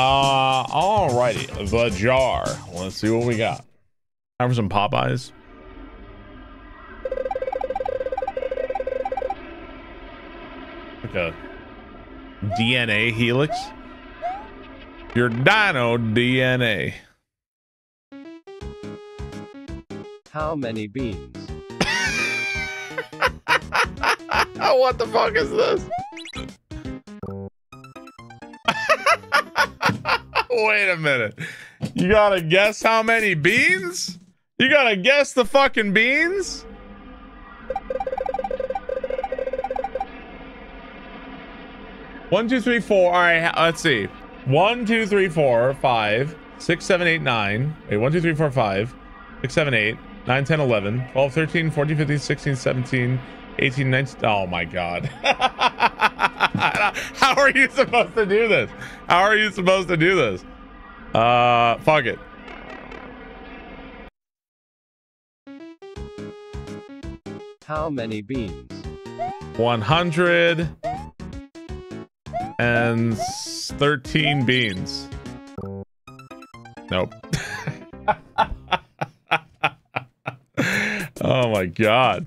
Uh, alrighty. The jar. Let's see what we got. Time for some Popeyes. Like a DNA helix. Your dino DNA. How many beans? what the fuck is this? Wait a minute. You gotta guess how many beans? You gotta guess the fucking beans? One, two, three, four. All right, let's see. One, two, three, four, five, six, seven, eight, nine. Wait, one, two, three, four, five, six, seven, eight, nine, 10, 11, 12, 13, 14, 15, 16, 17, 18, 19. Oh my God. How are you supposed to do this? How are you supposed to do this? Uh, fuck it. How many beans? 100 and 13 beans. Nope. oh my god.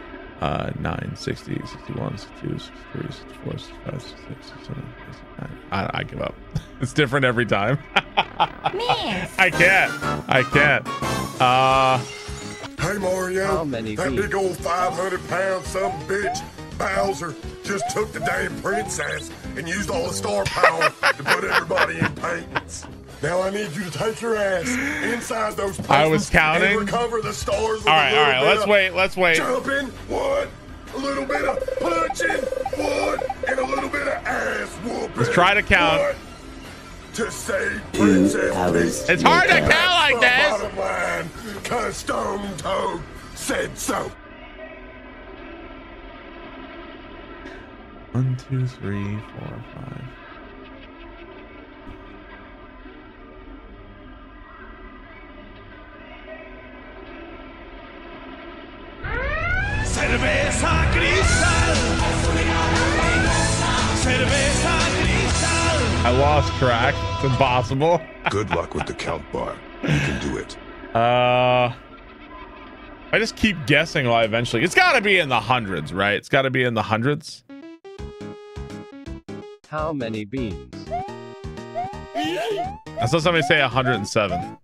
uh, 9, 60, 61, 62, 63, 64, 65, 66, 67, 69. I, I give up. It's different every time. Miss. I can't. I can't. Uh, Hey Mario, How many that beans? big old 500 pound some bitch Bowser just took the damn princess and used all the star power to put everybody in paintings. Now I need you to take your ass inside those paintings I was counting. and recover the stars. With all a right, all little right. bit Let's wait. Let's wait. Jumping, one, a little bit of punching, one, and a little bit of ass whooping. Let's try to count. One, to save Princess. It's hard to count like The this. Bottom line, cause Stone Toad said so. One, two, three, four, five. Cerveza cristal. Cerveza cristal. I lost track. It's impossible. Good luck with the count bar. You can do it. Uh, I just keep guessing while I eventually. It's got to be in the hundreds, right? It's got to be in the hundreds. How many beans? I saw somebody say 107.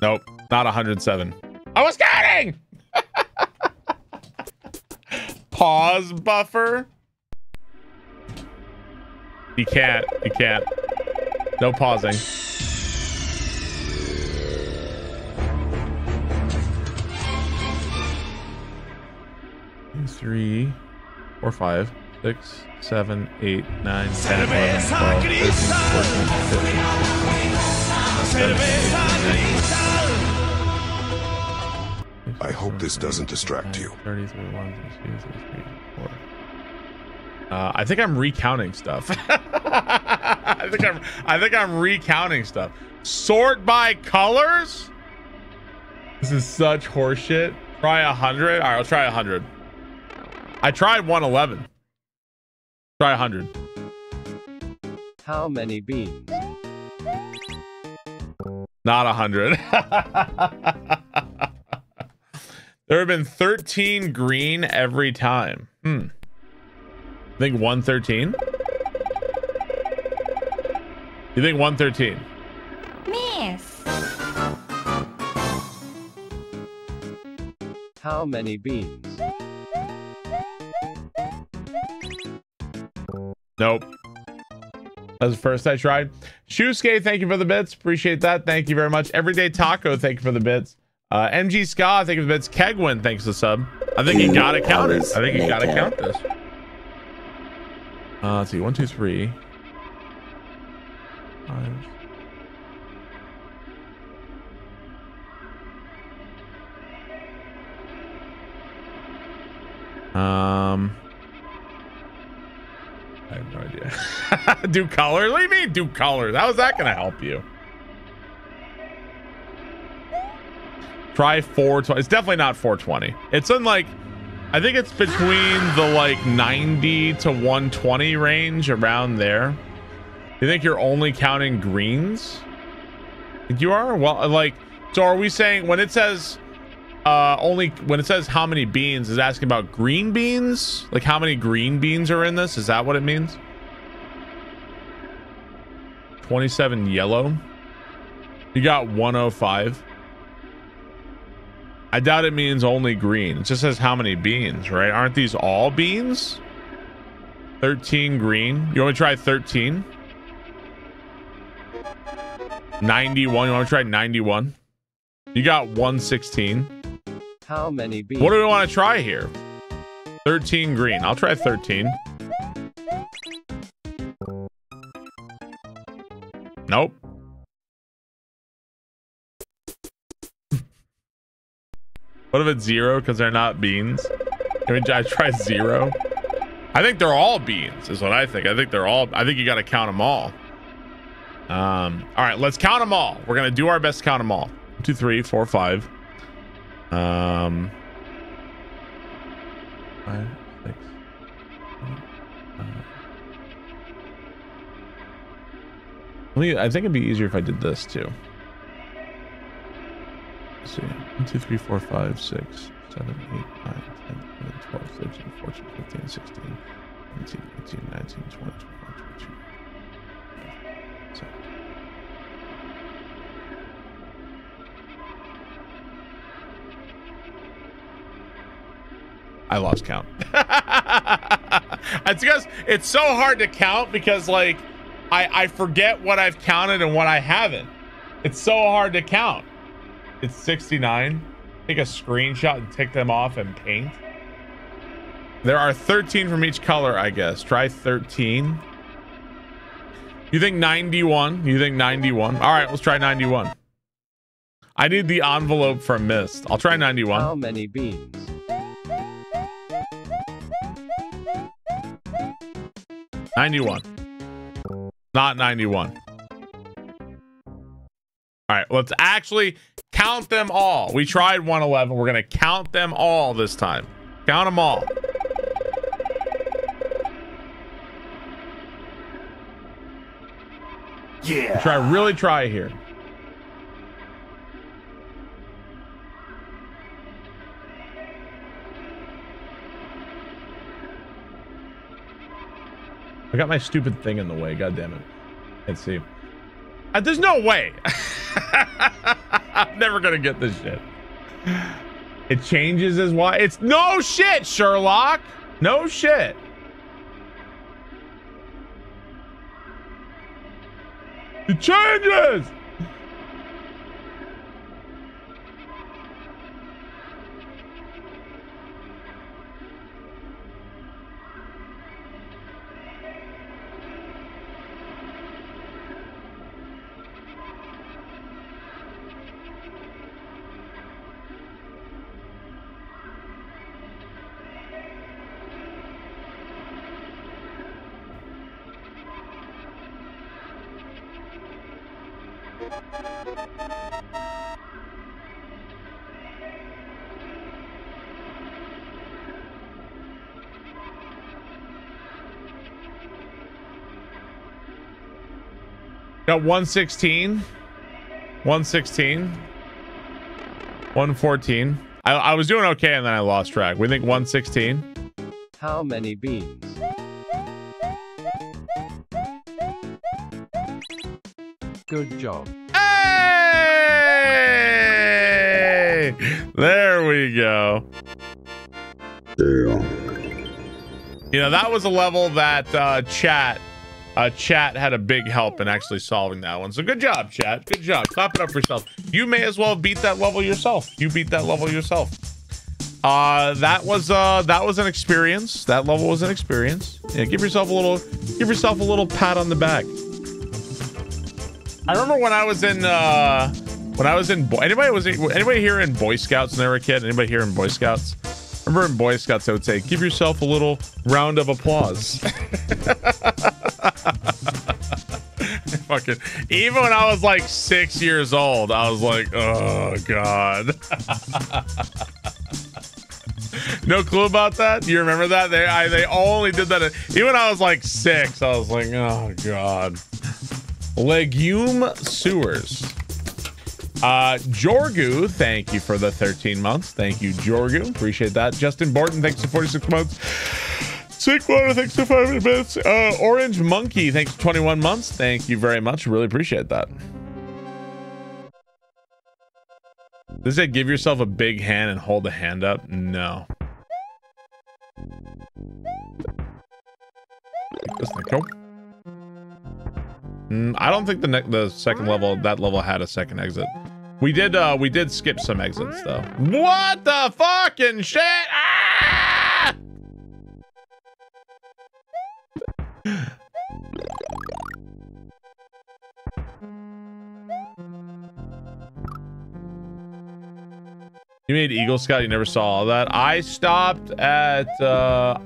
Nope, not 107. I was counting. Pause buffer. You can't. You can't. No pausing. Three, four, five, six, seven, eight, nine, ten, eleven, twelve, thirteen, fourteen, fifteen, Cerveza cristal. I hope this doesn't distract you. 33, 1, 2, 3, 4. Uh, I think I'm recounting stuff. I think I'm I think I'm recounting stuff. Sort by colors? This is such horseshit. Try a hundred. Alright, I'll try a hundred. I tried 111. Try a hundred. How many beans? Not a hundred. there have been 13 green every time. Hmm. I think 113. You think 113? Miss. How many beans? Nope. That's the first I tried. Shusuke, thank you for the bits. Appreciate that. Thank you very much. Everyday Taco, thank you for the bits. Uh, MG Ska, I think bits. Kegwin, thanks for the sub. I think you gotta count it. I think you gotta count this. Uh, let's see. One, two, three, five. Um, I have no idea. do color? What do you mean do colors? How is that going to help you? Try 420. It's definitely not 420. It's in like, I think it's between the like 90 to 120 range around there. You think you're only counting greens? Think you are? Well, like, so are we saying when it says uh only when it says how many beans is asking about green beans? Like how many green beans are in this? Is that what it means? 27 yellow. You got 105. I doubt it means only green. It just says how many beans, right? Aren't these all beans? 13 green. You want to try 13? 91. You want to try 91? You got 116. How many beans? What do we want to try here? 13 green. I'll try 13. Nope. What if it's zero because they're not beans? Can we I try zero? I think they're all beans, is what I think. I think they're all. I think you got to count them all. Um. All right, let's count them all. We're gonna do our best to count them all. One, two, three, four, five. Um. I think it'd be easier if I did this too. Let's see. 1, 2, 3, 4, 5, 6, 7, 8, 9, 10, 11, 12, 13, 14, 15, 16, 17, 18, 19, 20, 21, 22. 27. I lost count. it's because it's so hard to count because like I I forget what I've counted and what I haven't. It's so hard to count. It's 69. Take a screenshot and tick them off and paint. There are 13 from each color, I guess. Try 13. You think 91? You think 91? All right, let's try 91. I need the envelope from Mist. I'll try 91. How many beans? Ninety-one. Not ninety-one. All right, let's actually count them all. We tried 111. We're gonna count them all this time. Count them all. Yeah. Try really try here. I got my stupid thing in the way. God damn it. Let's see. Uh, there's no way. I'm never gonna get this shit. It changes as why. It's no shit, Sherlock. No shit. It changes. Got 116. 116. 114. I, I was doing okay and then I lost track. We think 116. How many beans? Good job. Hey! There we go. You know, that was a level that uh, chat uh, chat had a big help in actually solving that one. So good job, chat. Good job. Clap it up for yourself. You may as well beat that level yourself. You beat that level yourself. Uh, that was uh, that was an experience. That level was an experience. Yeah, give yourself a little, give yourself a little pat on the back. I remember when I was in uh when I was in boy anybody was anybody here in Boy Scouts when they were a kid? Anybody here in Boy Scouts? Remember in Boy Scouts I would say, give yourself a little round of applause. Fucking even when I was like six years old, I was like, oh god. no clue about that? You remember that? They I, they only did that even when I was like six. I was like, oh god. Legume sewers. Uh, Jorgu, thank you for the 13 months. Thank you, Jorgu. Appreciate that. Justin Borton, thanks for 46 months. Sick Water, thanks for five minutes. Uh, Orange Monkey, thanks for 21 months. Thank you very much. Really appreciate that. Does it give yourself a big hand and hold the hand up? No. This thing. Go. Mm, I don't think the the second level that level had a second exit. We did uh we did skip some exits though. What the fucking shit? Ah! You made Eagle Scout. You never saw all that. I stopped at. Uh,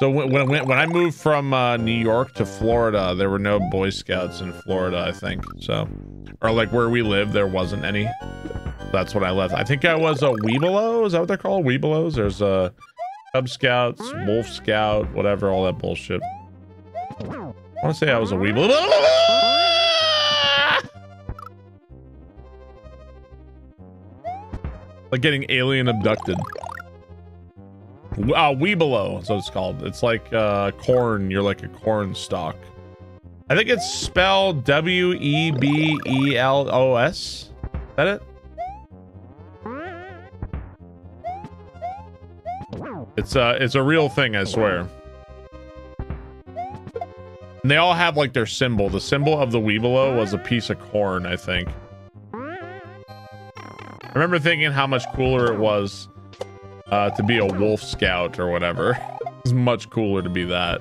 so when when when I moved from uh, New York to Florida, there were no Boy Scouts in Florida. I think so, or like where we lived, there wasn't any. That's when I left. I think I was a Webelo. Is that what they're called? Webelos. There's a uh, Cub Scouts, Wolf Scout, whatever, all that bullshit. I want to say I was a Webelo. like getting alien abducted. Uh, is what it's called. It's like uh, corn. You're like a corn stalk. I think it's spelled W E B E L O S. Is that it? It's a it's a real thing, I swear. And they all have like their symbol. The symbol of the Webelo was a piece of corn, I think. I remember thinking how much cooler it was uh, to be a wolf scout or whatever. It's much cooler to be that.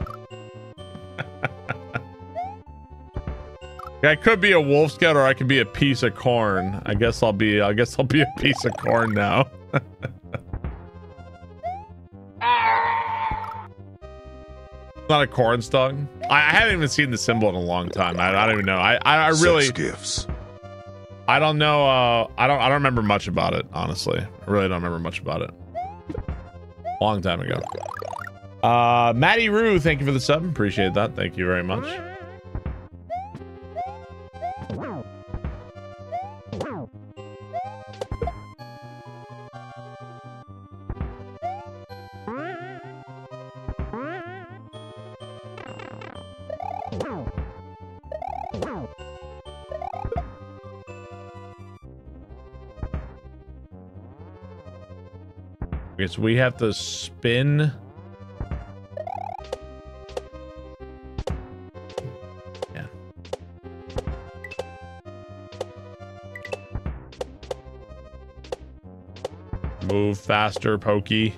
I could be a wolf scout or I could be a piece of corn. I guess I'll be I guess I'll be a piece of corn now. Not a corn stalk. I, I haven't even seen the symbol in a long time. I, I don't even know. I I, I really Sex gifts. I don't know. Uh, I don't. I don't remember much about it. Honestly, I really don't remember much about it. Long time ago. Uh, Matty Rue, thank you for the sub. Appreciate that. Thank you very much. We have to spin. Yeah. Move faster, Pokey.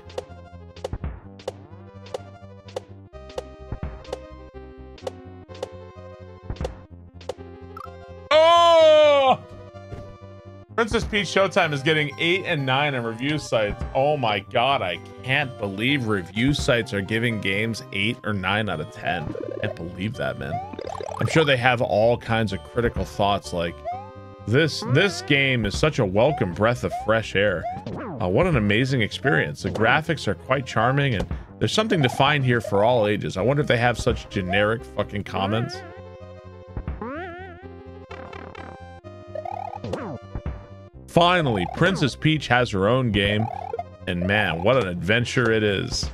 Princess Peach Showtime is getting eight and nine on review sites. Oh my god, I can't believe review sites are giving games eight or nine out of ten. I can't believe that, man. I'm sure they have all kinds of critical thoughts like this this game is such a welcome breath of fresh air. Uh, what an amazing experience. The graphics are quite charming and there's something to find here for all ages. I wonder if they have such generic fucking comments. Finally, Princess Peach has her own game, and man, what an adventure it is.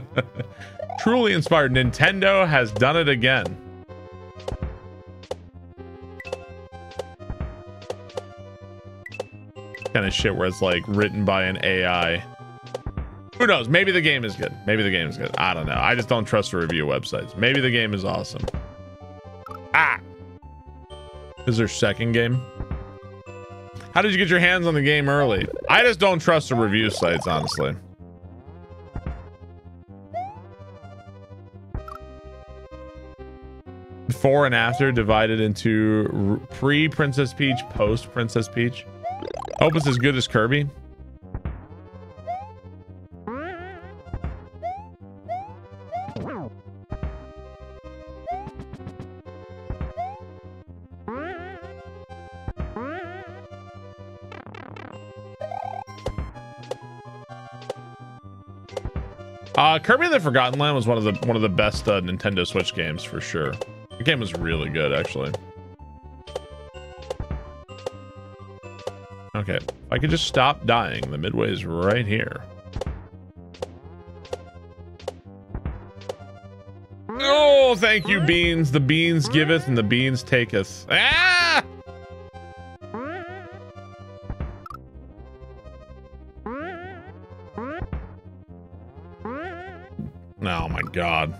Truly inspired. Nintendo has done it again. Kind of shit where it's like written by an AI. Who knows? Maybe the game is good. Maybe the game is good. I don't know. I just don't trust the review websites. Maybe the game is awesome. Ah! Is there second game? How did you get your hands on the game early? I just don't trust the review sites, honestly. before and after divided into pre Princess Peach, post Princess Peach. Hope it's as good as Kirby. Uh, Kirby the Forgotten Land was one of the one of the best uh, Nintendo Switch games for sure. The game was really good, actually. Okay, I could just stop dying. The midway is right here. Oh, thank you, beans. The beans giveth and the beans taketh. Ah! God.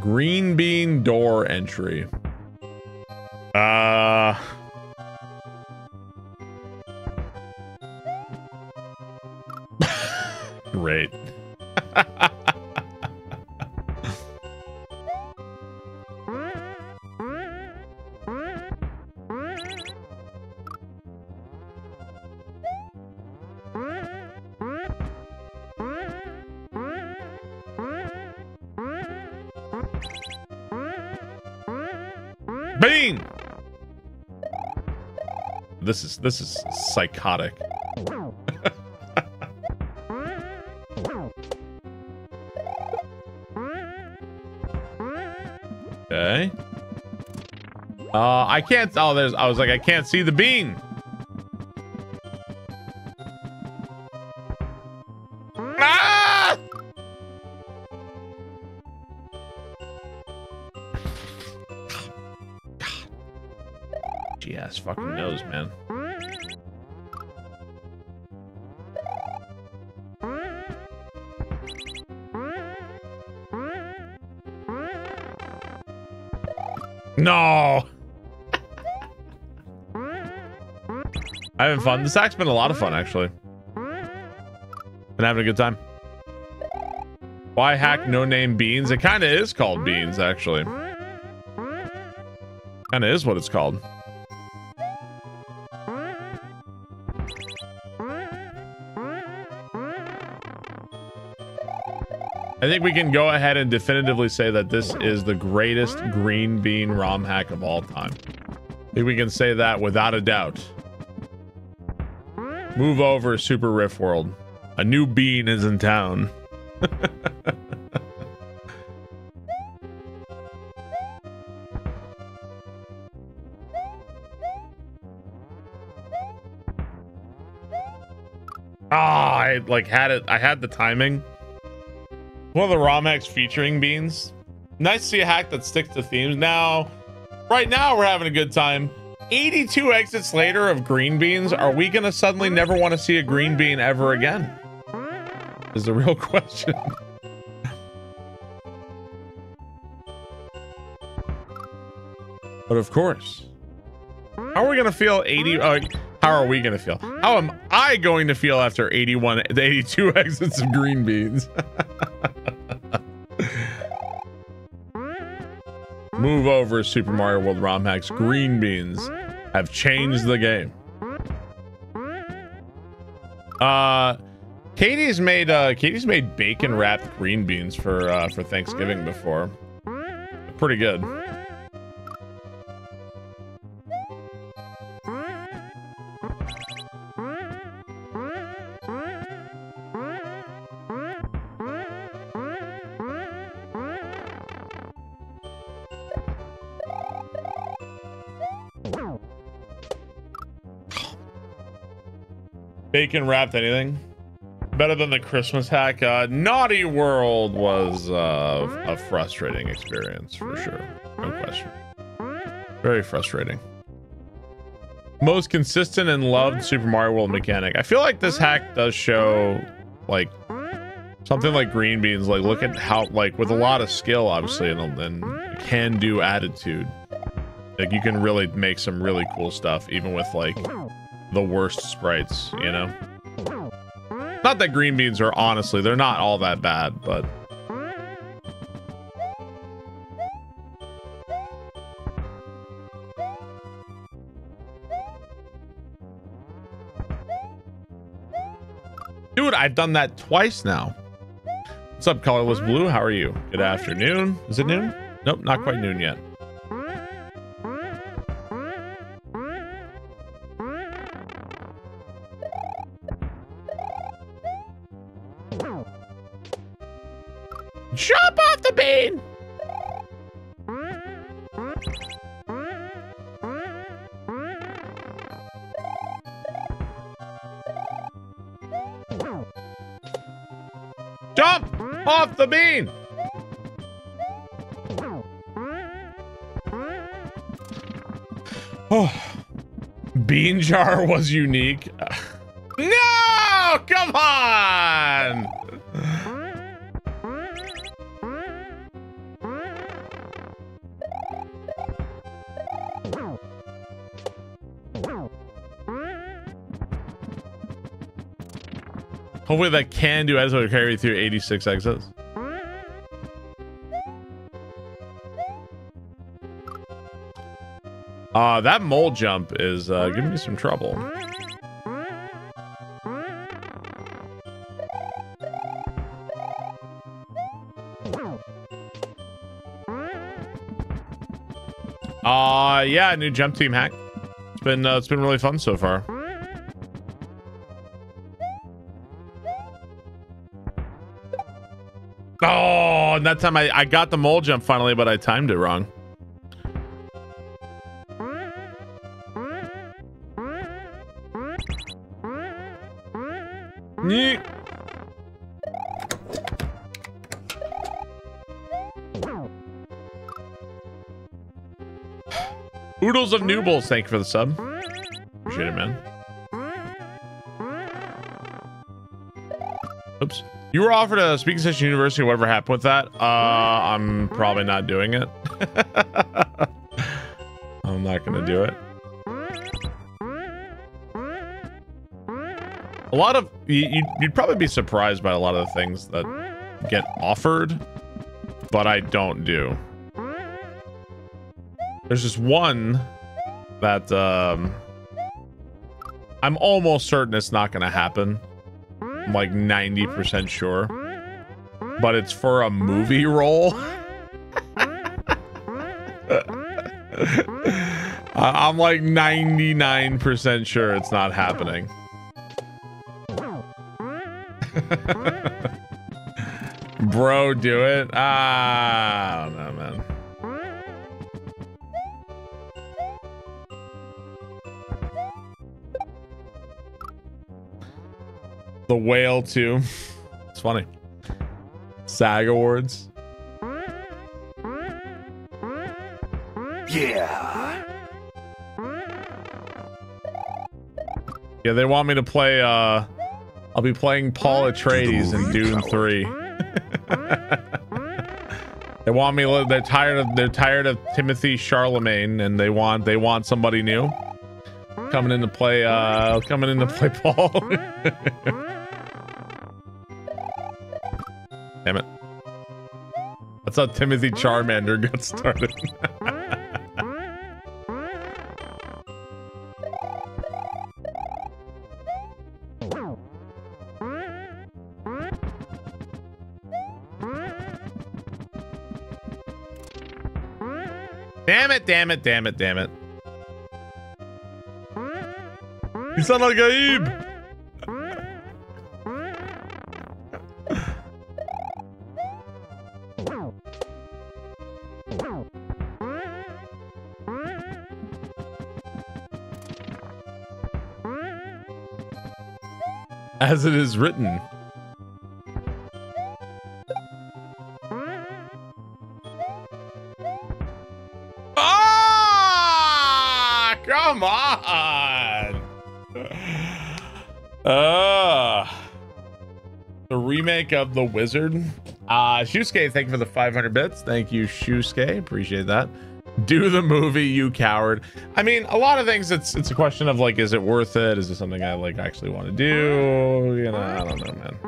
Green bean door entry. This is psychotic. okay. Uh, I can't. Oh, there's. I was like, I can't see the bean. Having fun. This act's been a lot of fun, actually. Been having a good time. Why hack no name beans? It kind of is called beans, actually. Kind of is what it's called. I think we can go ahead and definitively say that this is the greatest green bean ROM hack of all time. I think we can say that without a doubt. Move over, Super Riff World. A new bean is in town. Ah, I like had it. I had the timing. One of the ROM hacks featuring beans. Nice to see a hack that sticks to themes. Now, right now we're having a good time. 82 exits later of green beans. Are we gonna suddenly never want to see a green bean ever again? Is the real question. but of course, how are we gonna feel 80? Uh, how are we gonna feel? How am I going to feel after 81, 82 exits of green beans? over, Super Mario World ROM hacks. Green beans have changed the game. Uh, Katie's made uh, Katie's made bacon wrapped green beans for uh, for Thanksgiving before. Pretty good. Bacon wrapped anything? Better than the Christmas hack. Uh, Naughty World was uh, a frustrating experience for sure. No question. Very frustrating. Most consistent and loved Super Mario World mechanic. I feel like this hack does show like something like green beans. Like look at how like with a lot of skill, obviously, and, and can do attitude. Like you can really make some really cool stuff, even with like the worst sprites, you know? Not that green beans are honestly, they're not all that bad, but Dude, I've done that twice now. What's up, colorless blue? How are you? Good afternoon. Is it noon? Nope, not quite noon yet. Off the bean! Oh, bean jar was unique. No! Come on! Hopefully that can do as will carry through 86 exits. Uh, that mole jump is uh, giving me some trouble. Uh, yeah, new jump team hack. It's been uh, it's been really fun so far. And that time I, I got the mole jump finally, but I timed it wrong. Oodles of Noobles, thank you for the sub. Appreciate it, man. You were offered a speaking session university, whatever happened with that. Uh, I'm probably not doing it. I'm not gonna do it. A lot of you, you'd, you'd probably be surprised by a lot of the things that get offered, but I don't do. There's just one that um, I'm almost certain it's not gonna happen. I'm like 90% sure. But it's for a movie role. I'm like 99% sure it's not happening. Bro, do it? Ah, The whale too. It's funny. SAG Awards. Yeah. Yeah, they want me to play uh I'll be playing Paul Atreides in Dune 3. they want me they're tired of they're tired of Timothy Charlemagne and they want they want somebody new coming in to play uh coming in to play Paul. how Timothy Charmander got started. damn it, damn it, damn it, damn it. You sound like Abe. As it is written. Ah, come on. Uh, the remake of The Wizard. Uh, Shusuke, thank you for the 500 bits. Thank you, Shusuke. Appreciate that. Do the movie, you coward. I mean, a lot of things. It's it's a question of like, is it worth it? Is it something I like actually want to do? You know, I don't know, man.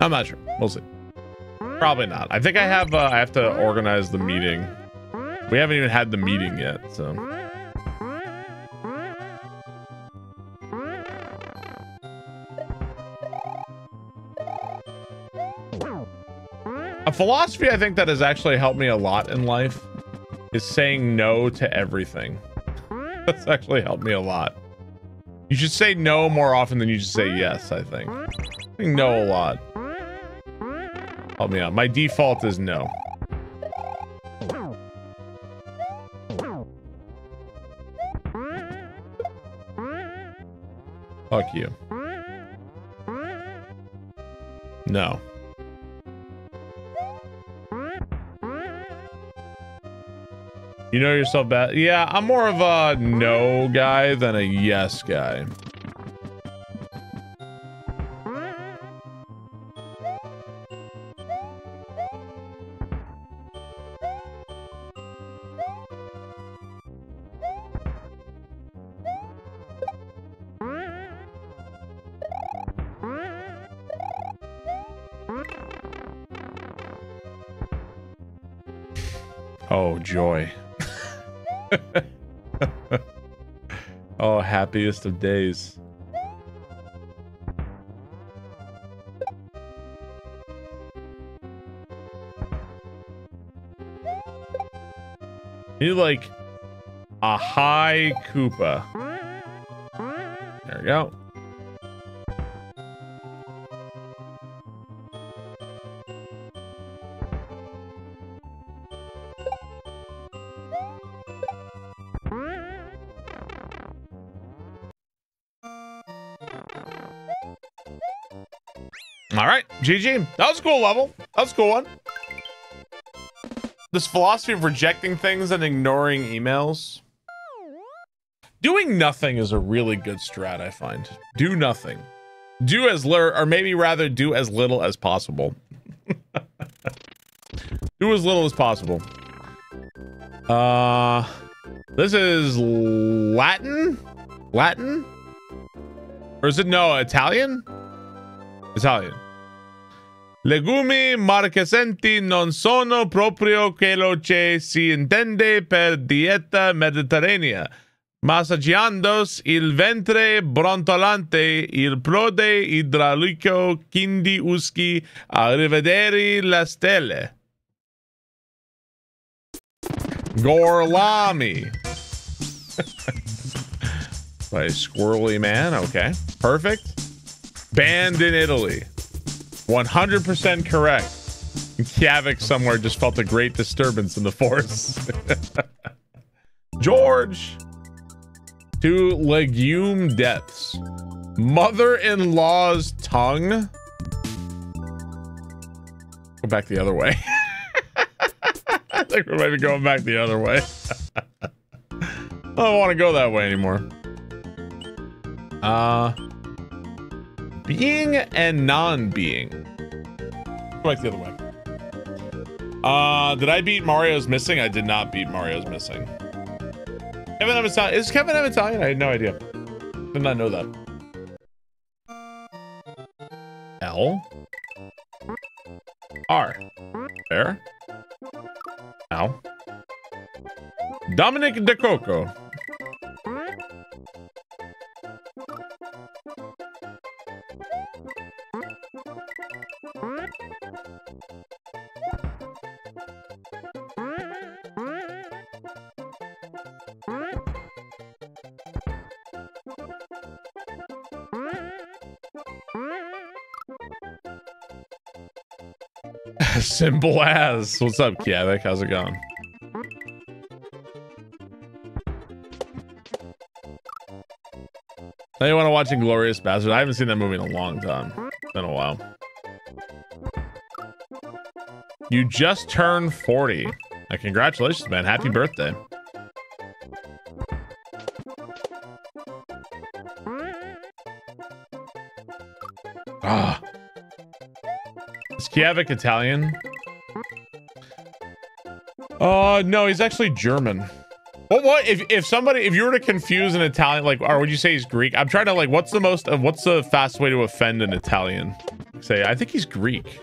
I'm not sure. We'll see. Probably not. I think I have. Uh, I have to organize the meeting. We haven't even had the meeting yet, so. A philosophy I think that has actually helped me a lot in life is saying no to everything. That's actually helped me a lot. You should say no more often than you should say yes, I think. I think no a lot. Help me out. My default is no. Fuck you. No. You know yourself bad. Yeah, I'm more of a no guy than a yes guy. Happiest of days. Need like a high Koopa. There we go. GG. That was a cool level. That was a cool one. This philosophy of rejecting things and ignoring emails. Doing nothing is a really good strat, I find. Do nothing. Do as little, or maybe rather do as little as possible. do as little as possible. Uh, this is Latin? Latin? Or is it no, Italian? Italian. Legumi marchesenti non sono proprio quello che si intende per dieta mediterranea, massaggiandos il ventre brontolante, il prode idraulico, quindi uschi a rivedere le stelle. Gorlami. By Squirrely Man, okay. Perfect. Banned in Italy. 100% correct. Kavik somewhere just felt a great disturbance in the force. George. Two legume deaths. Mother-in-law's tongue. Go back the other way. I think we might be going back the other way. I don't want to go that way anymore. Uh, being and non-being. Back the other way. Uh, did I beat Mario's Missing? I did not beat Mario's Missing. Kevin M. Italian. Is Kevin M. Italian? I had no idea. Did not know that. L. R. There. Ow. Dominic DeCocco. Simple as. What's up, Kiavik? How's it going? Anyone watching Glorious Bastard? I haven't seen that movie in a long time. It's been a while. You just turned 40. Uh, congratulations, man. Happy birthday. Ah. Is Kievic Italian? Uh, no, he's actually German. What? What? If if somebody, if you were to confuse an Italian, like, or would you say he's Greek? I'm trying to like, what's the most, uh, what's the fast way to offend an Italian? Say, I think he's Greek.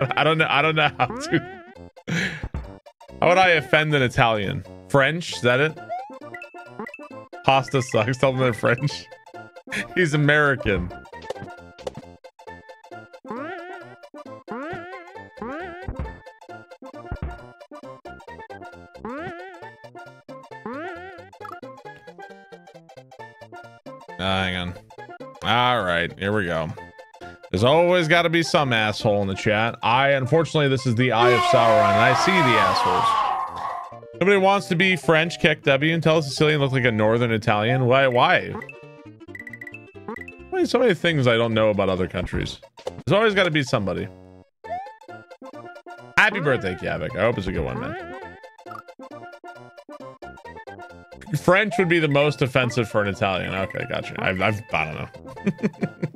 I don't know. I don't know how to. How would I offend an Italian? French? Is that it? Pasta sucks. Tell them they're French. He's American. Ah, hang on. All right, here we go. There's always got to be some asshole in the chat. I, unfortunately, this is the Eye of Sauron, and I see the assholes. Nobody wants to be French. Kick W and tell a Sicilian look like a Northern Italian. Why? Why? Why so many things I don't know about other countries. There's always got to be somebody. Happy birthday, Kavik. I hope it's a good one, man. French would be the most offensive for an Italian. Okay, gotcha. I've, I've I don't know.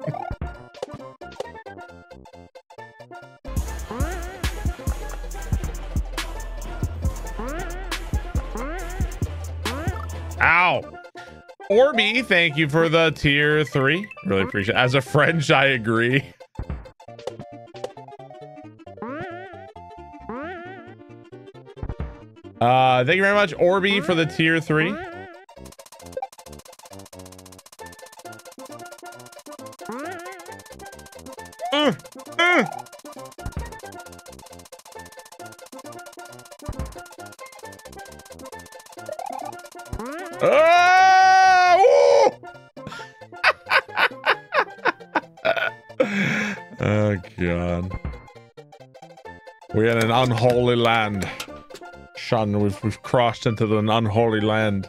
Orby, thank you for the tier three. Really appreciate it. As a French, I agree. Uh, thank you very much, Orby, for the tier three. Unholy land. Sean, we've we've crossed into the unholy land.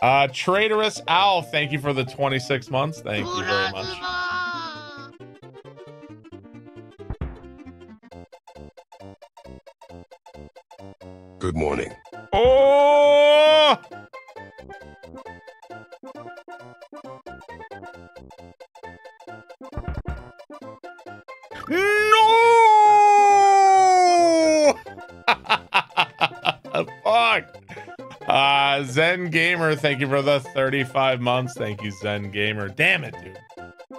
Uh traitorous owl, thank you for the 26 months. Thank you very much. Good morning. Gamer, thank you for the 35 months. Thank you, Zen Gamer. Damn it, dude.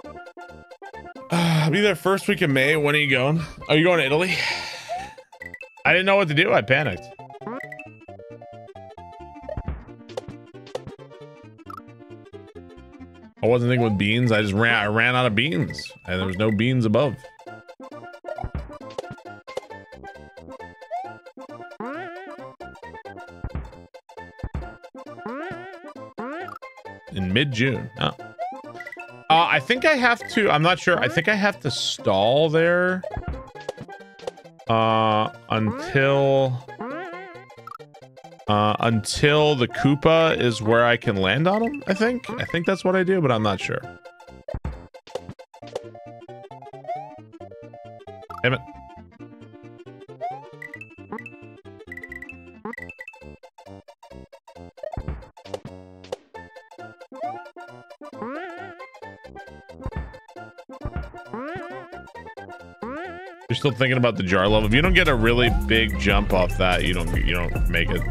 I'll be there first week of May. When are you going? Are you going to Italy? I didn't know what to do. I panicked. I wasn't thinking with beans. I just ran. I ran out of beans, and there was no beans above. mid-June. Oh. Uh, I think I have to. I'm not sure. I think I have to stall there. Uh, until. Uh, until the Koopa is where I can land on him, I think. I think that's what I do, but I'm not sure. Still thinking about the jar level. If you don't get a really big jump off that, you don't you don't make it.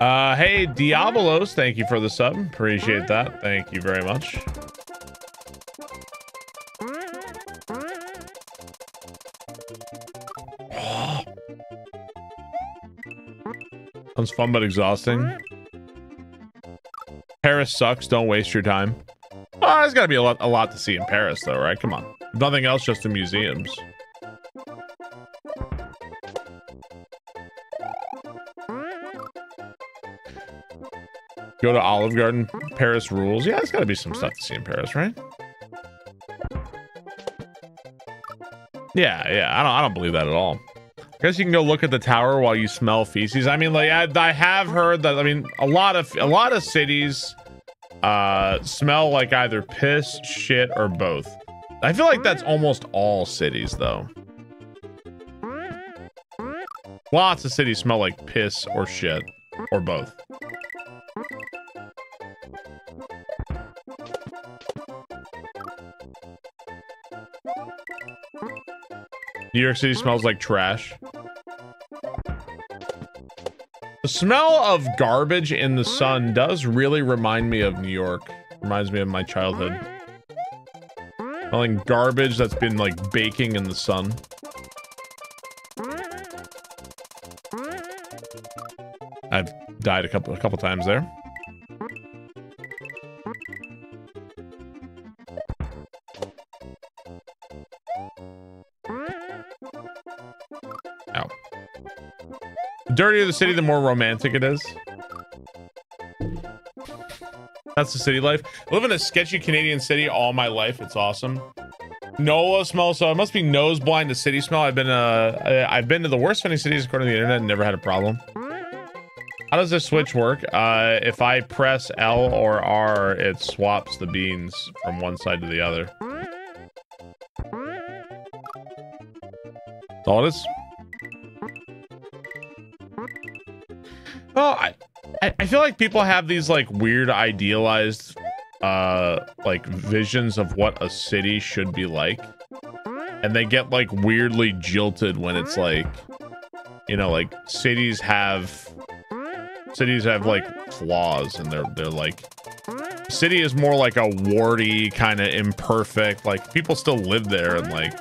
Uh, hey, Diabolos, thank you for the sub. Appreciate that. Thank you very much. Sounds fun but exhausting. Paris sucks. Don't waste your time. Oh, there's got to be a lot, a lot to see in Paris, though, right? Come on. If nothing else, just the museums. Go to Olive Garden. Paris rules. Yeah, there's got to be some stuff to see in Paris, right? Yeah, yeah. I don't. I don't believe that at all. I guess you can go look at the tower while you smell feces. I mean, like I, I have heard that. I mean, a lot of a lot of cities uh, smell like either piss, shit, or both. I feel like that's almost all cities, though. Lots of cities smell like piss or shit, or both. New York City smells like trash. The smell of garbage in the sun does really remind me of New York. Reminds me of my childhood. Smelling garbage that's been like baking in the sun. I've died a couple a couple times there. Dirtier the city, the more romantic it is. That's the city life. I live in a sketchy Canadian city all my life. It's awesome. NOLA smell, so it must be nose blind to city smell. I've been uh I- I've been to the worst funny cities according to the internet and never had a problem. How does this switch work? Uh, if I press L or R, it swaps the beans from one side to the other. That's all it is. Well, I, I feel like people have these like weird idealized uh like visions of what a city should be like. And they get like weirdly jilted when it's like you know, like cities have cities have like flaws and they're they're like city is more like a warty kind of imperfect like people still live there and like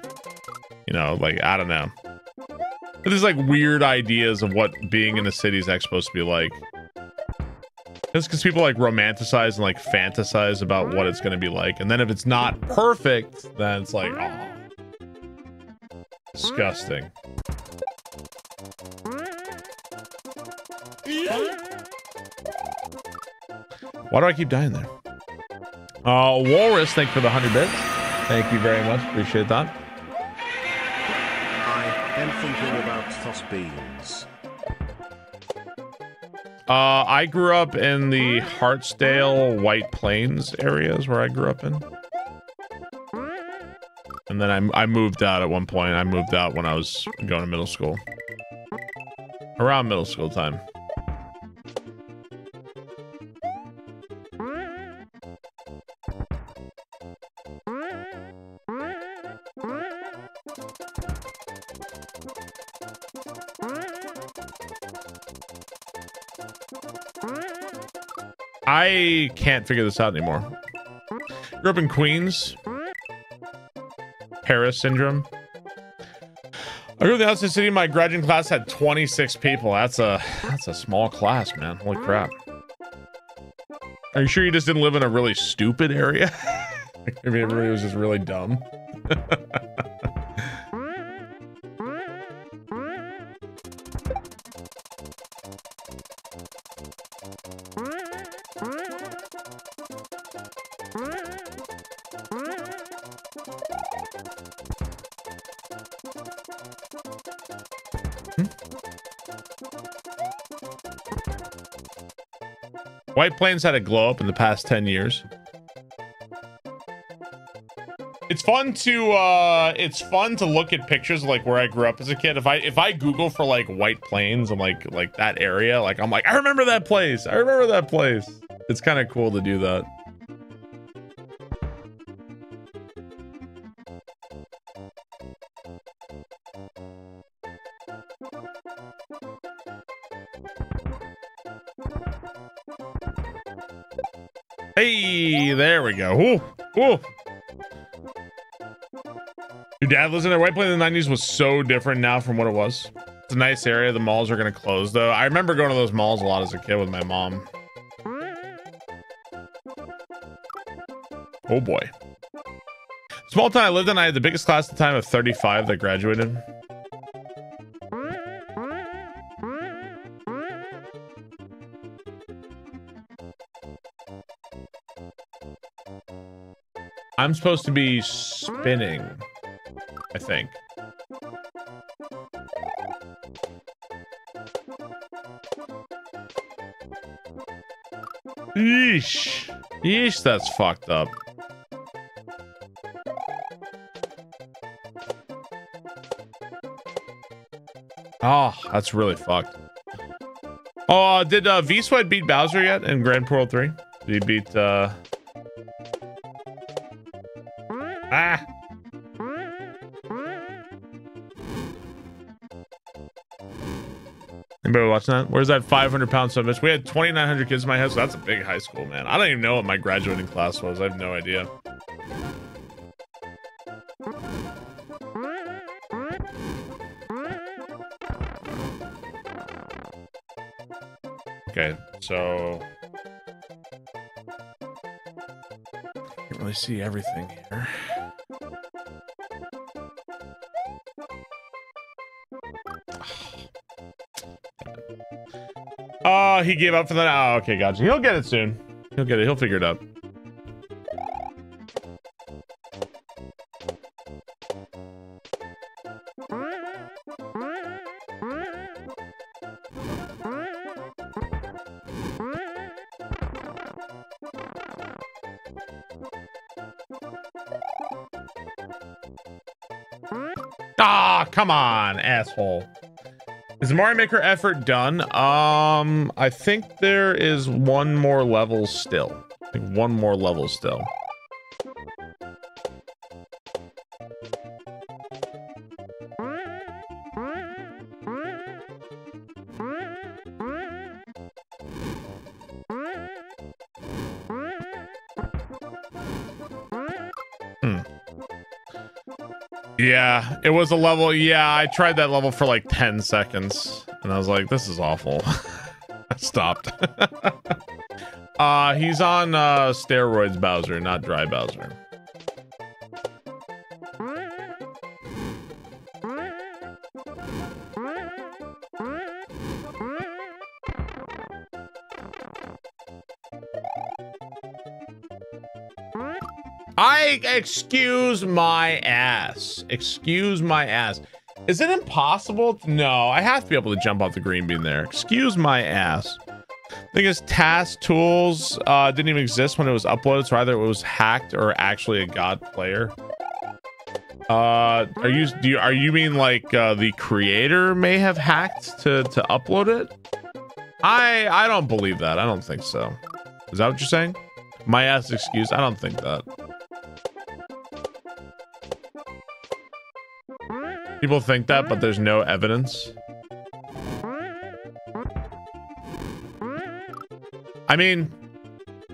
you know like i don't know there's like weird ideas of what being in a city is actually supposed to be like just because people like romanticize and like fantasize about what it's going to be like and then if it's not perfect then it's like oh disgusting Why do I keep dying there? Uh, Walrus, thank you for the 100 bits. Thank you very much. Appreciate that. Am thinking about toss beans. Uh, I grew up in the Hartsdale, White Plains areas where I grew up in. And then I, I moved out at one point. I moved out when I was going to middle school. Around middle school time. I can't figure this out anymore. Grew up in Queens. Paris syndrome. I grew up in the outside city. My graduating class had 26 people. That's a that's a small class, man. Holy crap. Are you sure you just didn't live in a really stupid area? Maybe everybody was just really dumb. Plains had a glow up in the past 10 years. It's fun to uh it's fun to look at pictures of, like where I grew up as a kid. If I if I Google for like White Plains and like like that area, like I'm like, I remember that place. I remember that place. It's kind of cool to do that. We go. Ooh, ooh. Your dad lives in there. White Plains in the 90s was so different now from what it was. It's a nice area. The malls are going to close, though. I remember going to those malls a lot as a kid with my mom. Oh, boy. Small town I lived in, I had the biggest class at the time of 35 that graduated. I'm supposed to be spinning, I think. Yeesh. Yeesh, that's fucked up. Oh, that's really fucked. Oh, did uh, V Sweat beat Bowser yet in Grand World 3? Did he beat uh watching that? Where's that 500 pound a bitch? We had 2,900 kids in my house. So that's a big high school, man. I don't even know what my graduating class was. I have no idea. Okay, so I can't really see everything here. Oh, he gave up for that. Oh, okay, gotcha. He'll get it soon. He'll get it. He'll figure it out. Ah, come on, asshole. Is Mario Maker effort done? Um, I think there is one more level still. I think one more level still. Yeah, it was a level. Yeah, I tried that level for like 10 seconds and I was like, this is awful. I stopped. uh, he's on uh, steroids Bowser, not dry Bowser. Excuse my ass. Excuse my ass. Is it impossible? No, I have to be able to jump off the green bean there. Excuse my ass. Thing is, TAS tools uh, didn't even exist when it was uploaded, so either it was hacked or actually a god player. Uh, are you do you are you mean like uh, the creator may have hacked to to upload it? I I don't believe that. I don't think so. Is that what you're saying? My ass excuse? I don't think that. People think that, but there's no evidence. I mean,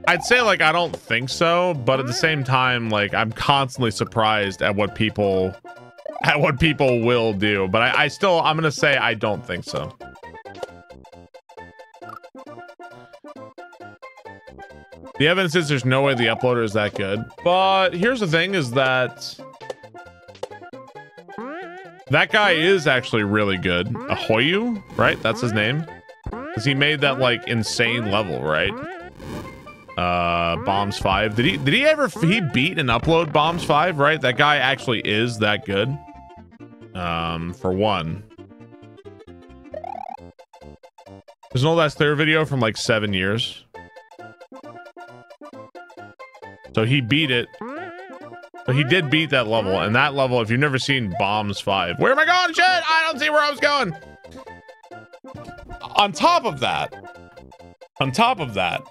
I'd say like I don't think so, but at the same time, like I'm constantly surprised at what people at what people will do. But I, I still I'm gonna say I don't think so. The evidence is there's no way the uploader is that good. But here's the thing is that that guy is actually really good. Ahoyo, right? That's his name. Because he made that like insane level, right? Uh, Bombs 5. Did he did he ever he beat and upload Bombs 5, right? That guy actually is that good. Um, for one. There's an old ass clear video from like seven years. So he beat it. But he did beat that level. And that level, if you've never seen Bombs 5. Where am I going? Shit! I don't see where I was going. On top of that, on top of that,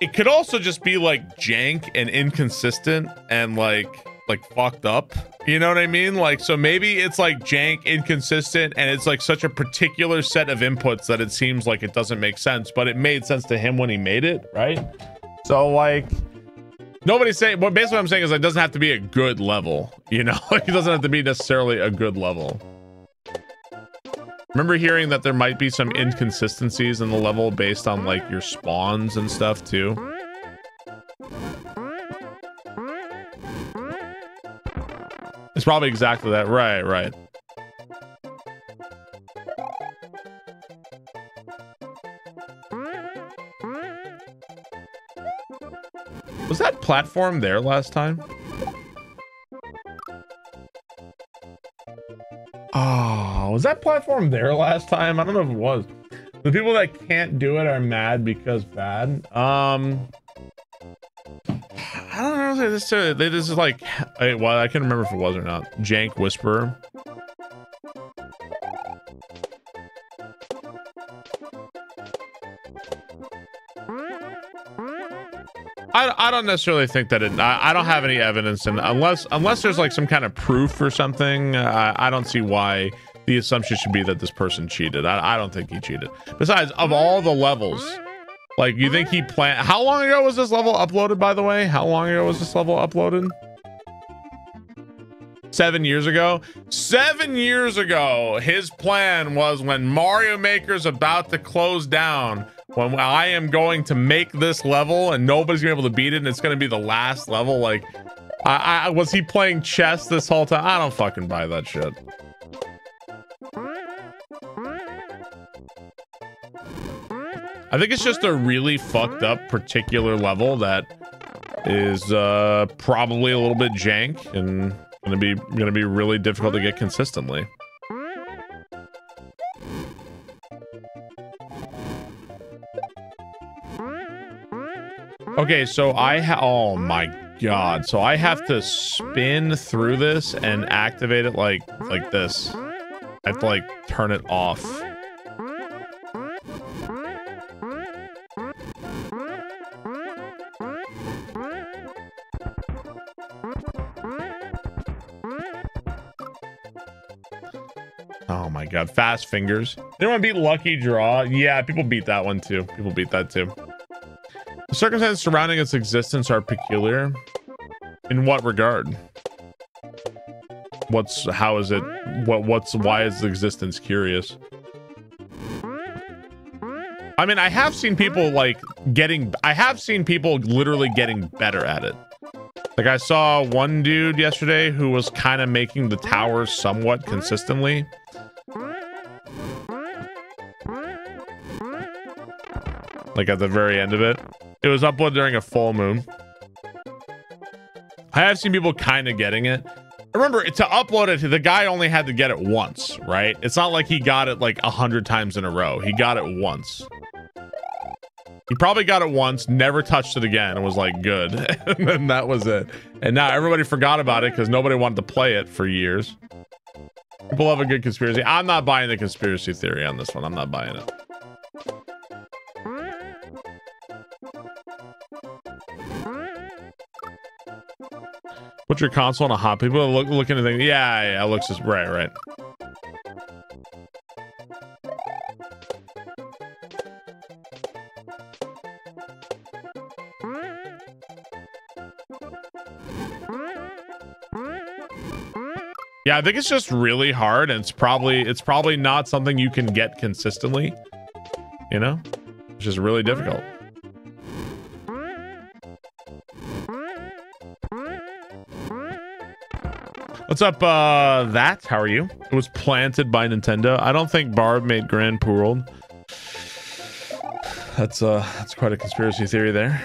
it could also just be like jank and inconsistent and like like fucked up. You know what I mean? Like so maybe it's like jank, inconsistent, and it's like such a particular set of inputs that it seems like it doesn't make sense, but it made sense to him when he made it, right? So like nobody's saying but basically what I'm saying is it doesn't have to be a good level, you know? it doesn't have to be necessarily a good level. Remember hearing that there might be some inconsistencies in the level based on like your spawns and stuff too? It's probably exactly that. Right, right. Was that platform there last time? Oh, was that platform there last time? I don't know if it was. The people that can't do it are mad because bad. Um, I don't know. This this is like, well, I can't remember if it was or not. Jank Whisperer. I, I don't necessarily think that it. I, I don't have any evidence, and unless unless there's like some kind of proof or something, uh, I don't see why the assumption should be that this person cheated. I, I don't think he cheated. Besides, of all the levels, like you think he planned? How long ago was this level uploaded? By the way, how long ago was this level uploaded? Seven years ago. Seven years ago, his plan was when Mario Maker's about to close down. When I am going to make this level and nobody's gonna be able to beat it, and it's gonna be the last level. Like, I, I was he playing chess this whole time? I don't fucking buy that shit. I think it's just a really fucked up particular level that is uh, probably a little bit jank and gonna be gonna be really difficult to get consistently. Okay, so I ha- oh my god. So I have to spin through this and activate it like like this. I have to like turn it off. Oh my god, fast fingers. Anyone beat Lucky Draw? Yeah, people beat that one too. People beat that too. The circumstances surrounding its existence are peculiar. In what regard? What's how is it what what's why is existence curious? I mean, I have seen people like getting I have seen people literally getting better at it. Like I saw one dude yesterday who was kind of making the towers somewhat consistently. Like at the very end of it. It was uploaded during a full moon. I have seen people kind of getting it. Remember, to upload it, the guy only had to get it once, right? It's not like he got it like a hundred times in a row. He got it once. He probably got it once, never touched it again, and was like, good. and that was it. And now everybody forgot about it because nobody wanted to play it for years. People love a good conspiracy. I'm not buying the conspiracy theory on this one. I'm not buying it. Put your console on a hot. People look looking at things. Yeah, yeah, it looks just right, right. Yeah, I think it's just really hard, and it's probably it's probably not something you can get consistently. You know, it's just really difficult. What's up, uh, that? How are you? It was planted by Nintendo. I don't think Barb made Grand World. That's, uh, that's quite a conspiracy theory there.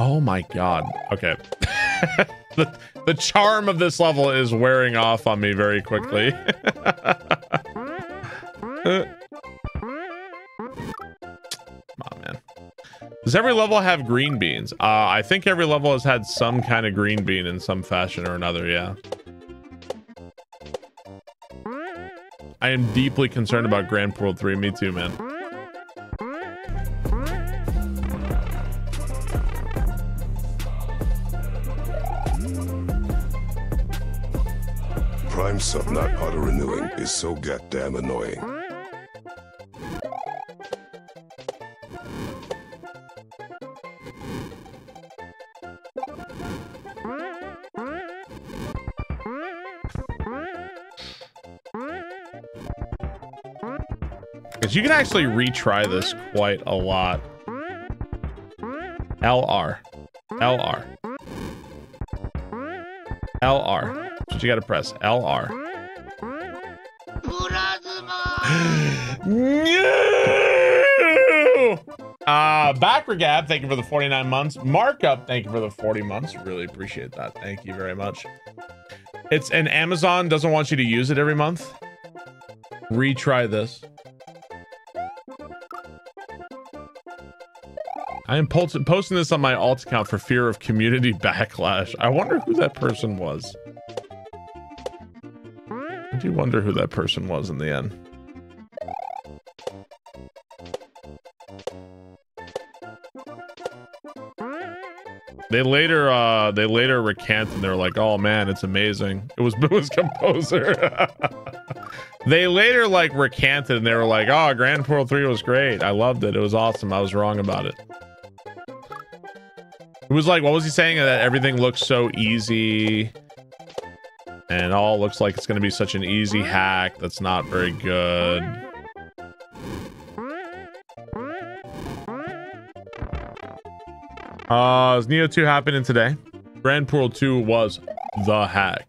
Oh my god. Okay. the, the charm of this level is wearing off on me very quickly. Does every level have green beans? Uh, I think every level has had some kind of green bean in some fashion or another, yeah. I am deeply concerned about Grand World 3. Me too, man. Prime sub not auto renewing is so goddamn annoying. Because you can actually retry this quite a lot. LR. LR. LR. That's what you gotta press. LR. No! Uh, Backward Gab, thank you for the 49 months. Markup, thank you for the 40 months. Really appreciate that. Thank you very much. It's and Amazon doesn't want you to use it every month. Retry this. I am post- posting this on my alt account for fear of community backlash. I wonder who that person was. I do wonder who that person was in the end. They later uh they later recant and they're like, oh man, it's amazing. It was was composer. they later like recanted and they were like, oh Grand Poo World 3 was great. I loved it. It was awesome. I was wrong about it. It was like, what was he saying? That everything looks so easy. And all looks like it's gonna be such an easy hack that's not very good. Uh, is Neo 2 happening today? Grand Poo World 2 was the hack.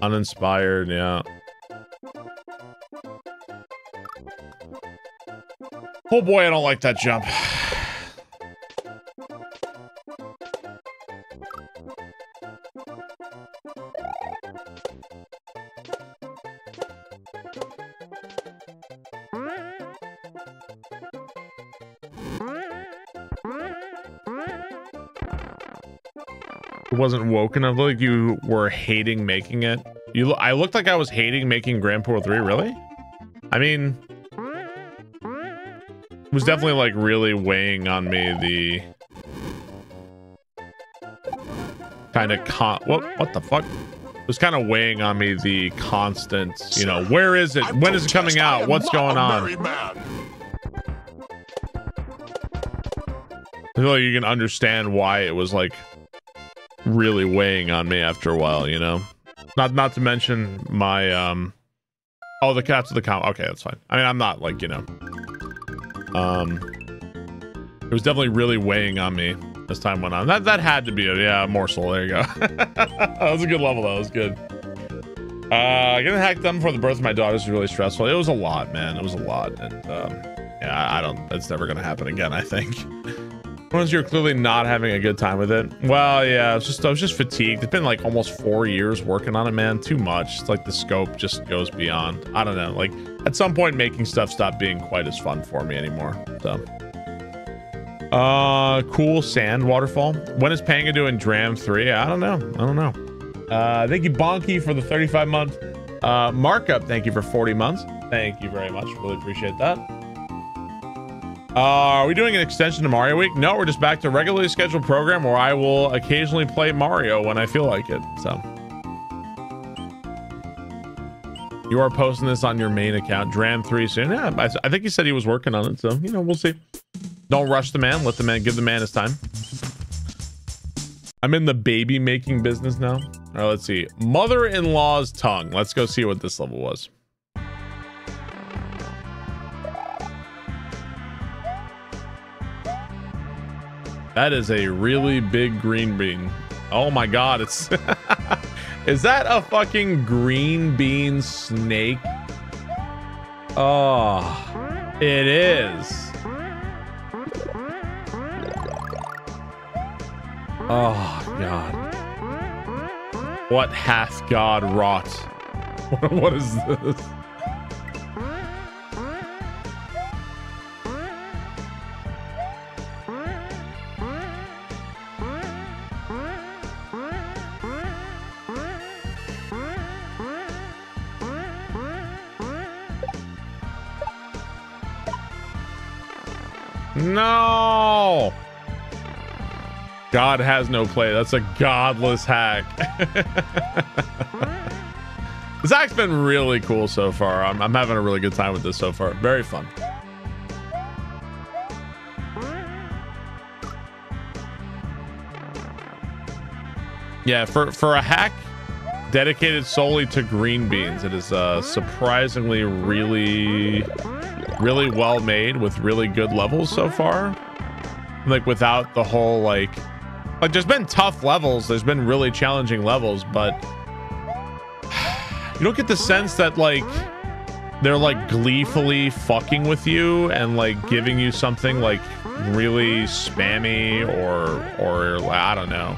Uninspired, yeah. Oh boy, I don't like that jump. Wasn't woken. I looked like you were hating making it. You, lo- I looked like I was hating making Grand Poo World 3, really? I mean, it was definitely like really weighing on me the kind of con what what the fuck it was kind of weighing on me the constant you know where is it when is it coming out what's going on I feel like you can understand why it was like really weighing on me after a while, you know. Not not to mention my um oh the cats of the com okay, that's fine. I mean I'm not like, you know. Um it was definitely really weighing on me as time went on. That that had to be a yeah, morsel. There you go. that was a good level though, it was good. Uh getting hacked done before the birth of my daughter is really stressful. It was a lot, man. It was a lot. And um yeah, I don't it's never gonna happen again, I think. Once you're clearly not having a good time with it. Well, yeah, it's just I was just fatigued. It's been like almost four years working on it, man. Too much. It's like the scope just goes beyond. I don't know. Like at some point, making stuff stopped being quite as fun for me anymore. So, uh, cool sand waterfall. When is Panga doing Dram three? I don't know. I don't know. Uh, thank you Bonky for the 35 month uh markup. Thank you for 40 months. Thank you very much. Really appreciate that. Uh, are we doing an extension to Mario Week? No, we're just back to regularly scheduled program where I will occasionally play Mario when I feel like it. So you are posting this on your main account, Dram3 soon. Yeah, I, I think he said he was working on it. So, you know, we'll see. Don't rush the man. Let the man give the man his time. I'm in the baby making business now. All right, let's see. Mother-in-law's tongue. Let's go see what this level was. That is a really big green bean. Oh my god, it's Is that a fucking green bean snake? Oh, it is. Oh god. What hath God wrought? what is this? No! God has no play. That's a godless hack. hack's been really cool so far. I'm, I'm having a really good time with this so far. Very fun. Yeah, for, for a hack dedicated solely to green beans, it is uh, surprisingly really really well made with really good levels so far. Like without the whole like like there's been tough levels, there's been really challenging levels, but you don't get the sense that like they're like gleefully fucking with you and like giving you something like really spammy or or I don't know.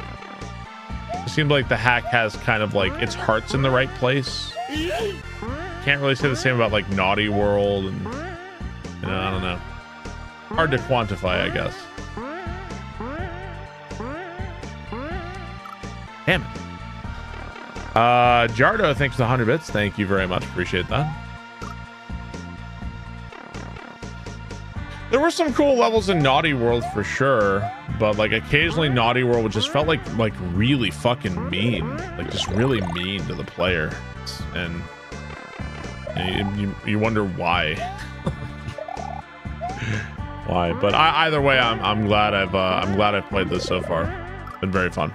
It seems like the hack has kind of like its heart's in the right place. Can't really say the same about like Naughty World and you know, I don't know. Hard to quantify, I guess. Damn it. Uh, Jardo, thanks for the 100 bits. Thank you very much. Appreciate that. There were some cool levels in Naughty World for sure, but like occasionally Naughty World just felt like like really fucking mean, like just really mean to the player, and, and you, you wonder why. why? But I, either way, I'm I'm glad I've uh, I'm glad I've played this so far. It's been very fun.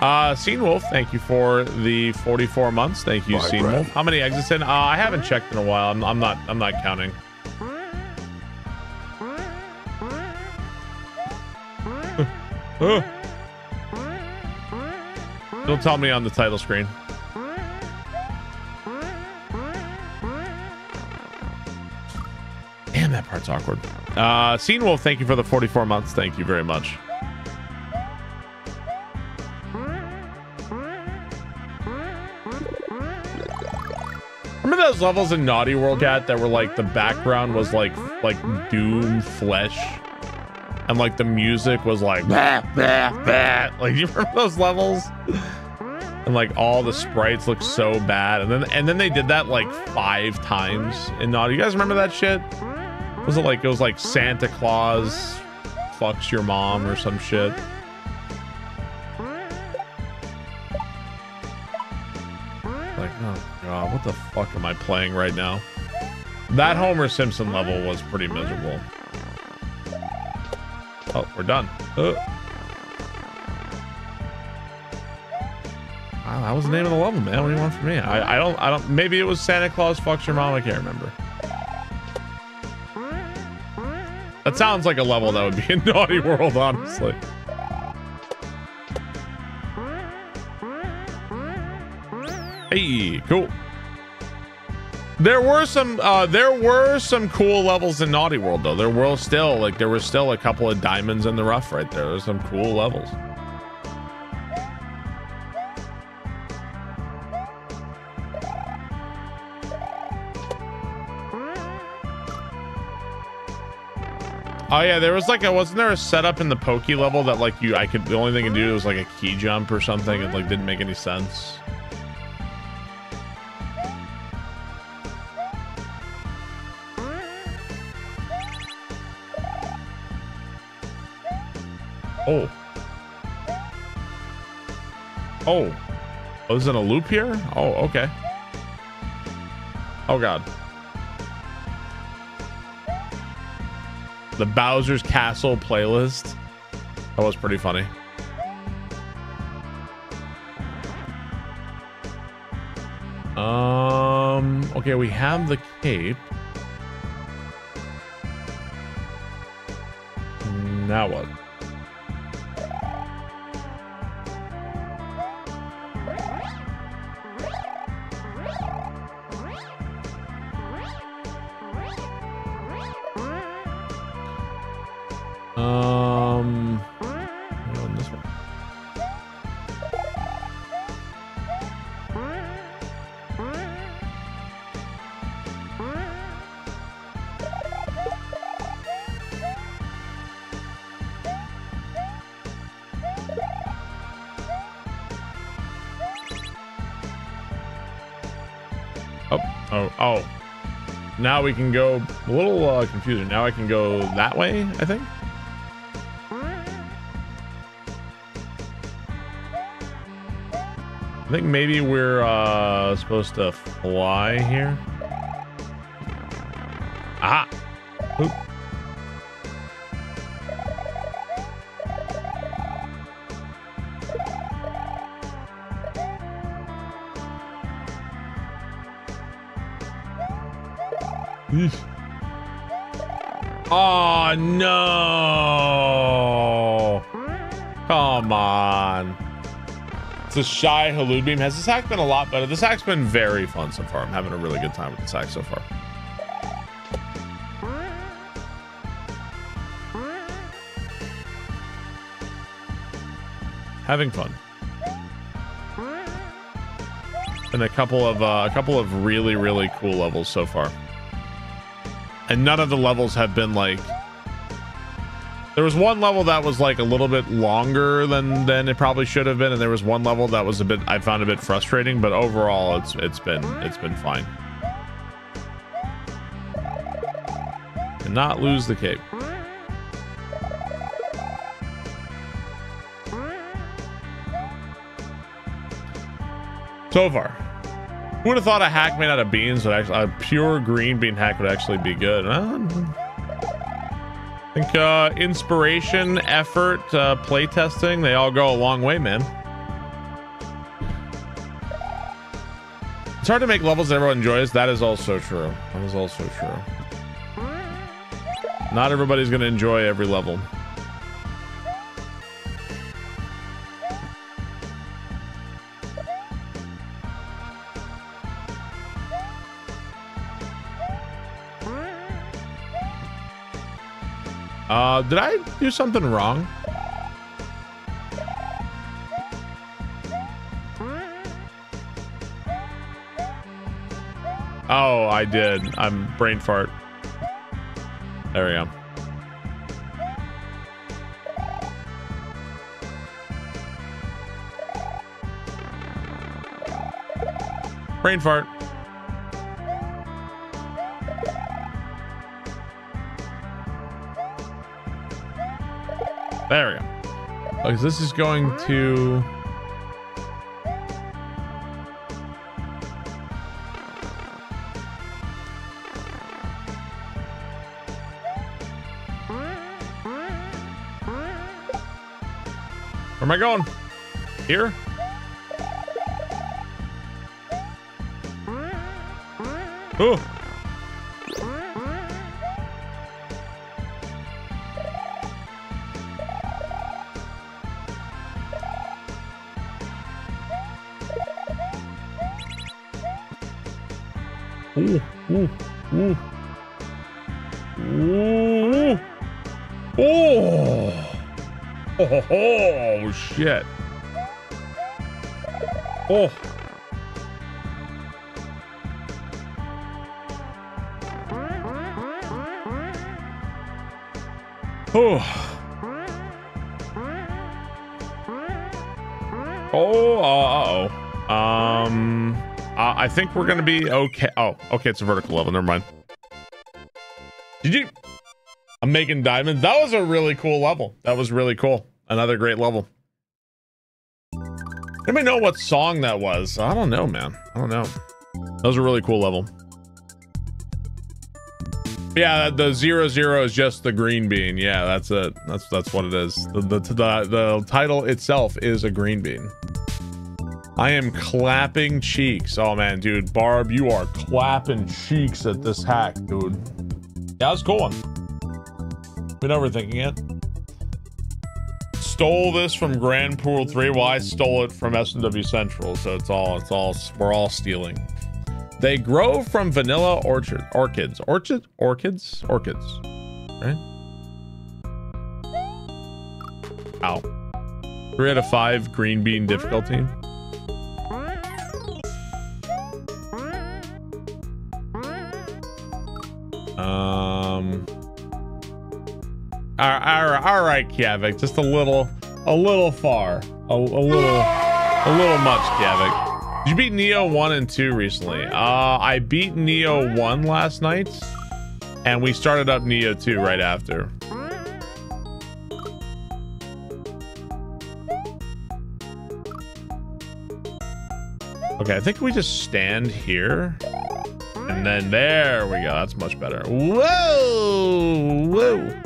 Uh, Scene Wolf, thank you for the 44 months. Thank you, Scene Wolf. How many exits in? Uh, I haven't checked in a while. I'm, I'm not. I'm not counting. Uh. Don't tell me on the title screen. Damn, that part's awkward. Uh, Scene Wolf, thank you for the 44 months. Thank you very much. Remember those levels in Naughty World Cat that were like the background was like like Doom flesh, and like the music was like bah, bah, bah. like you remember those levels? And like all the sprites look so bad, and then and then they did that like five times in Naughty. You guys remember that shit? Was it like it was like Santa Claus fucks your mom or some shit? Like, oh god, what the fuck am I playing right now? That Homer Simpson level was pretty miserable. Oh, we're done. Uh. Wow, that was the name of the level, man. What do you want from me? I, I don't, I don't. Maybe it was Santa Claus fucks your mom. I can't remember. That sounds like a level that would be in Naughty World, honestly. There were some uh there were some cool levels in Naughty World though. There were still like there were still a couple of diamonds in the rough right there. There's some cool levels. Oh yeah, there was like a wasn't there a setup in the pokey level that like you I could the only thing I could do was like a key jump or something and like didn't make any sense. Oh. Oh. Oh, is it a loop here? Oh, okay. Oh god. The Bowser's Castle playlist. That was pretty funny. Um, okay, we have the cape. Now what? Now we can go a little uh, confusing. Now I can go that way, I think. I think maybe we're uh, supposed to fly here. A shy Halud beam. Has this hack been a lot better? This hack's been very fun so far. I'm having a really good time with this hack so far. Having fun. And a couple of uh, a couple of really really cool levels so far. and none of the levels have been like. There was one level that was like a little bit longer than than it probably should have been, and there was one level that was a bit I found a bit frustrating. But overall, it's it's been it's been fine. And not lose the cape. So far, who would have thought a hack made out of beans would actually a pure green bean hack would actually be good? Uh, I think uh, inspiration, effort, uh, playtesting, they all go a long way, man. It's hard to make levels everyone enjoys. That is also true. That is also true. Not everybody's going to enjoy every level. Did I do something wrong? Oh, I did. I'm brain fart. There we go. Brain fart. There we go. Because this is going to. Where am I going? Here? Oh. Ooh, Oh. Oh, oh, shit. Oh. Oh. Oh, uh oh. Um, uh, I think we're gonna be okay. Oh, okay, it's a vertical level. Never mind. Did you? I'm making diamonds. That was a really cool level. That was really cool. Another great level. Anybody know what song that was? I don't know, man. I don't know. That was a really cool level. Yeah, the zero zero is just the green bean. Yeah, that's it. That's that's what it is. The the the, the title itself is a green bean. I am clapping cheeks. Oh man, dude, Barb, you are clapping cheeks at this hack, dude. Yeah, it's cool. Been overthinking it. Stole this from Grand Poo 3. Well, I stole it from SMW Central, so it's all it's all we're all stealing. They grow from vanilla orchard orchids. Orchid orchids? Orchids. Right? Ow. Three out of five green bean difficulty. All right, all right, Kiavik, just a little, a little far, a, a little, a little much, Kiavik. Did you beat Neo one and two recently? Uh, I beat Neo one last night, and we started up Neo two right after. Okay, I think we just stand here. And then there we go. That's much better. Whoa! Whoa!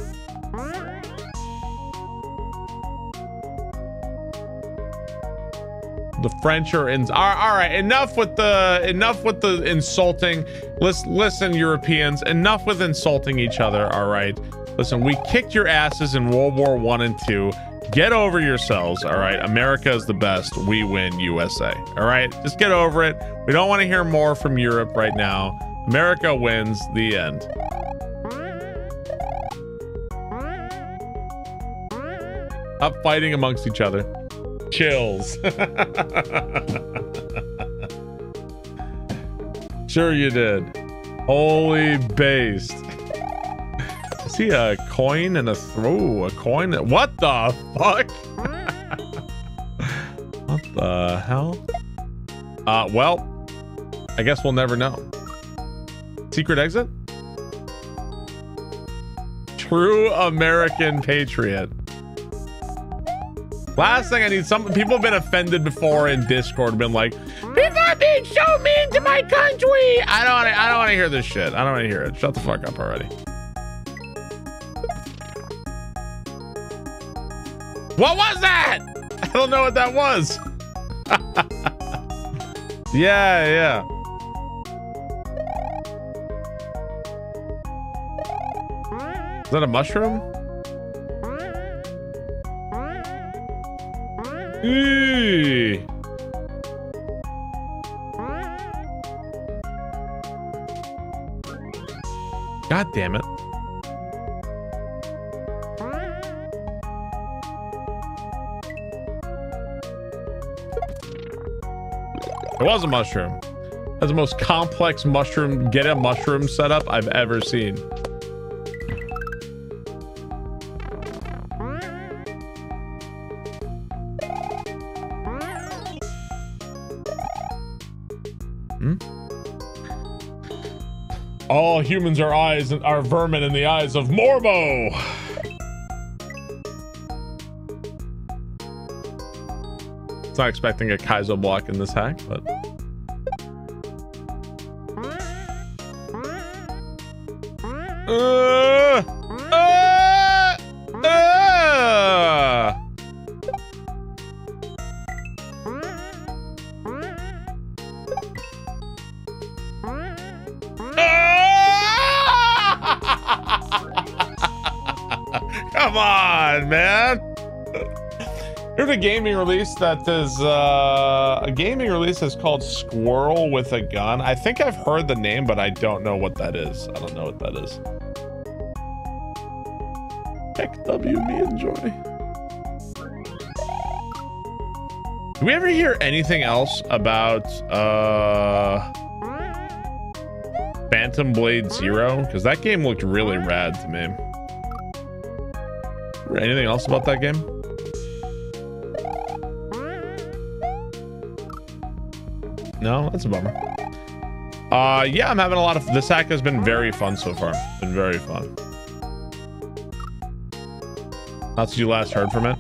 The French are in. All right, enough with the enough with the insulting. Listen, listen, Europeans. Enough with insulting each other. All right. Listen, we kicked your asses in World War One and Two. Get over yourselves. All right. America is the best. We win USA. All right. Just get over it. We don't want to hear more from Europe right now. America wins. The end. Up fighting amongst each other. Chills. sure you did. Holy based. See a coin and a throw. A coin. What the fuck? what the hell? Uh, well, I guess we'll never know. Secret exit? True American patriot. Last thing I need, some people have been offended before in Discord, been like, people are being so mean to my country. I don't want to. I don't want to hear this shit. I don't want to hear it. Shut the fuck up already. What was that? I don't know what that was. yeah, yeah. Is that a mushroom? God damn it. It was a mushroom. That's the most complex mushroom, get a mushroom setup I've ever seen. All humans are eyes and are vermin in the eyes of Morbo. It's not expecting a Kaizo block in this hack, but Uh, Come on, man. Here's a gaming release that is uh, a gaming release is called Squirrel with a Gun. I think I've heard the name, but I don't know what that is. I don't know what that is. Heck W me enjoy. Do we ever hear anything else about uh Phantom Blade Zero? Because that game looked really rad to me. Anything else about that game? No, that's a bummer. Uh, yeah, I'm having a lot of this hack has been very fun so far. Been very fun. That's you last heard from it.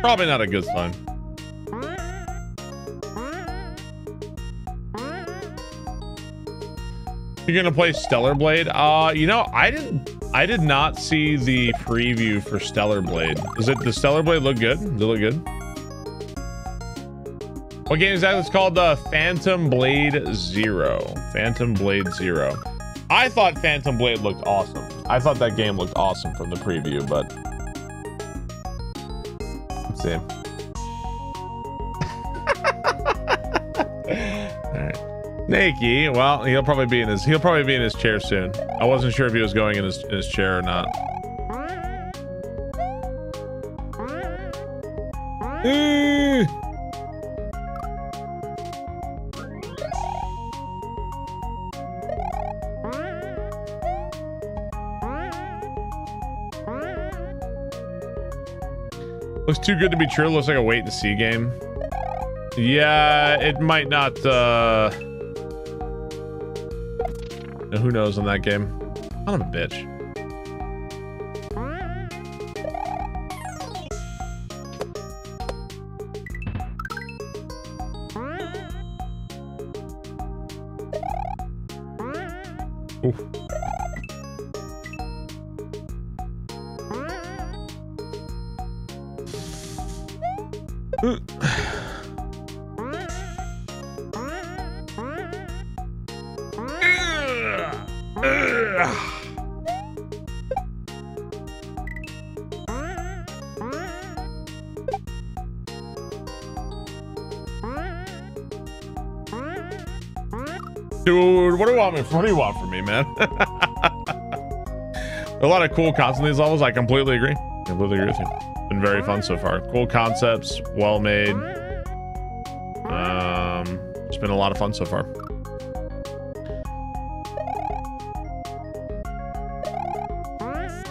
Probably not a good sign. You're gonna play Stellar Blade? Uh, you know, I didn't. I did not see the preview for Stellar Blade. Is it the Stellar Blade look good? Does it look good? What game is that? It's called uh, Phantom Blade Zero. Phantom Blade Zero. I thought Phantom Blade looked awesome. I thought that game looked awesome from the preview, but let's see. All right. Nakey, well, he'll probably be in his he'll probably be in his chair soon. I wasn't sure if he was going in his in his chair or not. Eh. Looks too good to be true. Looks like a wait and see game. Yeah, it might not. uh Who knows on that game? Of a bitch. Me? What do you want from me, man? a lot of cool concepts in these levels. I completely agree. Completely agree with you. Been very fun so far. Cool concepts, well made. Um, it's been a lot of fun so far.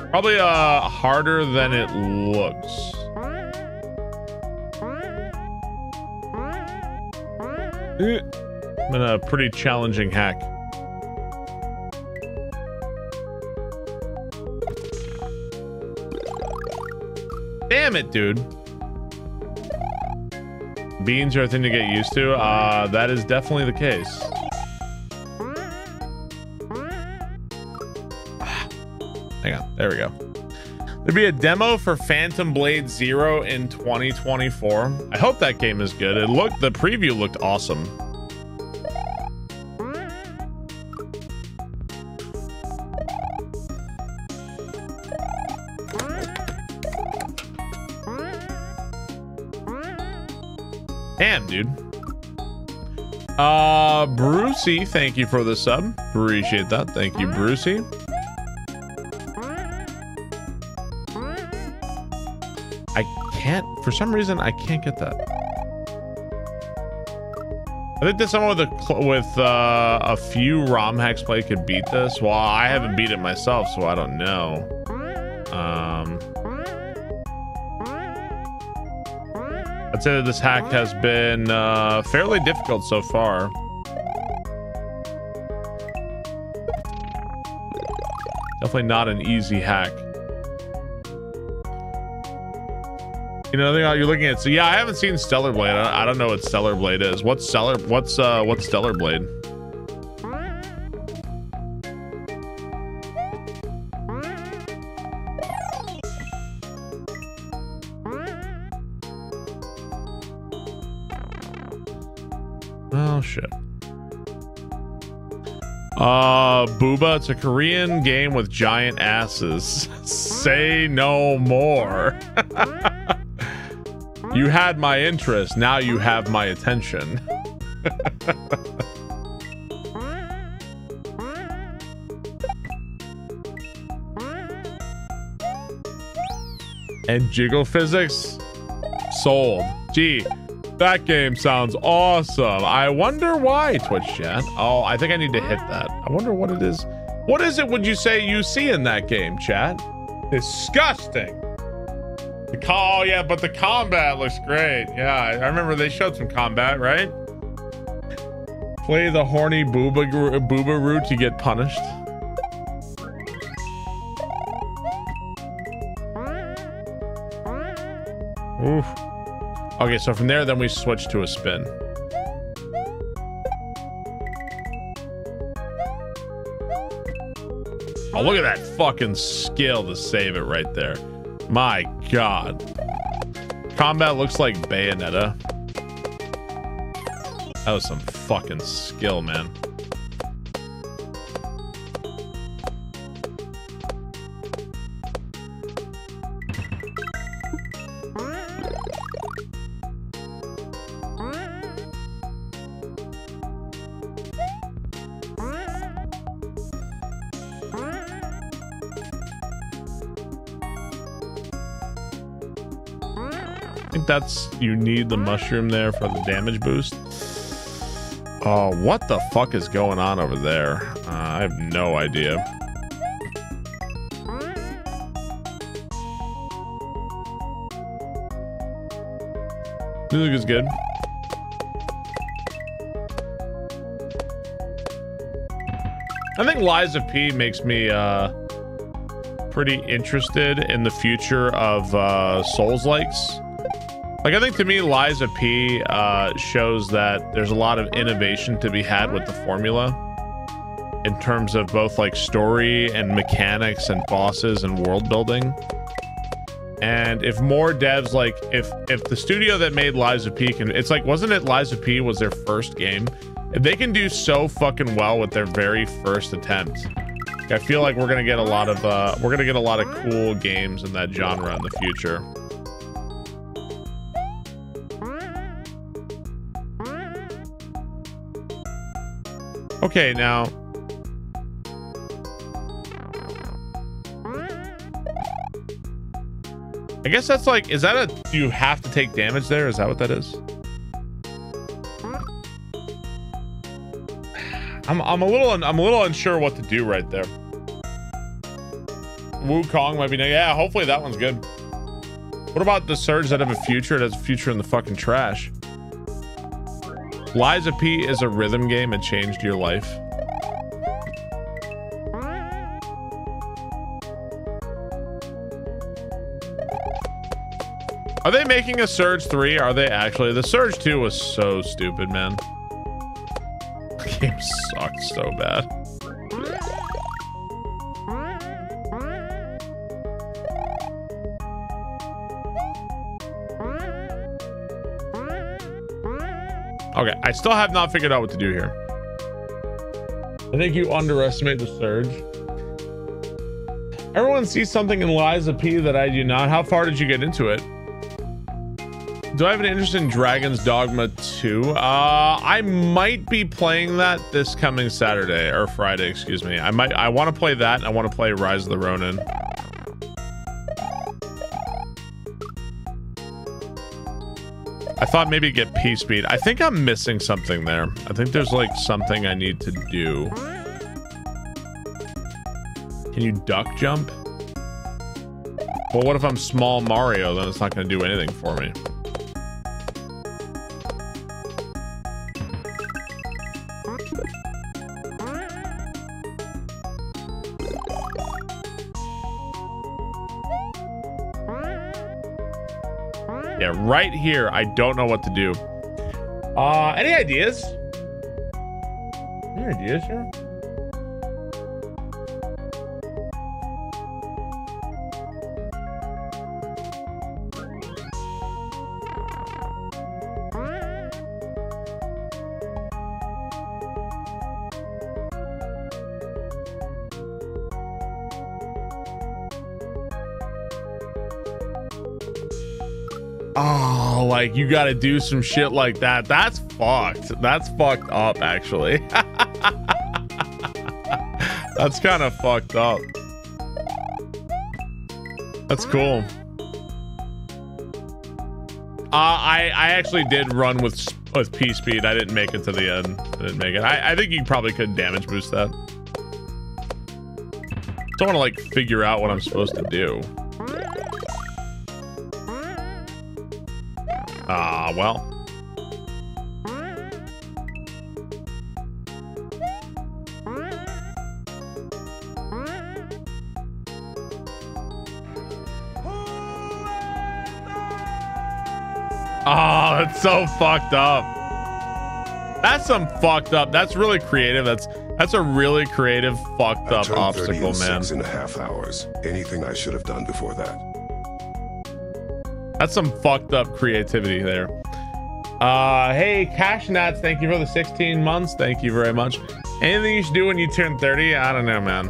Probably uh harder than it looks. Eh, Been a pretty challenging hack. Damn it, dude. Beans are a thing to get used to. Uh, that is definitely the case. Hang on. There we go. There'd be a demo for Phantom Blade Zero in 2024. I hope that game is good. It looked the preview looked awesome. Uh, Brucey, thank you for the sub. Appreciate that. Thank you, Brucey. I can't, for some reason, I can't get that. I think that someone with a with uh, a few ROM hacks play could beat this. Well, I haven't beat it myself, so I don't know. I'd say that this hack has been uh, fairly difficult so far. Definitely not an easy hack. You know, you're looking at. So yeah, I haven't seen Stellar Blade. I don't, I don't know what Stellar Blade is. What's Stellar? What's uh? What's Stellar Blade? Booba, it's a Korean game with giant asses. Say no more. you had my interest, now you have my attention. and Jiggle Physics sold. Gee, that game sounds awesome. I wonder why, Twitch chat. Oh, I think I need to hit that. I wonder what it is. What is it would you say you see in that game, chat? Disgusting. The call, oh, yeah, but the combat looks great. Yeah, I remember they showed some combat, right? Play the horny booba booba route to get punished. Oof. Okay, so from there, then we switch to a spin. Oh, look at that fucking skill to save it right there. My god. Combat looks like Bayonetta. That was some fucking skill, man. That's you need the mushroom there for the damage boost. Oh, what the fuck is going on over there? Uh, I have no idea. Music is good. I think Lies of P makes me uh pretty interested in the future of uh Souls likes. Like I think to me, Lies of P uh, shows that there's a lot of innovation to be had with the formula in terms of both like story and mechanics and bosses and world building. And if more devs like if if the studio that made Lies of P can it's like wasn't it Lies of P was their first game? If they can do so fucking well with their very first attempt, I feel like we're gonna get a lot of uh we're gonna get a lot of cool games in that genre in the future. Okay, now. I guess that's like, is that a, do you have to take damage there? Is that what that is? I'm, I'm a little, I'm a little unsure what to do right there. Wukong might be. Yeah, hopefully that one's good. What about the Surge that have a future? It has a future in the fucking trash. Lies of P is a rhythm game. It changed your life. Are they making a Surge 3? Are they actually? The Surge 2 was so stupid, man. The game sucked so bad. Okay, I still have not figured out what to do here. I think you underestimate the surge. Everyone sees something in Lies of P that I do not. How far did you get into it? Do I have an interest in Dragon's Dogma 2? Uh, I might be playing that this coming Saturday or Friday, excuse me. I might I want to play that I want to play Rise of the Ronin. I thought maybe get P speed. I think I'm missing something there. I think there's like something I need to do. Can you duck jump? Well, what if I'm small Mario? Then it's not going to do anything for me. Right here, I don't know what to do. Uh, any ideas? Any ideas here? Like you got to do some shit like that. That's fucked. That's fucked up, actually. That's kind of fucked up. That's cool. Uh, I I actually did run with with P speed. I didn't make it to the end. I didn't make it. I, I think you probably could damage boost that. Don't want to like figure out what I'm supposed to do. Ah, well. Oh, that's so fucked up. That's some fucked up. That's really creative. That's that's a really creative fucked I up turned 30 obstacle, man. six and a half hours. Anything I should have done before that. That's some fucked up creativity there. Uh, hey, Cash Nuts, thank you for the 16 months. Thank you very much. Anything you should do when you turn 30? I don't know, man.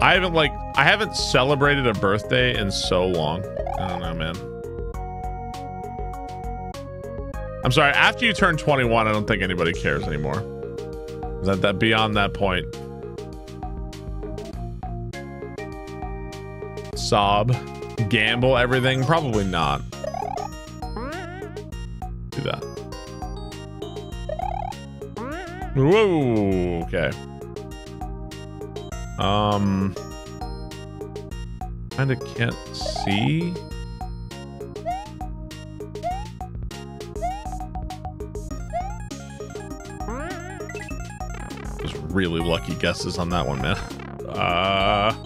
I haven't like I haven't celebrated a birthday in so long. I don't know, man. I'm sorry. After you turn 21, I don't think anybody cares anymore. Is that that beyond that point? Sob, gamble everything? Probably not. Do that. Whoa. Okay. Um. Kinda can't see. Really lucky guesses on that one, man. Uh.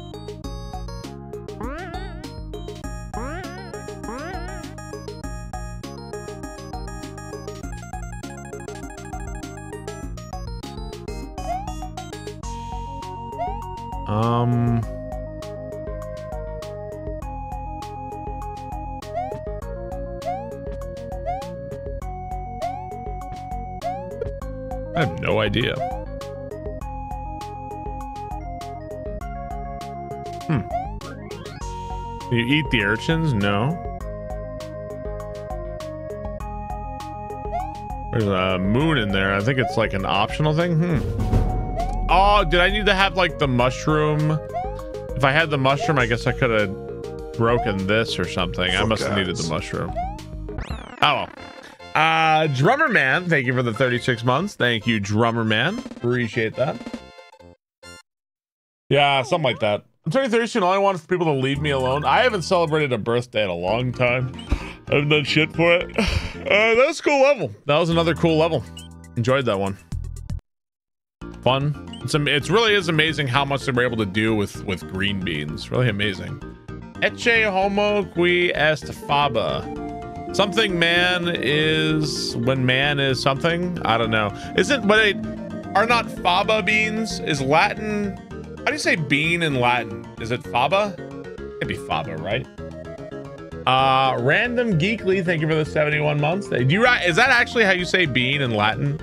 Idea. Hmm. You eat the urchins? No. There's a moon in there. I think it's like an optional thing. Hmm. Oh, did I need to have like the mushroom? If I had the mushroom, I guess I could have broken this or something. I must have needed the mushroom. Uh, Drummer Man, thank you for the 36 months. Thank you, Drummer Man. Appreciate that. Yeah, something like that. I'm turning 30 soon. All I want is for people to leave me alone. I haven't celebrated a birthday in a long time. I haven't done shit for it. Uh, that was a cool level. That was another cool level. Enjoyed that one. Fun. It's really is amazing how much they were able to do with with green beans. Really amazing. Ecce homo qui est faba. Something man is when man is something. I don't know. Isn't but it are not faba beans? Is Latin? How do you say bean in Latin? Is it faba? It'd be faba, right? Uh, random geekly. Thank you for the 71 months. Do you? Is that actually how you say bean in Latin?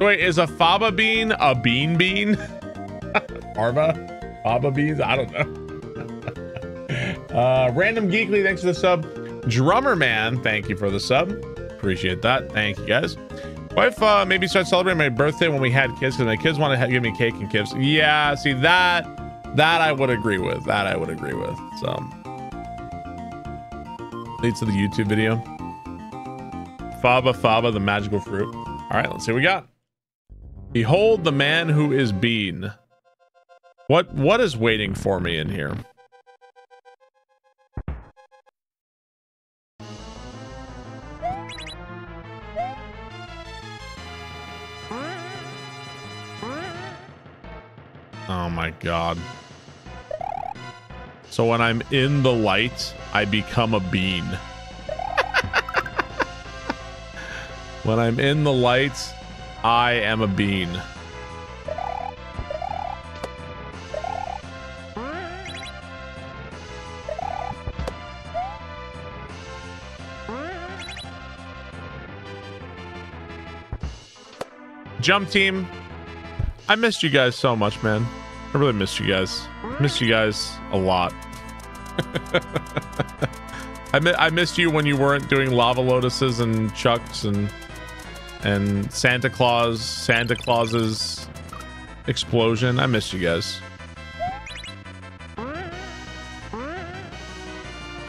Wait, is a faba bean a bean bean? Arba? Faba beans? I don't know. uh, random geekly. Thanks for the sub. Drummer man. Thank you for the sub. Appreciate that. Thank you guys. Wife uh, maybe start celebrating my birthday when we had kids because my kids want to give me cake and gifts. Yeah, see that that I would agree with. That I would agree with. So leads to the YouTube video. Faba Faba, the magical fruit. All right, let's see what we got. Behold the man who is Bean. What what is waiting for me in here? Oh my god. So when I'm in the light, I become a bean. when I'm in the light, I am a bean. Jump team, I missed you guys so much, man. I really missed you guys. Missed you guys a lot. I mi- I missed you when you weren't doing lava lotuses and chucks and and Santa Claus, Santa Claus's explosion. I missed you guys. The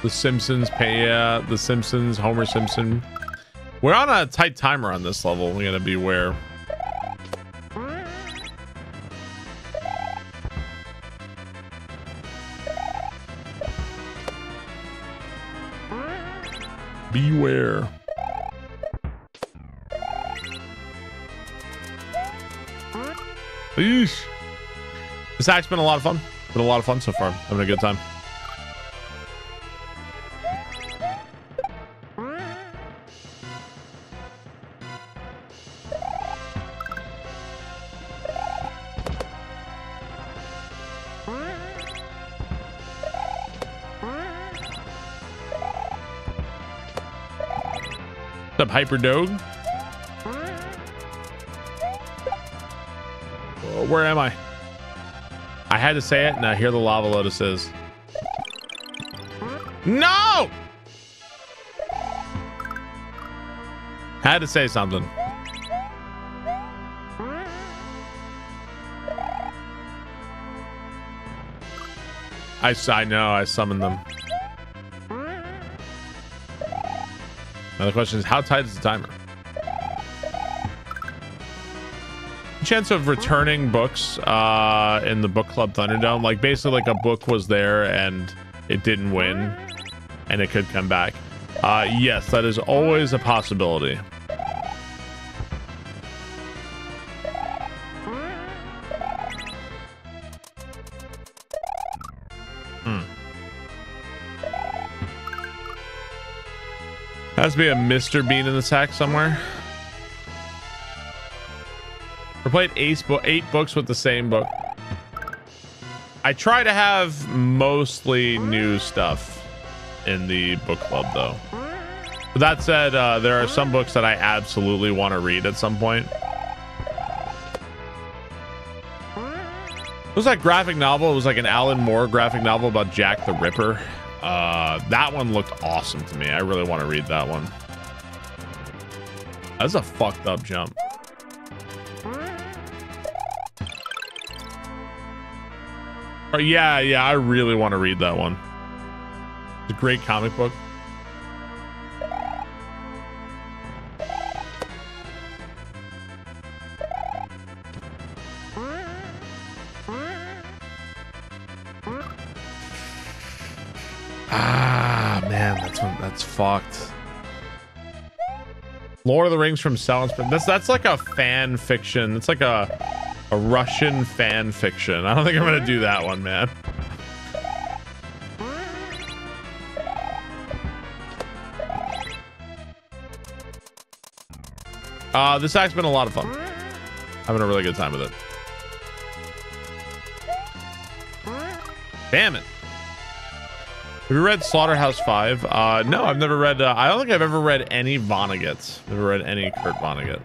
Simpsons, yeah, uh, The Simpsons, Homer Simpson. We're on a tight timer on this level. We gotta beware. Beware. Eesh. This hack's been a lot of fun. Been a lot of fun so far. Having a good time. What's up, Hyper Dog? Oh, Where am I? I had to say it, and I hear the lava lotuses. No! Had to say something. I, I know, I summoned them. Now the question is, how tight is the timer? Chance of returning books uh, in the book club Thunderdome, like basically like a book was there and it didn't win, and it could come back. Uh, yes, that is always a possibility. To be a Mr. Bean in the sack somewhere. We played eight, bo- eight books with the same book. I try to have mostly new stuff in the book club, though. But that said, uh, there are some books that I absolutely want to read at some point. What was that graphic novel? It was like an Alan Moore graphic novel about Jack the Ripper. Uh, that one looked awesome to me. I really want to read that one. That's a fucked up jump. Oh, yeah, yeah, I really want to read that one. It's a great comic book. Fucked. Lord of the Rings from Silence. That's that's like a fan fiction. It's like a a Russian fan fiction. I don't think I'm gonna do that one, man. Uh, this act's been a lot of fun. Having a really good time with it. Damn it. Have you read Slaughterhouse Five? Uh, no, I've never read. Uh, I don't think I've ever read any Vonnegut's. Never read any Kurt Vonnegut.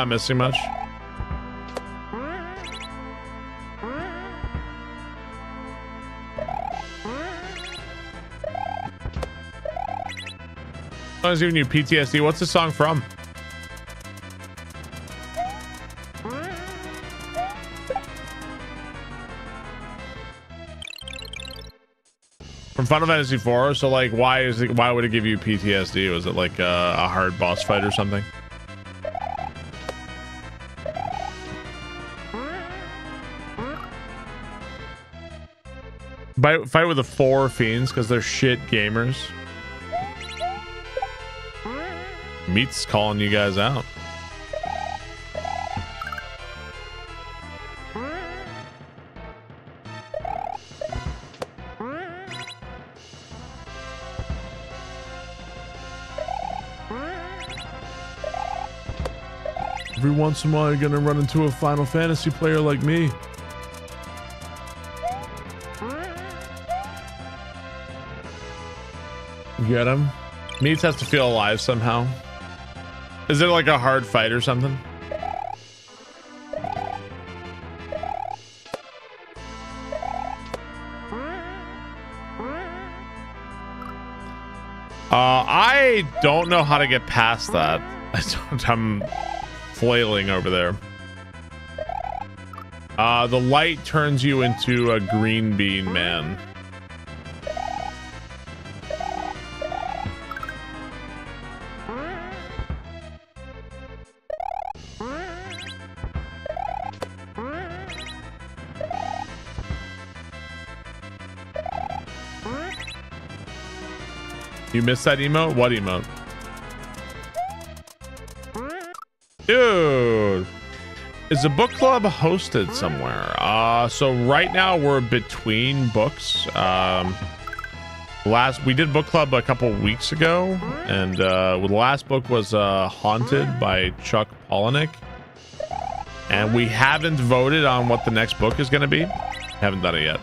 Not missing much. Song's giving you PTSD. What's the song from? From Final Fantasy IV. So like, why is it? Why would it give you PTSD? Was it like a, a hard boss fight or something? Fight, fight with the four fiends because they're shit gamers. Meat's calling you guys out. Every once in a while, you're gonna run into a Final Fantasy player like me. Get him? Meats has to feel alive somehow. Is it like a hard fight or something? Uh, I don't know how to get past that. I I'm flailing over there. Uh, the light turns you into a green bean man. You missed that emote? What emote? Dude. Is the book club hosted somewhere? Uh so right now we're between books. Um last we did book club a couple weeks ago and uh the last book was uh Haunted by Chuck Palahniuk. And we haven't voted on what the next book is going to be. Haven't done it yet.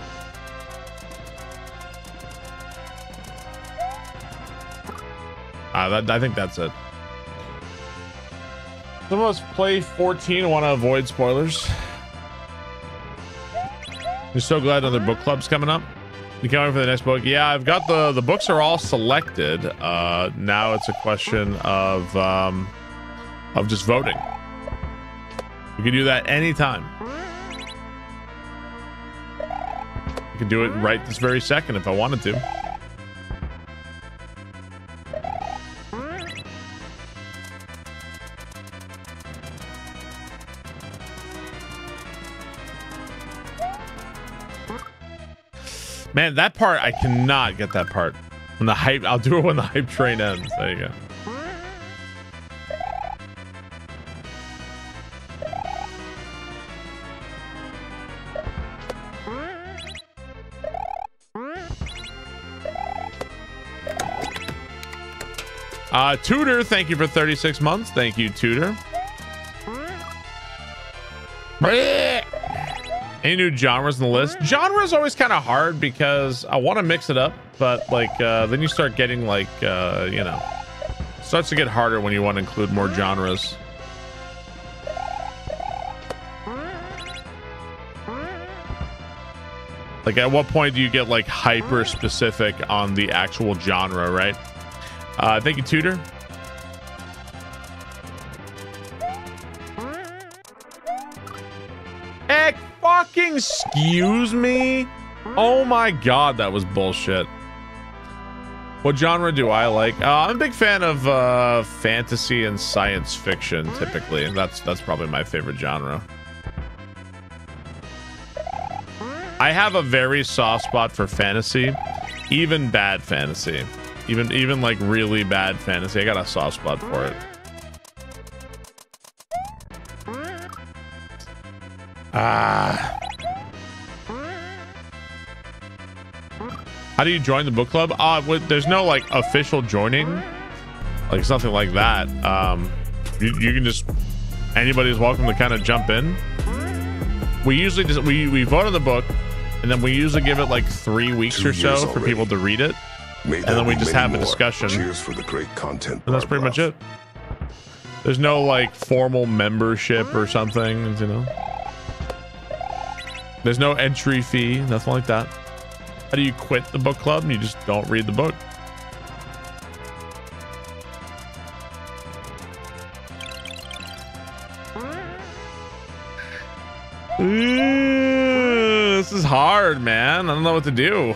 That, I think that's it. Some of us play 14 and want to avoid spoilers. I'm so glad another book club's coming up. You can't wait for the next book. Yeah, I've got the the books are all selected. Uh, now it's a question of um, of just voting. You can do that anytime. You can do it right this very second if I wanted to. Man, that part I cannot get that part. When the hype, I'll do it when the hype train ends. There you go. Uh, Tudor, thank you for 36 months. Thank you, Tudor. Any new genres in the list? Genre is always kind of hard because I want to mix it up, but like uh, then you start getting like uh, you know, starts to get harder when you want to include more genres. Like, at what point do you get like hyper specific on the actual genre, right? Uh, thank you, Tutor. Excuse me. Oh my god, that was bullshit. What genre do I like? Uh, I'm a big fan of uh, fantasy and science fiction. Typically, that's that's probably my favorite genre. I have a very soft spot for fantasy, even bad fantasy, even even like really bad fantasy. I got a soft spot for it. Ah. How do you join the book club? Uh, with, there's no like official joining, like something like that. Um, you, you can just anybody's welcome to kind of jump in. We usually just we we vote on the book, and then we usually give it like three weeks Two or so for already. people to read it, May and then we just have a more. discussion. Cheers for the great content. And that's pretty much it. There's no like formal membership or something, you know. There's no entry fee, nothing like that. How do you quit the book club? You just don't read the book. Ooh, this is hard, man. I don't know what to do.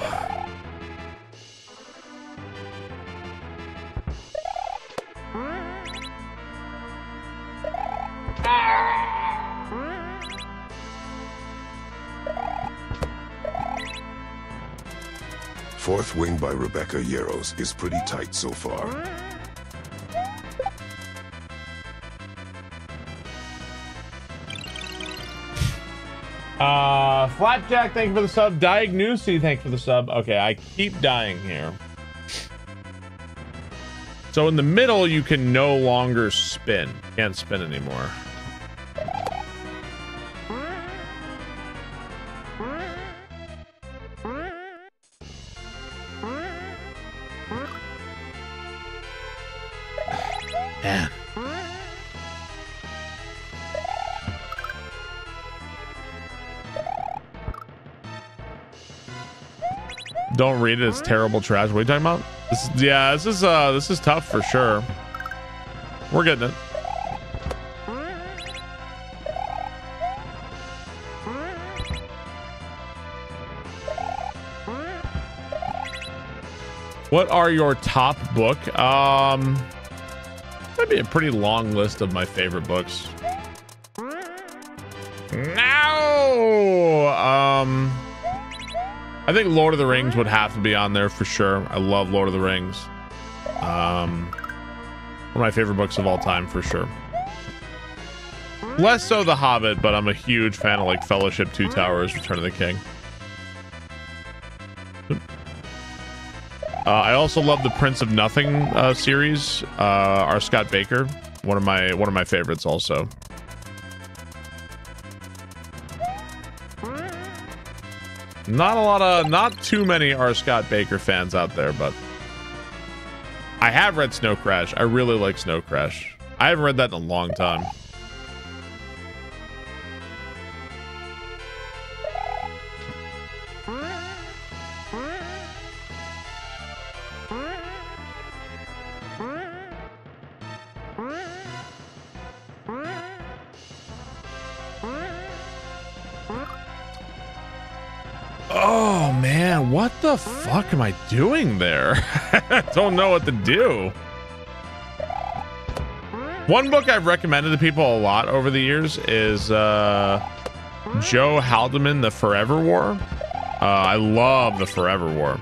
Fourth Wing by Rebecca Yarros is pretty tight so far. Uh, Flapjack, thank you for the sub. Diagnosy, thank you for the sub. Okay, I keep dying here. So in the middle, you can no longer spin. Can't spin anymore. Don't read it. It's terrible trash. What are you talking about? This yeah, this is uh this is tough for sure. We're getting it. What are your top book? Um that'd be a pretty long list of my favorite books. I think Lord of the Rings would have to be on there for sure. I love Lord of the Rings. Um, one of my favorite books of all time for sure. Less so The Hobbit, but I'm a huge fan of like Fellowship, Two Towers, Return of the King. Uh, I also love the Prince of Nothing uh, series. Uh, R. Scott Bakker, one of my one of my favorites also. Not a lot of, not too many R. Scott Bakker fans out there, but I have read Snow Crash. I really like Snow Crash. I haven't read that in a long time. The fuck am I doing there? Don't know what to do. One book I've recommended to people a lot over the years is uh, Joe Haldeman, The Forever War. Uh, I love The Forever War.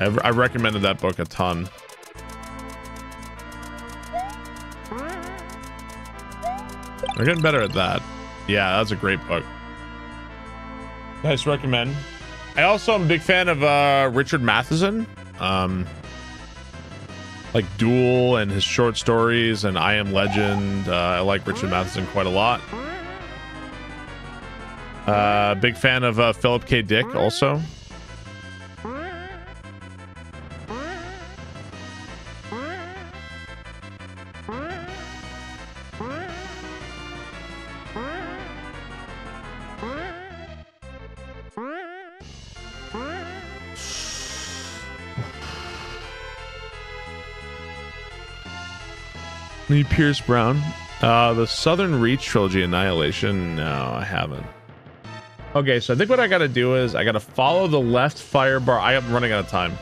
I've, I recommended that book a ton. They're getting better at that. Yeah, that's a great book. Nice recommend. I also am a big fan of uh, Richard Matheson. Um, like Duel and his short stories and I Am Legend. Uh, I like Richard Matheson quite a lot. Uh, big fan of uh, Philip K. Dick also. Lee Pierce Brown. Uh, the Southern Reach trilogy, Annihilation. No, I haven't. Okay, so I think what I gotta do is I gotta follow the left fire bar. I am running out of time.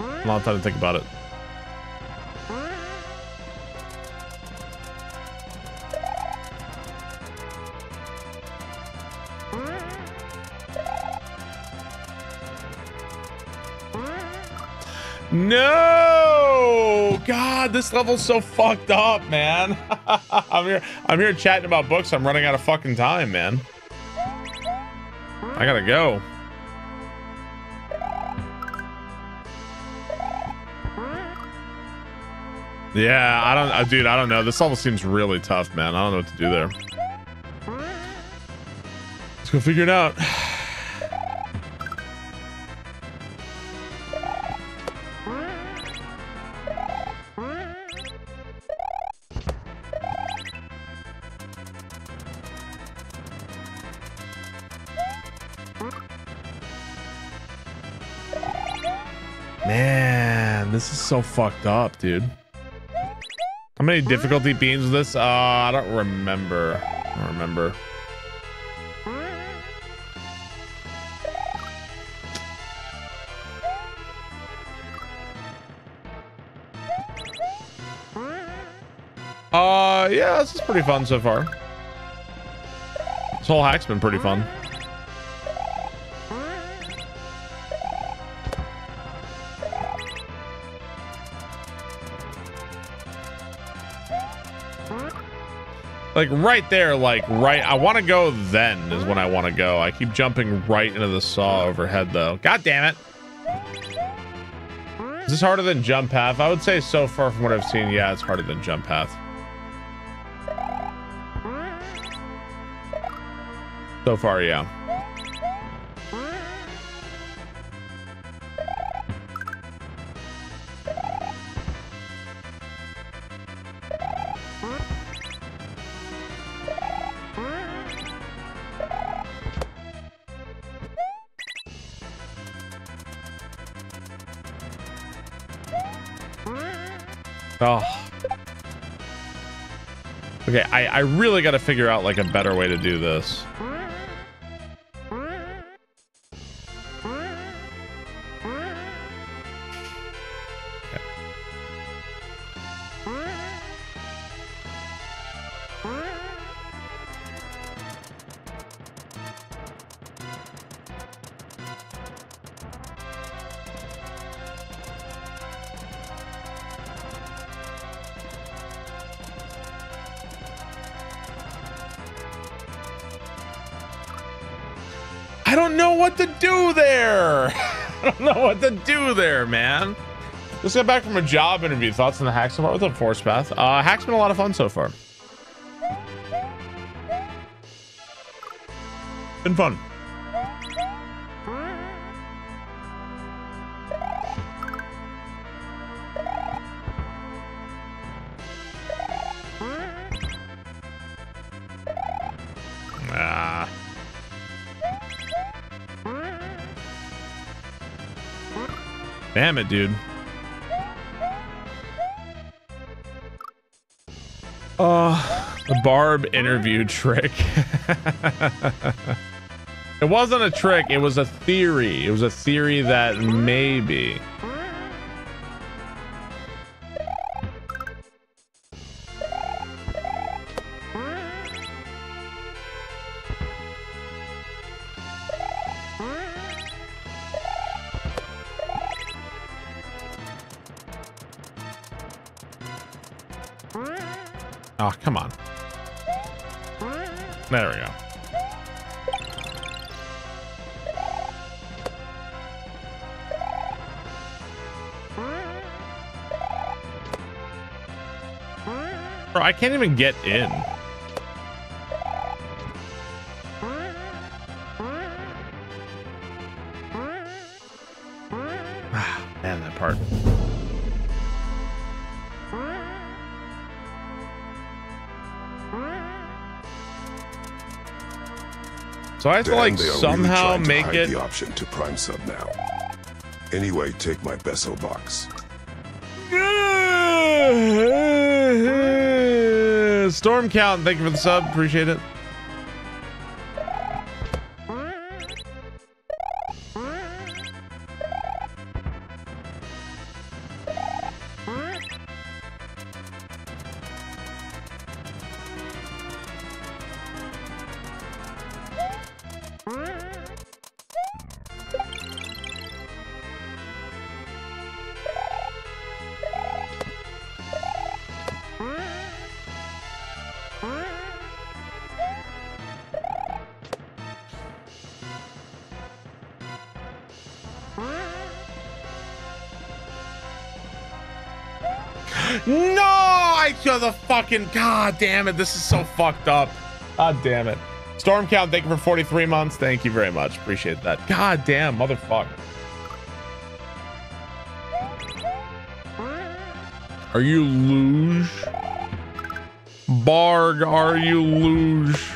A long time to think about it. No! God, this level's so fucked up, man. I'm here I'm here chatting about books. I'm running out of fucking time, man. I gotta go. Yeah, I don't, uh, dude, I don't know. This level seems really tough, man. I don't know what to do there. Let's go figure it out. so fucked up, dude. How many difficulty beams with this? Uh, I don't remember. I don't remember. Uh, yeah, this is pretty fun so far. This whole hack's been pretty fun. Like right there, like right. I want to go then is when I want to go. I keep jumping right into the saw overhead though. God damn it. Is this harder than jump path? I would say so far from what I've seen, yeah, it's harder than jump path. So far, yeah. Okay, I, I really got to figure out like a better way to do this. What to do there. I don't know what to do there, man. Just got back from a job interview. Thoughts on the hack so far? What's up, Force Path? Uh, hack's been a lot of fun so far. Been fun. Damn it, dude. Uh, oh, the Barb interview trick. it wasn't a trick, it was a theory. It was a theory that maybe. Can't even get in. Ah, Man, that part. So I have to like really somehow to make it. the option to prime sub now. Anyway, take my Bezos box. The storm Count, thank you for the sub. Appreciate it. Fucking god damn it. This is so fucked up. God damn it. Storm count, thank you for 43 months. Thank you very much. Appreciate that. God damn, motherfucker. Are you luge? Barg, are you luge?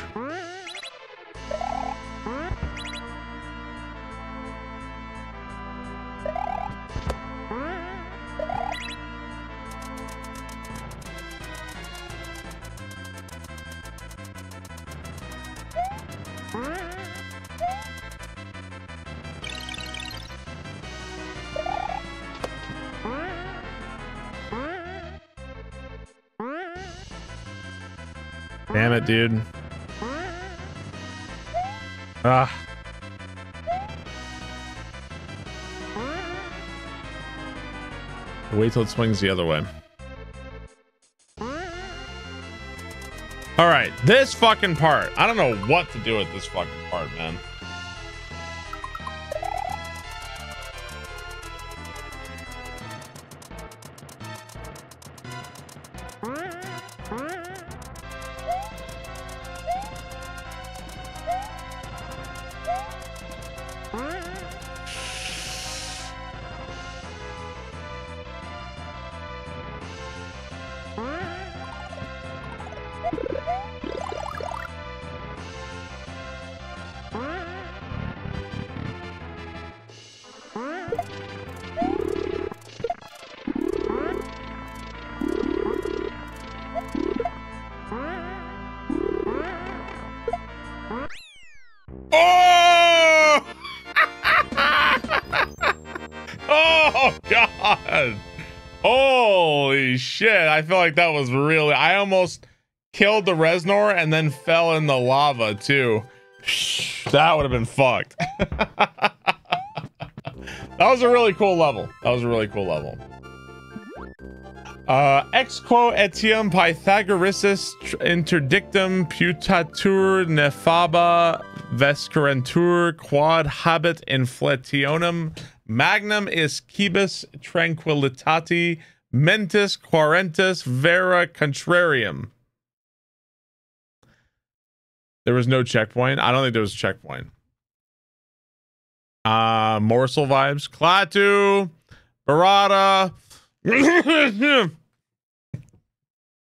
Dude. Ah. Wait till it swings the other way. All right, this fucking part. I don't know what to do with this fucking part, man. Killed the Reznor and then fell in the lava too. That would have been fucked. that was a really cool level. That was a really cool level. Uh, ex quo etiam Pythagoresis tr- interdictum putatur nefaba vescerentur quad habet inflationem magnum iscibus tranquillitati mentis quarentis vera contrarium. There was no checkpoint. I don't think there was a checkpoint. Uh, morsel vibes. Klaatu, Barada.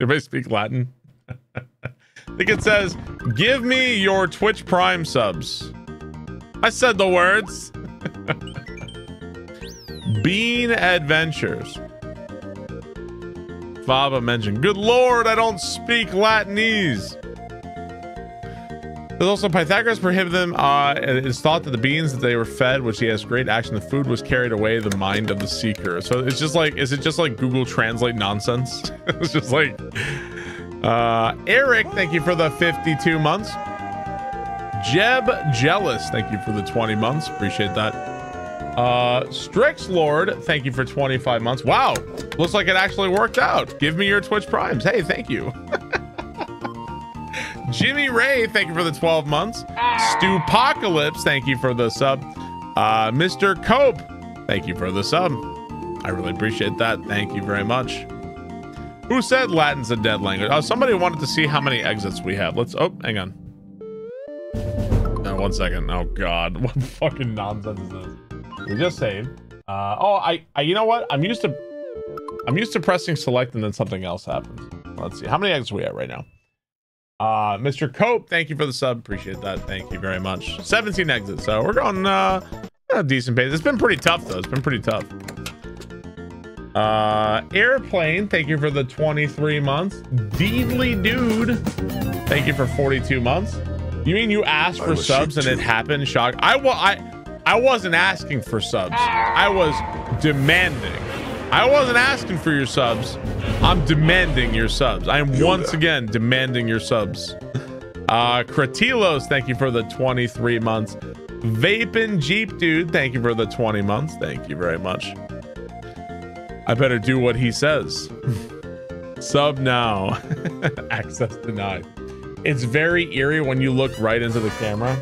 Everybody speak Latin. I think it says, "Give me your Twitch Prime subs." I said the words. Bean Adventures. Faba mentioned, "Good Lord, I don't speak Latinese." There's also Pythagoras prohibited them. Uh, it is thought that the beans that they were fed, which he has great action, the food was carried away the mind of the seeker. So it's just like, is it just like Google Translate nonsense? it's just like, uh, Eric, thank you for the 52 months. Jeb Jealous, thank you for the 20 months. Appreciate that. Uh, Strix Lord, thank you for 25 months. Wow, looks like it actually worked out. Give me your Twitch Primes. Hey, thank you. Jimmy Ray, thank you for the 12 months. Stupocalypse, thank you for the sub. Uh, Mr. Cope, thank you for the sub. I really appreciate that. Thank you very much. Who said Latin's a dead language? Oh, somebody wanted to see how many exits we have. Let's. Oh, hang on. One second. Oh God, what fucking nonsense is this? We just saved. Uh, oh, I, I. You know what? I'm used to. I'm used to pressing select and then something else happens. Let's see. How many exits we at right now? Uh, Mr. Cope, thank you for the sub. Appreciate that. Thank you very much. 17 exits. So we're going uh, a decent pace. It's been pretty tough though. It's been pretty tough. Uh, Airplane, thank you for the 23 months. Deedly Dude, thank you for 42 months. You mean you asked for subs and it happened? Shock. I wa- I I wasn't asking for subs. I was demanding. I wasn't asking for your subs. I'm demanding your subs. I am once again demanding your subs. Uh Kratilos, thank you for the 23 months. Vapin Jeep Dude, thank you for the 20 months. Thank you very much. I better do what he says. Sub now. Access denied. It's very eerie when you look right into the camera.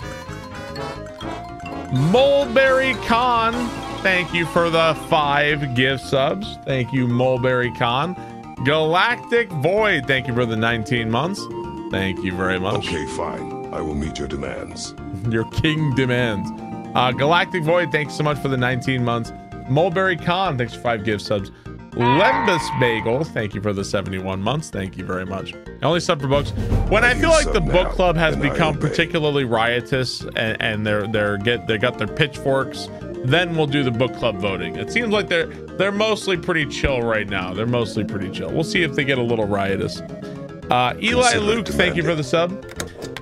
Mulberry Khan, thank you for the five gift subs. Thank you, Mulberry Khan. Galactic Void, thank you for the 19 months. Thank you very much. Okay, fine. I will meet your demands. Your king demands. Uh, Galactic Void, thanks so much for the 19 months. Mulberry Khan, thanks for five gift subs. Lembus Bagel, thank you for the 71 months. Thank you very much. I only sub for books. When I You feel like the book club has become particularly riotous and, and they're they're get they got their pitchforks, then we'll do the book club voting. It seems like they're they're mostly pretty chill right now. They're mostly pretty chill. We'll see if they get a little riotous. Uh, Eli Consider Luke, thank you for the sub.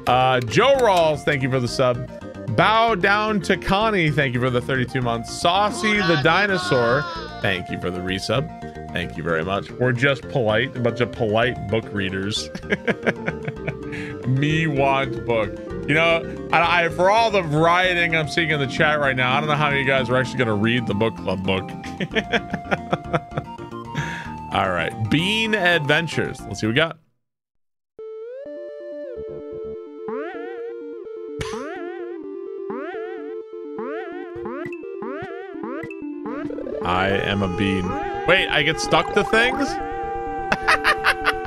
Uh, Joe Rawls, thank you for the sub. Bow down to Connie, thank you for the 32 months. Saucy the dinosaur, thank you for the resub. Thank you very much. We're just polite, a bunch of polite book readers. Me want book. You know, I, I for all the rioting I'm seeing in the chat right now, I don't know how you guys are actually going to read the book club book. all right, Bean Adventures. Let's see what we got. I am a bean. Wait, I get stuck to things?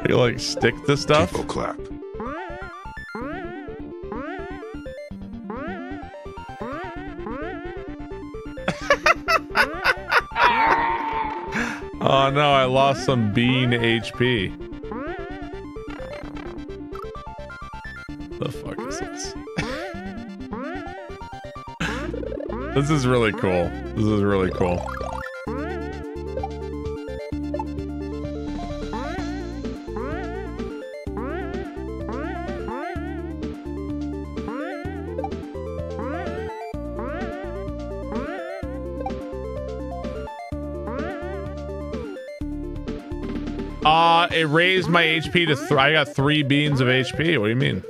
you like stick the stuff? Tipo clap. Oh no, I lost some bean HP. The fuck is this? this is really cool. This is really cool. It raised my HP to th- I got three beans of HP. What do you mean?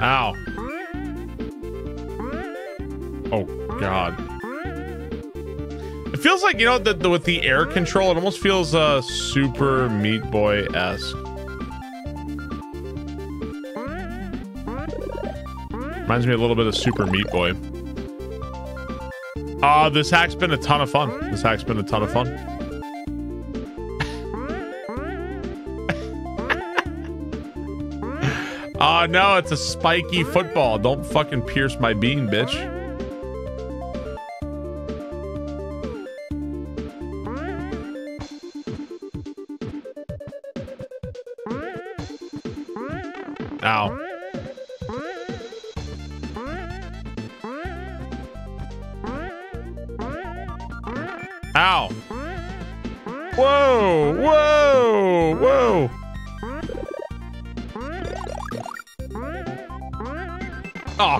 Ow. Oh, God. It feels like, you know, the, the, with the air control, it almost feels uh, super Meat Boy Reminds me a little bit of Super Meat Boy. Uh, this hack's been a ton of fun. This hack's been a ton of fun. Oh no, it's a spiky football. Don't fucking pierce my bean, bitch.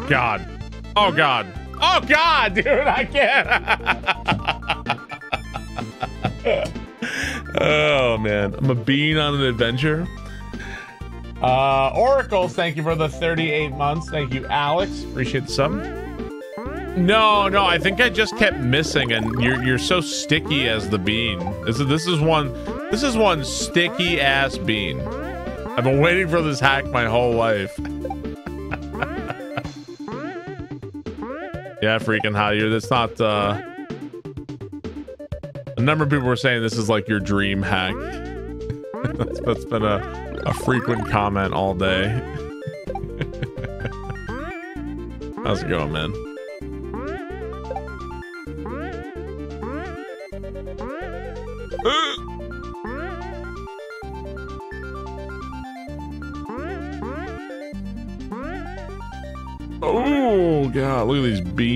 God. Oh god. Oh god, dude, I can't. oh man. I'm a bean on an adventure. Uh Oracles, thank you for the 38 months. Thank you, Alex. Appreciate sub. No, no, I think I just kept missing, and you're you're so sticky as the bean. This is this is one this is one sticky ass bean. I've been waiting for this hack my whole life. Yeah, freaking hot. You. that's not, uh, a number of people were saying this is like your dream hack. that's, that's been a, a frequent comment all day. How's it going, man? oh, God. Look at these bees.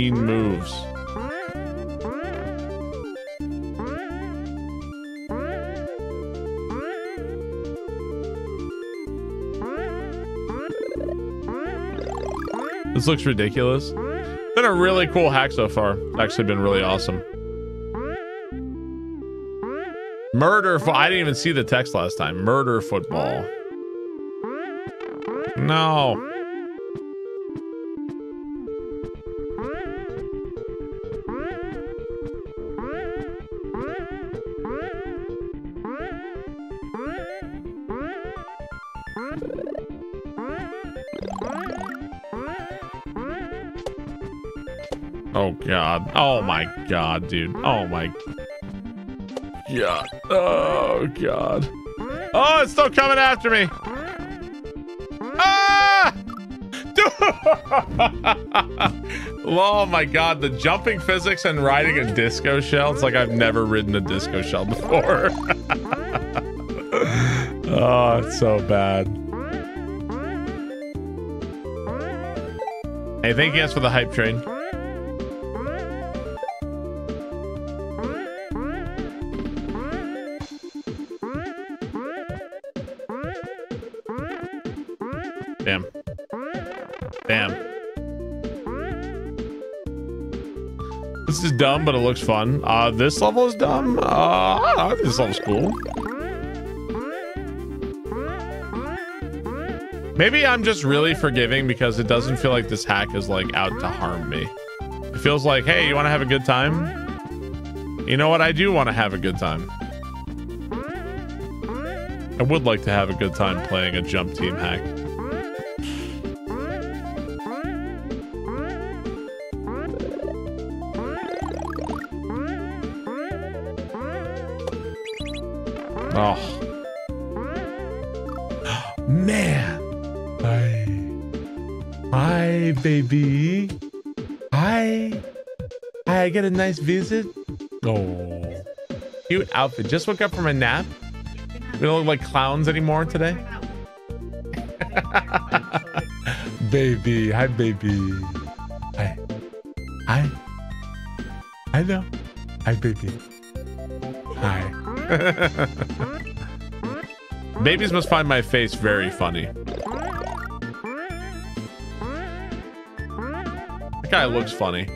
Looks ridiculous. Been a really cool hack so far. It's actually been really awesome. Murder. Fo- I didn't even see the text last time. Murder football. No. God. Oh my god, dude. Oh my god. Oh god. Oh, it's still coming after me. Ah! oh my god, the jumping physics and riding a disco shell. It's like I've never ridden a disco shell before. oh, it's so bad. Hey, thank you guys for the hype train. But it looks fun. Uh, this level is dumb. Uh, this level's cool. Maybe I'm just really forgiving because it doesn't feel like this hack is like out to harm me. It feels like, hey, you want to have a good time? You know what? I do want to have a good time. I would like to have a good time playing a jump team hack. Oh. Man. Hi. Hi, baby. Hi. Hi, I get a nice visit. Oh. Cute outfit. Just woke up from a nap. We don't look like clowns anymore today. baby. Hi, baby. Hi. Hi. Know. Hi, baby. Babies must find my face very funny. That guy looks funny.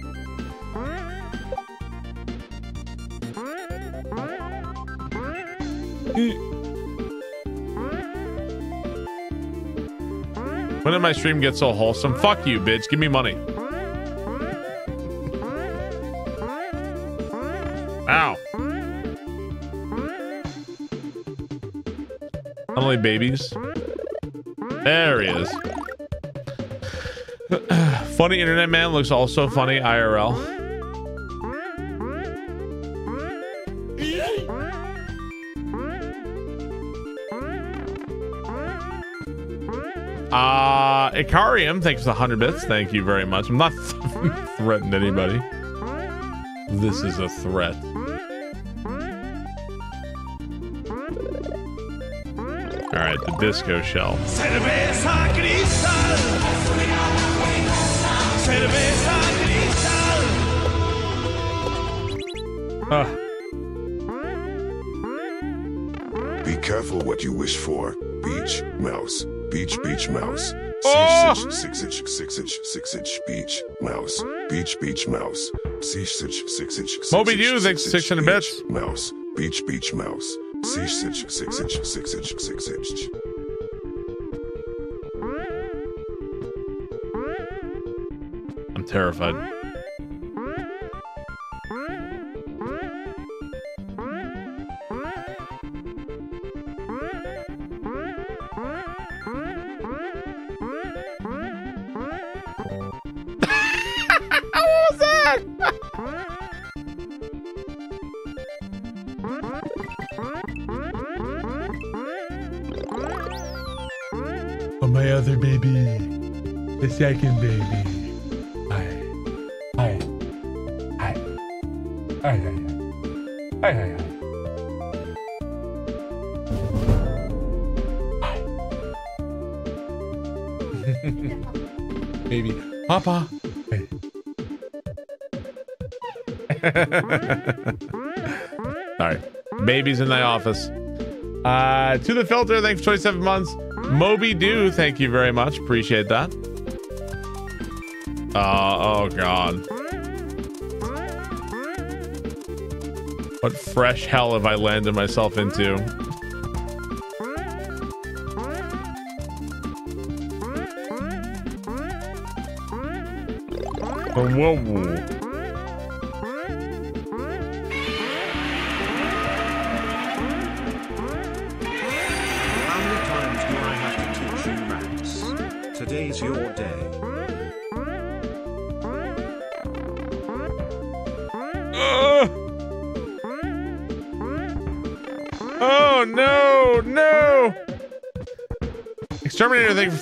When did my stream get so wholesome? Fuck you, bitch. Give me money. Ow. Only babies. There he is. funny internet man looks also funny IRL. Uh, Icarium, thanks for the 100 bits. Thank you very much. I'm not threatening anybody. This is a threat. All right, the disco shell. Cerveza cristal. Cerveza cristal. Ah, Be careful what you wish for. Beach, mouse. Beach, beach, mouse. Oh! Six inch, six inch, six inch, beach, mouse. Beach, beach, mouse. Six inch, six inch, six Moby inch, Dew, thanks six for 600 inch, bits. beach, Mouse. Beach, beach, mouse. Six inch, six inch, six inch, six inch. I'm terrified. In the office. Uh, to the filter, thanks for 27 months. Moby Do, thank you very much. Appreciate that. Uh, oh, God. What fresh hell have I landed myself into? Whoa,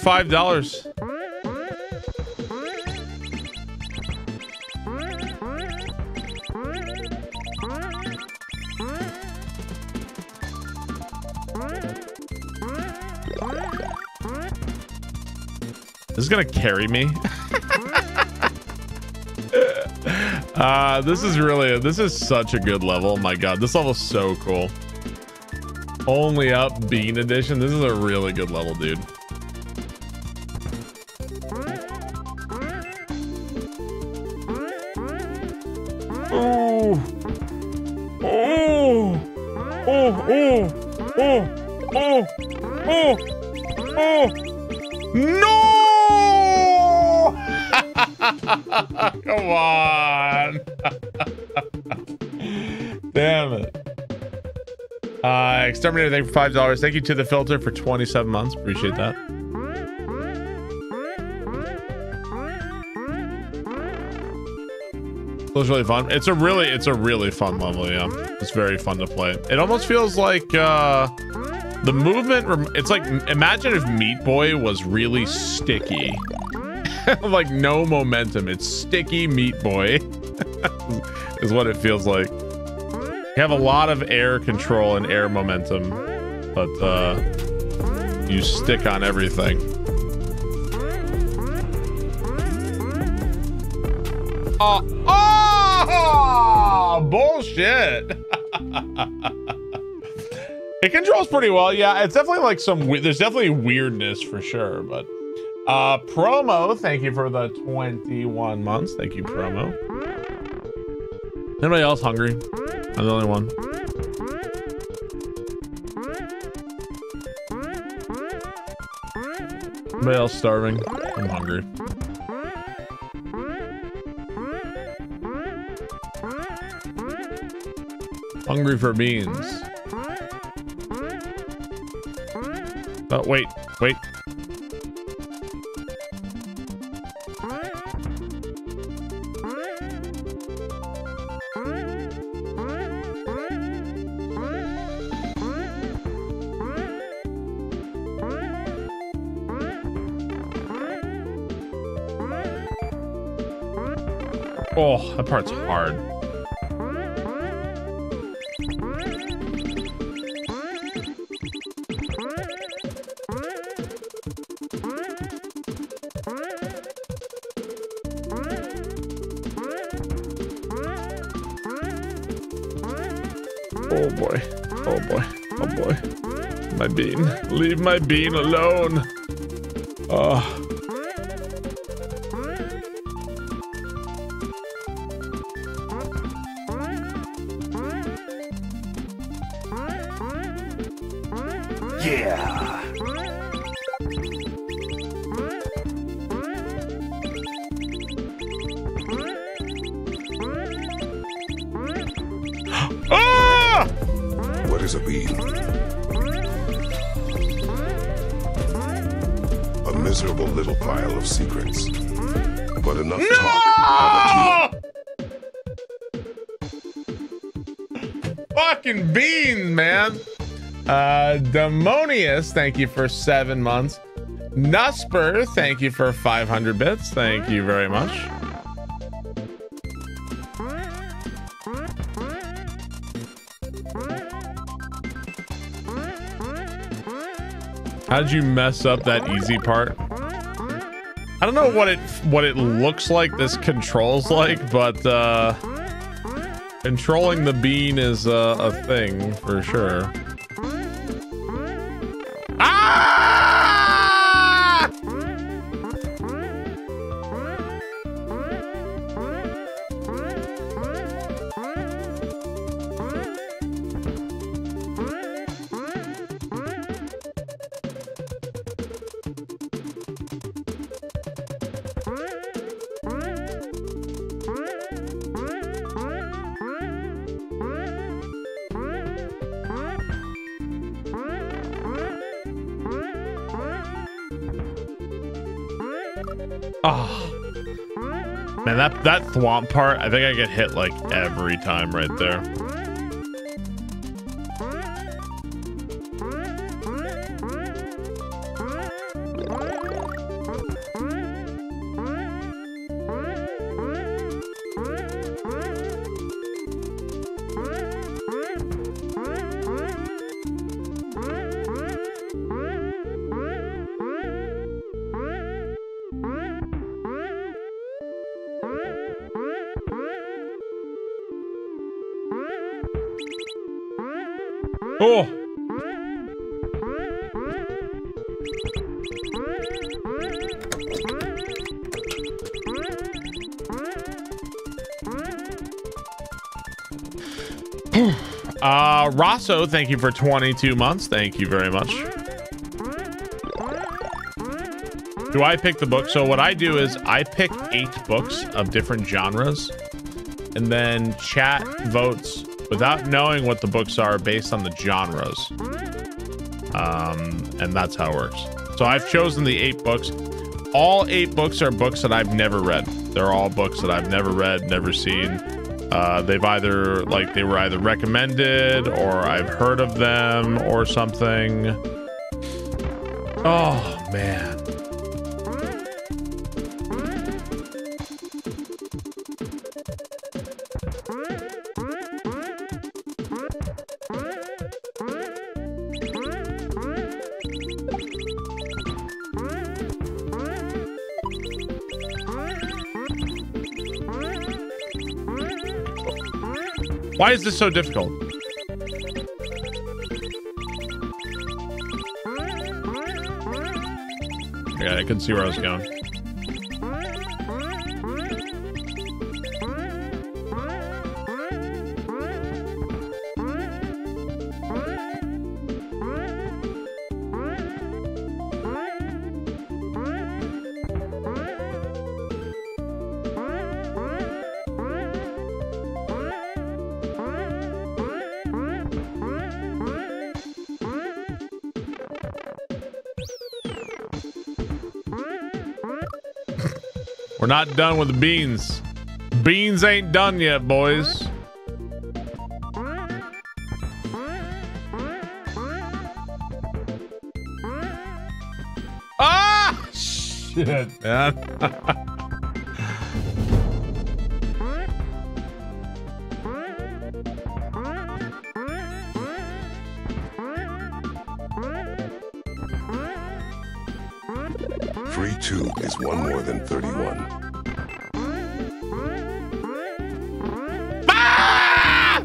five dollars. This is gonna carry me. Uh, this is really, this is such a good level. My God, this level's so cool. Only up Bean Edition. This is a really good level, dude. Exterminator, thank you for five dollars. Thank you to the filter for 27 months. Appreciate that. It was really fun. It's a really, it's a really fun level. Yeah, it's very fun to play. It almost feels like uh, the movement. It's like imagine if Meat Boy was really sticky, like no momentum. It's sticky Meat Boy, is what it feels like. You have a lot of air control and air momentum, but uh, you stick on everything. Oh, oh bullshit. it controls pretty well. Yeah, it's definitely like some, there's definitely weirdness for sure, but uh, promo, thank you for the 21 months. Thank you, promo. Anybody else hungry? I'm the only one. Else starving? I'm hungry. Hungry for beans. Oh, wait, wait. Oh, that part's hard. Oh boy. Oh boy. Oh boy. My bean. Leave my bean alone. Oh. Beans, man. Uh, Demonius, thank you for seven months. Nusper, thank you for 500 bits. Thank you very much. How'd you mess up that easy part? I don't know what it what it looks like this controls like, but uh Controlling the bean is uh, a thing for sure. That thwomp part, I think I get hit like every time right there. Rosso, thank you for 22 months. Thank you very much. Do I pick the book? So what I do is I pick eight books of different genres and then chat votes without knowing what the books are based on the genres. Um, and that's how it works. So I've chosen the eight books. All eight books are books that I've never read. They're all books that I've never read, never seen. Uh, they've either like they were either recommended or I've heard of them or something. Oh man. Why is this so difficult? Yeah, I couldn't see where I was going. Not done with the beans. Beans ain't done yet, boys. Ah! Shit, two is one more than 31. Ah!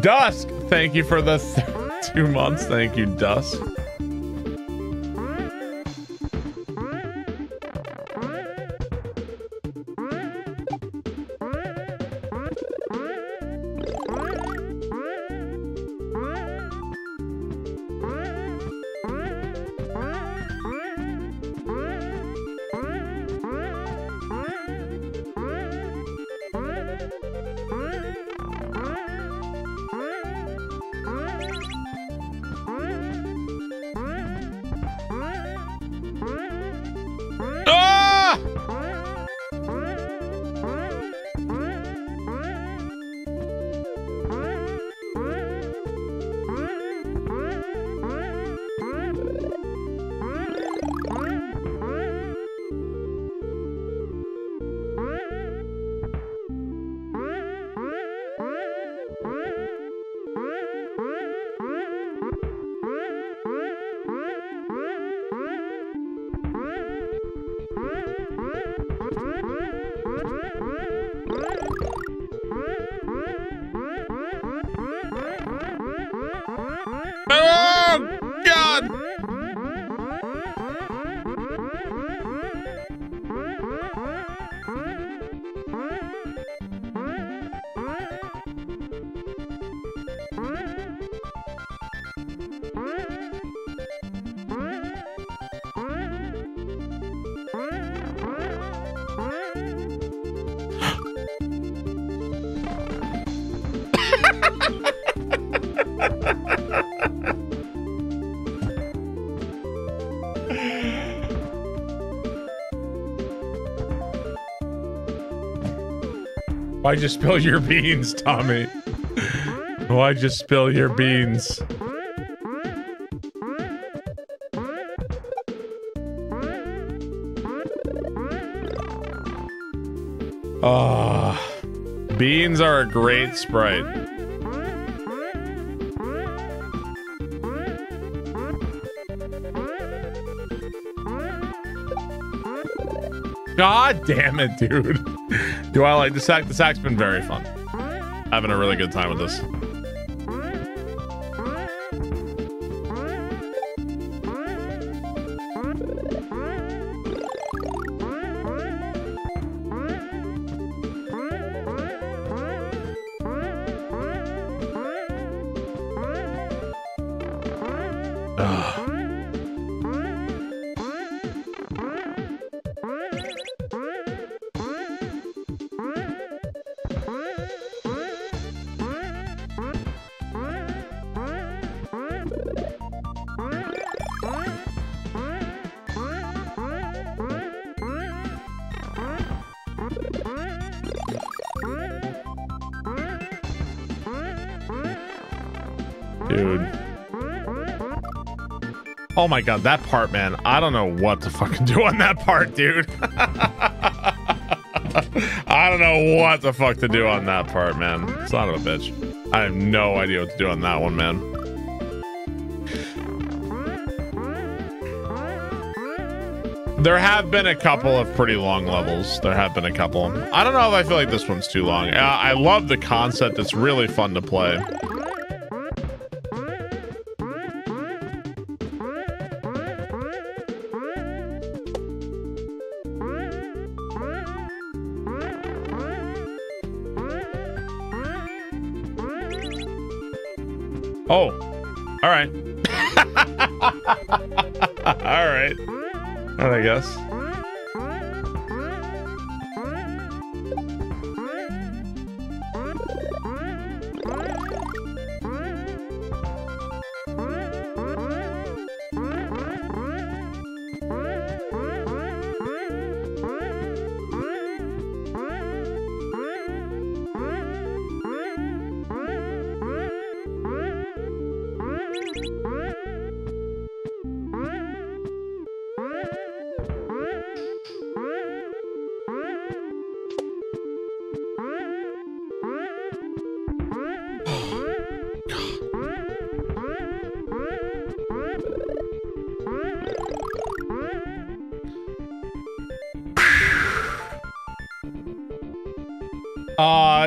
Dusk, thank you for the th- two months. Thank you, Dusk. Why'd you spill your beans, Tommy? Why'd you spill your beans? Ah, beans are a great sprite. God damn it, dude. Do I like the sack? The sack's been very fun. Having a really good time with this. Oh my god, that part, man. I don't know what to fucking do on that part, dude. I don't know what the fuck to do on that part, man. Son of a bitch. I have no idea what to do on that one, man. There have been a couple of pretty long levels. There have been a couple. I don't know if I feel like this one's too long. Uh, I love the concept. It's really fun to play.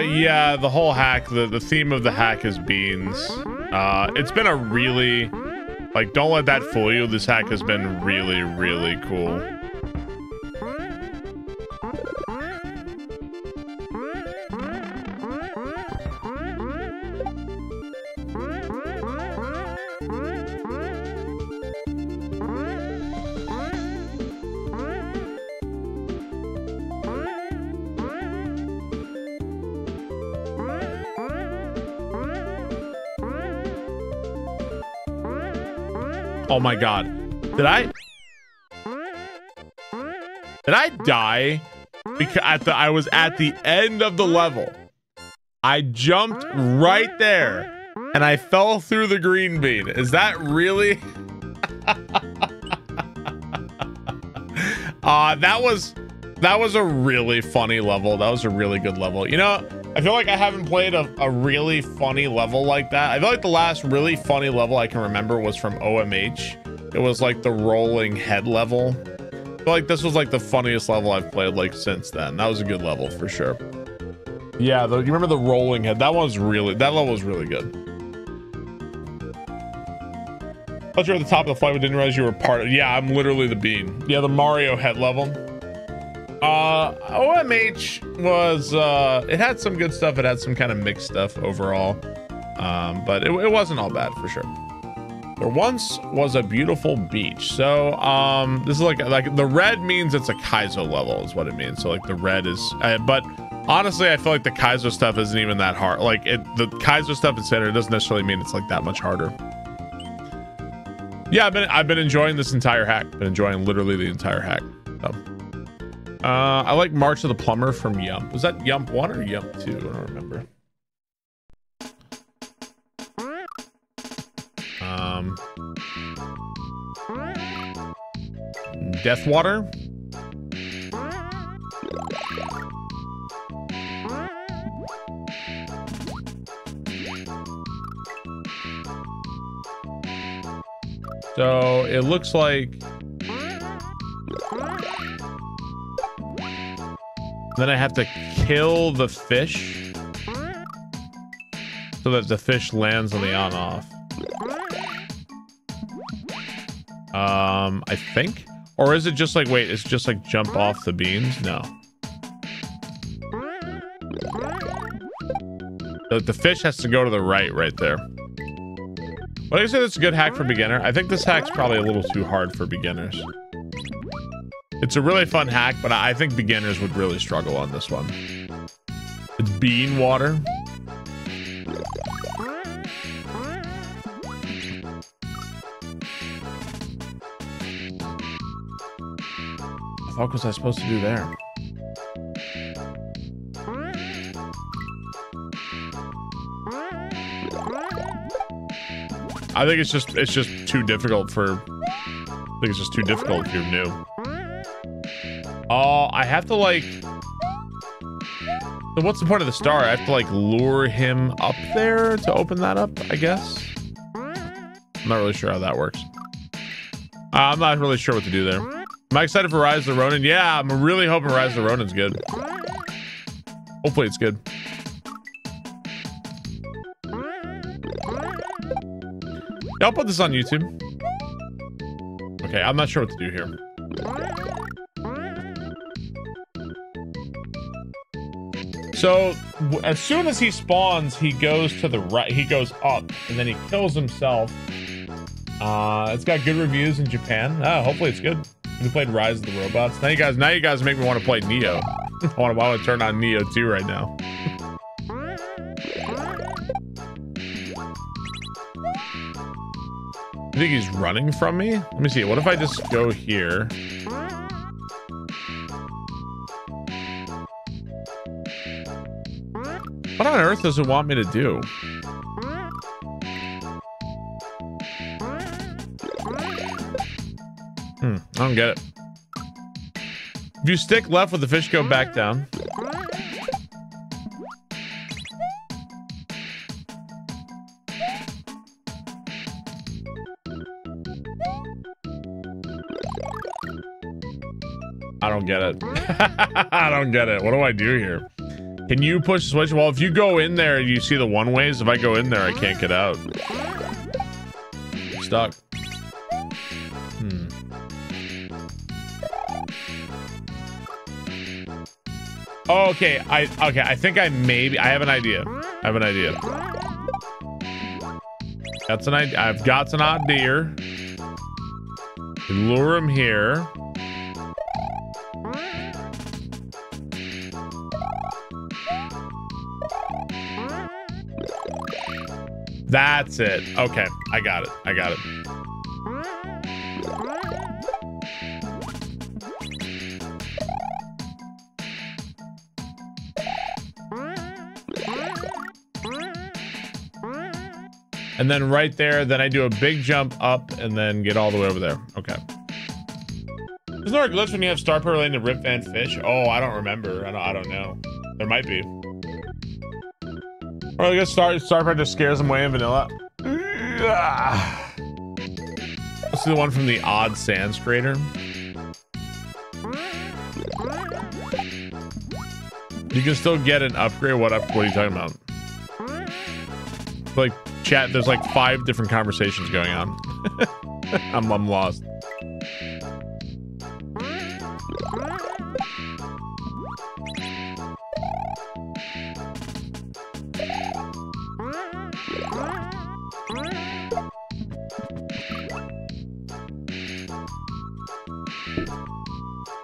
Yeah, the whole hack, the, the theme of the hack is beans. Uh, it's been a really, like, don't let that fool you. This hack has been really, really cool. My god. Did I? Did I die? Because at the I was at the end of the level. I jumped right there and I fell through the green bean. Is that really? uh that was that was a really funny level. That was a really good level. You know, I feel like I haven't played a, a really funny level like that. I feel like the last really funny level I can remember was from OMH. It was like the rolling head level. I feel like this was like the funniest level I've played like since then. That was a good level for sure. Yeah, the, you remember the rolling head? That one was really, that level was really good. I thought you were at the top of the flight, but didn't realize you were part of Yeah, I'm literally the bean. Yeah, the Mario head level. Uh, OMH was, uh, it had some good stuff. It had some kind of mixed stuff overall. Um, but it, it wasn't all bad for sure. There once was a beautiful beach. So, um, this is like, like the red means it's a Kaizo level is what it means. So like the red is, uh, but honestly, I feel like the Kaizo stuff isn't even that hard. Like it, the Kaizo stuff in standard doesn't necessarily mean it's like that much harder. Yeah, I've been, I've been enjoying this entire hack. Been enjoying literally the entire hack. So. Uh, I like March of the Plumber from Yump. Was that Yump 1 or Yump 2? I don't remember. Um, Deathwater. So it looks like. Then I have to kill the fish so that the fish lands on the on off. Um, I think. Or is it just like, wait, it's just like jump off the beans? No. The, the fish has to go to the right right there. But I say that's a good hack for beginner. I think this hack's probably a little too hard for beginners. It's a really fun hack, but I think beginners would really struggle on this one. It's bean water. The fuck was I supposed to do there? I think it's just it's just too difficult for I think it's just too difficult if you're new. Oh, I have to like so what's the point of the star? I have to like lure him up there to open that up, I guess. I'm not really sure how that works. Uh, I'm not really sure what to do there. Am I excited for Rise of the Ronin? Yeah, I'm really hoping Rise of the Ronin's good. Hopefully it's good. Yeah, I'll put this on YouTube. Okay, I'm not sure what to do here. So as soon as he spawns, he goes to the right. He goes up, and then he kills himself. Uh, it's got good reviews in Japan. Ah, hopefully it's good. We played Rise of the Robots. Now you guys, now you guys make me want to play Nioh. I want to, I want to turn on Nioh 2 right now. I think he's running from me. Let me see. What if I just go here? What on earth does it want me to do? Hmm, I don't get it. If you stick left with the fish go back down. I don't get it. I don't get it. What do I do here? Can you push the switch? Well, if you go in there, you see the one ways. If I go in there, I can't get out. Stuck. Hmm. Okay. I okay. I think I maybe I have an idea. I have an idea. That's an idea. I've got an idea. You lure him here. That's it. Okay, I got it. I got it. And then right there, then I do a big jump up and then get all the way over there. Okay. Isn't there a glitch when you have star power related to Rip Van Fish? Oh, I don't remember. I don't, I don't know. There might be. Or I guess Star Starfire just scares him away in vanilla. This is the one from the Odd Sands creator. You can still get an upgrade. What up? What are you talking about? Like chat, there's like five different conversations going on. I'm, I'm lost.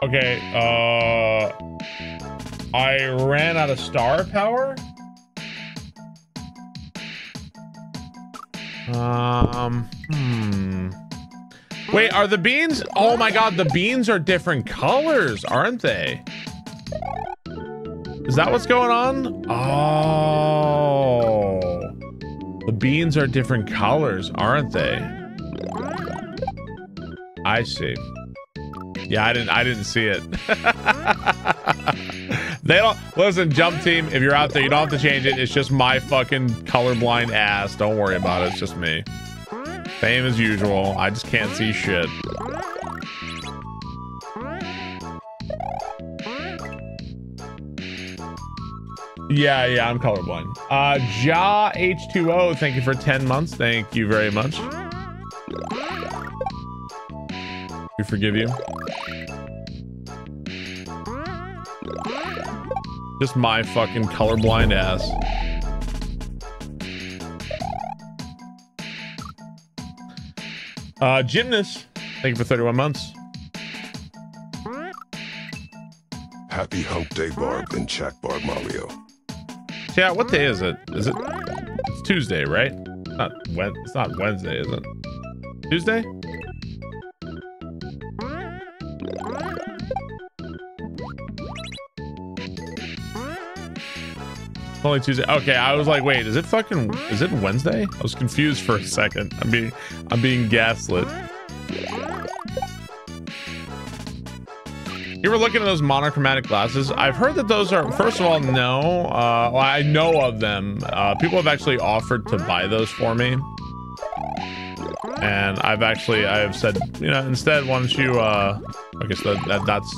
Okay, uh I ran out of star power. Um, hmm. Wait, are the beans? Oh my god, the beans are different colors, aren't they? Is that what's going on? Oh. The beans are different colors, aren't they? I see. Yeah, I didn't I didn't see it. they don't listen, jump team, if you're out there, you don't have to change it. It's just my fucking colorblind ass. Don't worry about it. It's just me. Same as usual. I just can't see shit. Yeah, yeah, I'm colorblind. Uh, Ja H2O, thank you for 10 months. Thank you very much. We forgive you. Just my fucking colorblind ass. Uh, Gymnast, thank you for 31 months. Happy Hump Day, Barb and Check Barb Mario. Yeah, what day is it? Is it? It's Tuesday, right? Not Wed. It's not Wednesday, is it? Tuesday? Only Tuesday. Okay, I was like, wait, is it fucking? Is it Wednesday? I was confused for a second. I'm being, I'm being gaslit. You were looking at those monochromatic glasses? I've heard that those are, first of all, no. Uh, I know of them. Uh, people have actually offered to buy those for me. And I've actually, I've said, you know, instead, why don't you, uh, I guess that, that that's,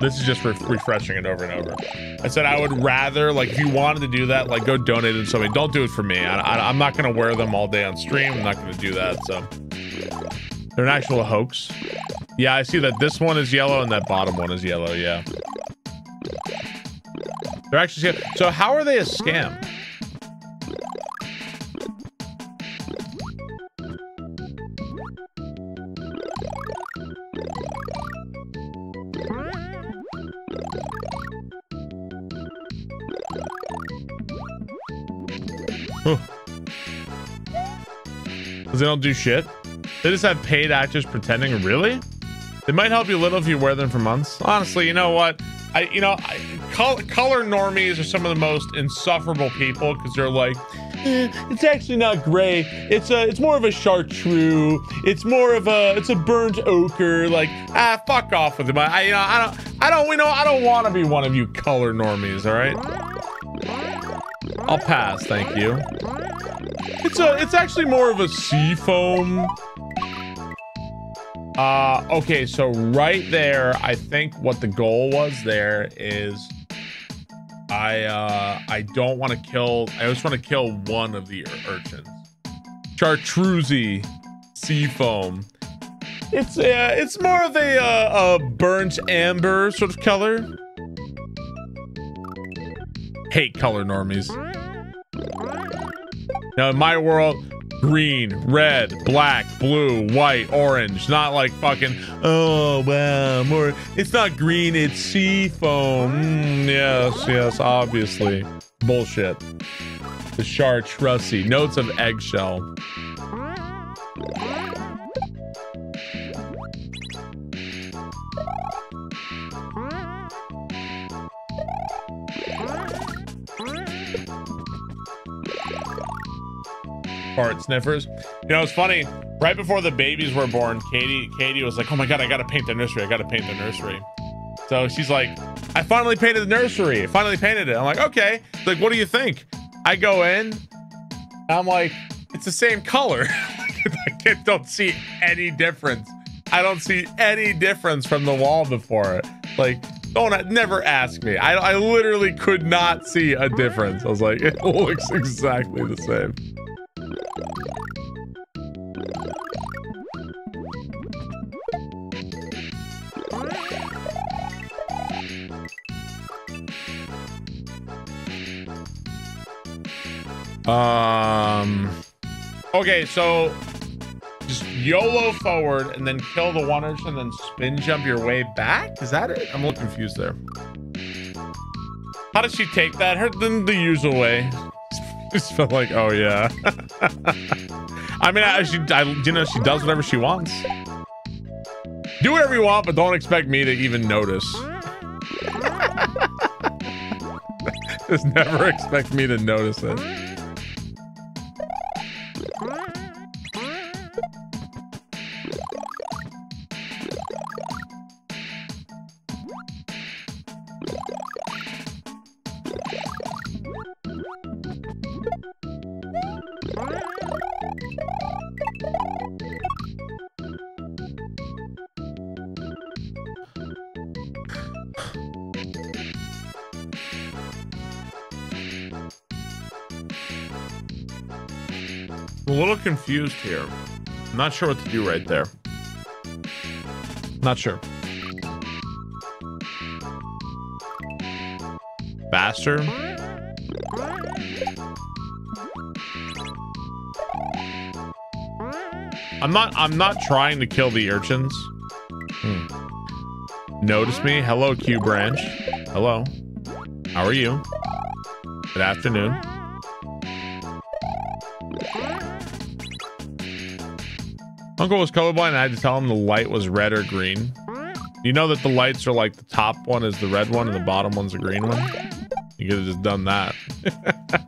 this is just re refreshing it over and over. I said I would rather, like, if you wanted to do that, like, go donate it to somebody. Don't do it for me. I, I'm not to wear them all day on stream. I'm not to do that, so. They're an actual hoax. Yeah, I see that this one is yellow and that bottom one is yellow. Yeah. They're actually. So how are they a scam? Huh. 'Cause they don't do shit. They just have paid actors pretending. Really? They might help you a little if you wear them for months. Honestly, you know what? I, you know, I, color, color normies are some of the most insufferable people because they're like, "Eh, it's actually not gray. It's a, it's more of a chartreuse. It's more of a, it's a burnt ochre. Like, ah, fuck off with them. I, I you know, I don't, I don't, you know, I don't want to be one of you color normies. All right. I'll pass. Thank you. It's a, it's actually more of a sea foam. Uh, okay, so right there, I think what the goal was there is I uh I don't want to kill I just want to kill one of the ur- urchins. Chartreusey sea foam. It's uh it's more of a uh, a burnt amber sort of color. Hate color normies. Now in my world, green, red, black, blue, white, orange. Not like fucking, oh, wow, more. It's not green, it's sea foam. Mm, yes, yes, obviously. Bullshit. The chartreusey. Notes of eggshell. Fart sniffers. You know, it's funny. Right before the babies were born, Katie, Katie was like, "Oh my god, I gotta paint the nursery. I gotta paint the nursery." So she's like, "I finally painted the nursery. I finally painted it." I'm like, "Okay." She's like, "What do you think?" I go in. I'm like, "It's the same color. I don't see any difference. I don't see any difference from the wall before it. Like, don't never ask me. I, I literally could not see a difference. I was like, it looks exactly the same." Um. Okay, so just YOLO forward and then kill the one urchin and then spin jump your way back. Is that it? I'm a little confused there. How does she take that? Her the, the usual way. Just felt like, oh yeah. I mean, I, she, I, you know, she does whatever she wants. Do whatever you want, but don't expect me to even notice. Just never expect me to notice it. Confused here. I'm not sure what to do right there. Not sure. Faster? I'm not I'm not trying to kill the urchins. Hmm. Notice me. Hello, Q branch. Hello. How are you? Good afternoon. Uncle was colorblind and I had to tell him the light was red or green. You know that the lights are like the top one is the red one and the bottom one's the green one? You could have just done that.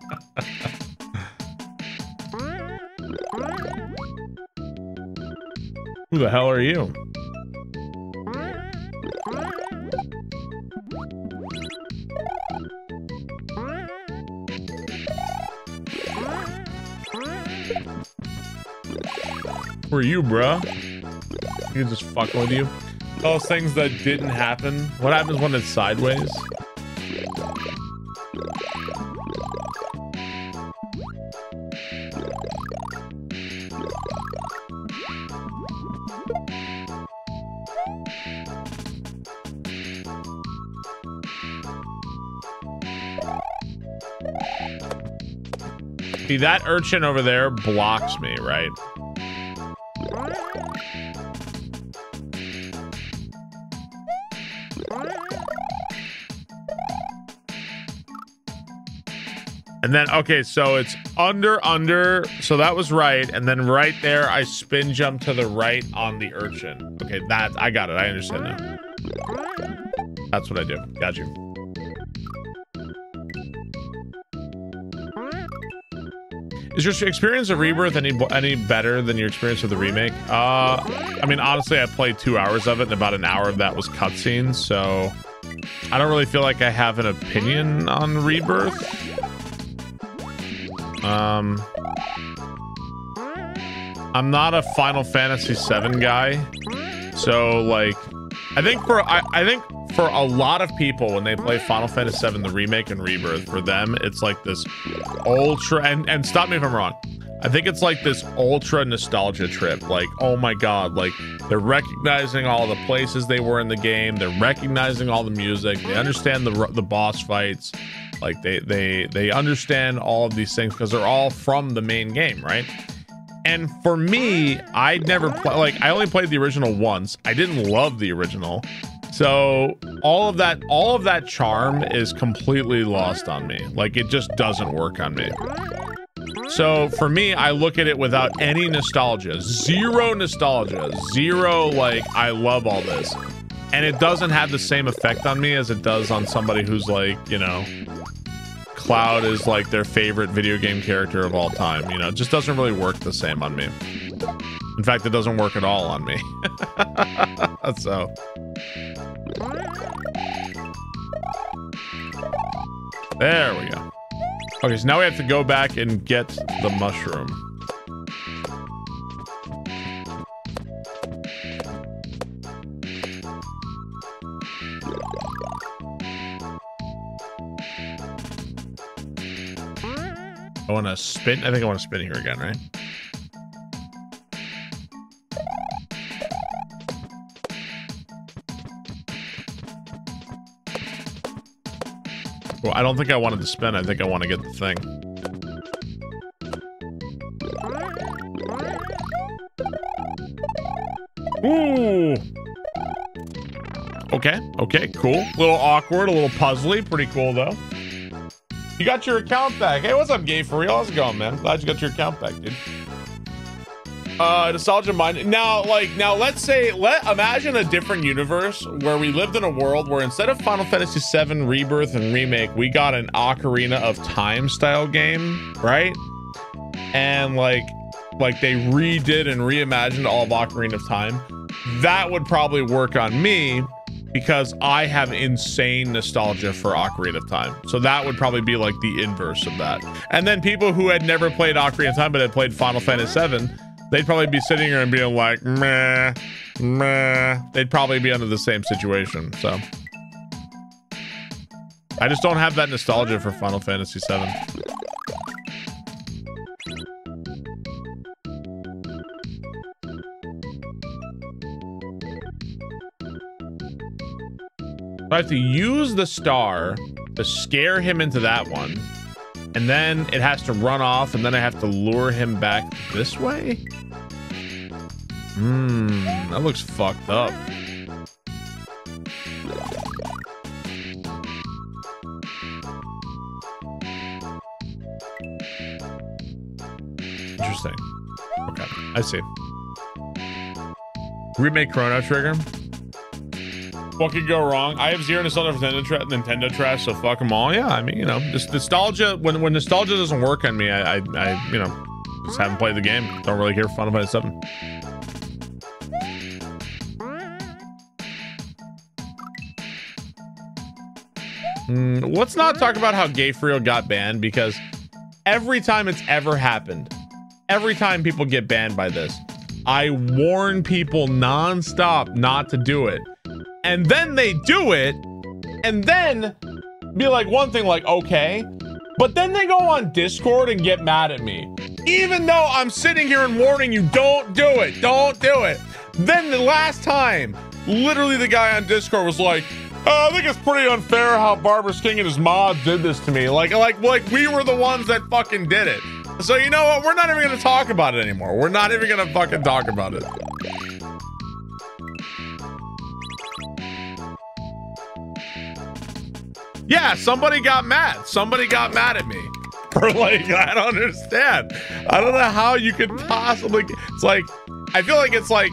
Who the hell are you? Who are you, bruh? You just fucking with you. Those things that didn't happen. What happens when it's sideways? See, that urchin over there blocks me, right? And then, okay, so it's under, under. So that was right. And then right there, I spin jump to the right on the urchin. Okay, that, I got it. I understand now. That's what I do. Got you. Is your experience of Rebirth any any better than your experience of the remake? Uh, I mean, honestly, I played two hours of it, and about an hour of that was cutscenes, so I don't really feel like I have an opinion on Rebirth. Um, I'm not a Final Fantasy VII guy, so like, I think for I, I think for a lot of people when they play Final Fantasy VII, the remake and Rebirth, for them it's like this ultra and and stop me if I'm wrong. I think it's like this ultra nostalgia trip. Like, oh my god, like they're recognizing all the places they were in the game. They're recognizing all the music. They understand the the boss fights. Like they they they understand all of these things because they're all from the main game, right? And for me, I never play like I only played the original once. I didn't love the original. So all of that all of that charm is completely lost on me. Like it just doesn't work on me. So for me, I look at it without any nostalgia. Zero nostalgia. Zero like I love all this. And it doesn't have the same effect on me as it does on somebody who's like, you know, Cloud is like their favorite video game character of all time. You know, it just doesn't really work the same on me. In fact, it doesn't work at all on me. so. There we go. Okay, so now we have to go back and get the mushroom. I want to spin. I think I want to spin here again, right? Well, I don't think I wanted to spin. I think I want to get the thing. Ooh. Okay. Okay. Cool. A little awkward. A little puzzly. Pretty cool though. You got your account back. Hey, what's up, Gay for real? How's it going, man? Glad you got your account back, dude. Uh, nostalgia mind. Now, like, now let's say, let imagine a different universe where we lived in a world where instead of Final Fantasy VII Rebirth and Remake, we got an Ocarina of Time style game, right? And like, like they redid and reimagined all of Ocarina of Time. That would probably work on me because I have insane nostalgia for Ocarina of Time. So that would probably be like the inverse of that. And then people who had never played Ocarina of Time but had played Final Fantasy VII, they'd probably be sitting here and being like, meh, meh. They'd probably be under the same situation. So I just don't have that nostalgia for Final Fantasy VII. I have to use the star to scare him into that one. And then it has to run off, and then I have to lure him back this way? Hmm, that looks fucked up. Interesting. Okay, I see. Remake Chrono Trigger. What could go wrong? I have zero nostalgia for Nintendo, tra- Nintendo trash, so fuck them all. Yeah, I mean, you know, this nostalgia. When when nostalgia doesn't work on me, I, I, I you know, just haven't played the game. Don't really care for Final Fantasy Seven. Mm, let's not talk about how Gay Frio got banned because every time it's ever happened, every time people get banned by this, I warn people nonstop not to do it and then they do it and then be like one thing like okay. But then they go on discord and get mad at me. Even though i'm sitting here and warning you don't do it don't do it. Then the last time literally the guy on discord was like oh, i think it's pretty unfair how BarbarousKing and his mods did this to me. Like like like we were the ones that fucking did it. So you know what? We're not even gonna talk about it anymore. We're not even gonna fucking talk about it Yeah, somebody got mad. Somebody got mad at me. For like, I don't understand. I don't know how you could possibly. It's like, I feel like it's like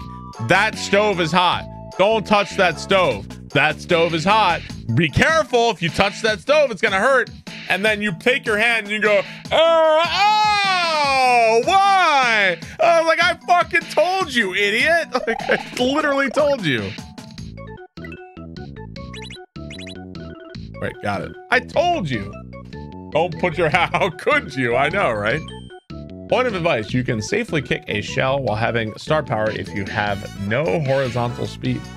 that stove is hot. Don't touch that stove. That stove is hot. Be careful. If you touch that stove, it's gonna hurt. And then you take your hand and you go, oh, oh why? Like, I fucking told you, idiot. Like, I literally told you. Right, got it. I told you. Don't put your how could you? I know, right? Point of advice, you can safely kick a shell while having star power if you have no horizontal speed.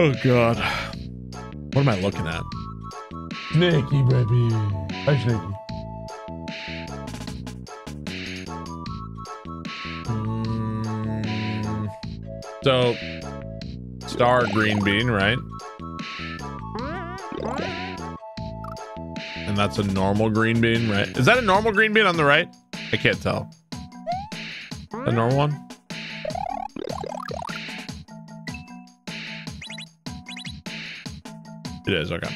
Oh god. What am I looking at? Snaky, baby. Hi, Snaky. Mm, So, star green bean, right? And that's a normal green bean, right? Is that a normal green bean on the right? I can't tell. A normal one? It is, okay.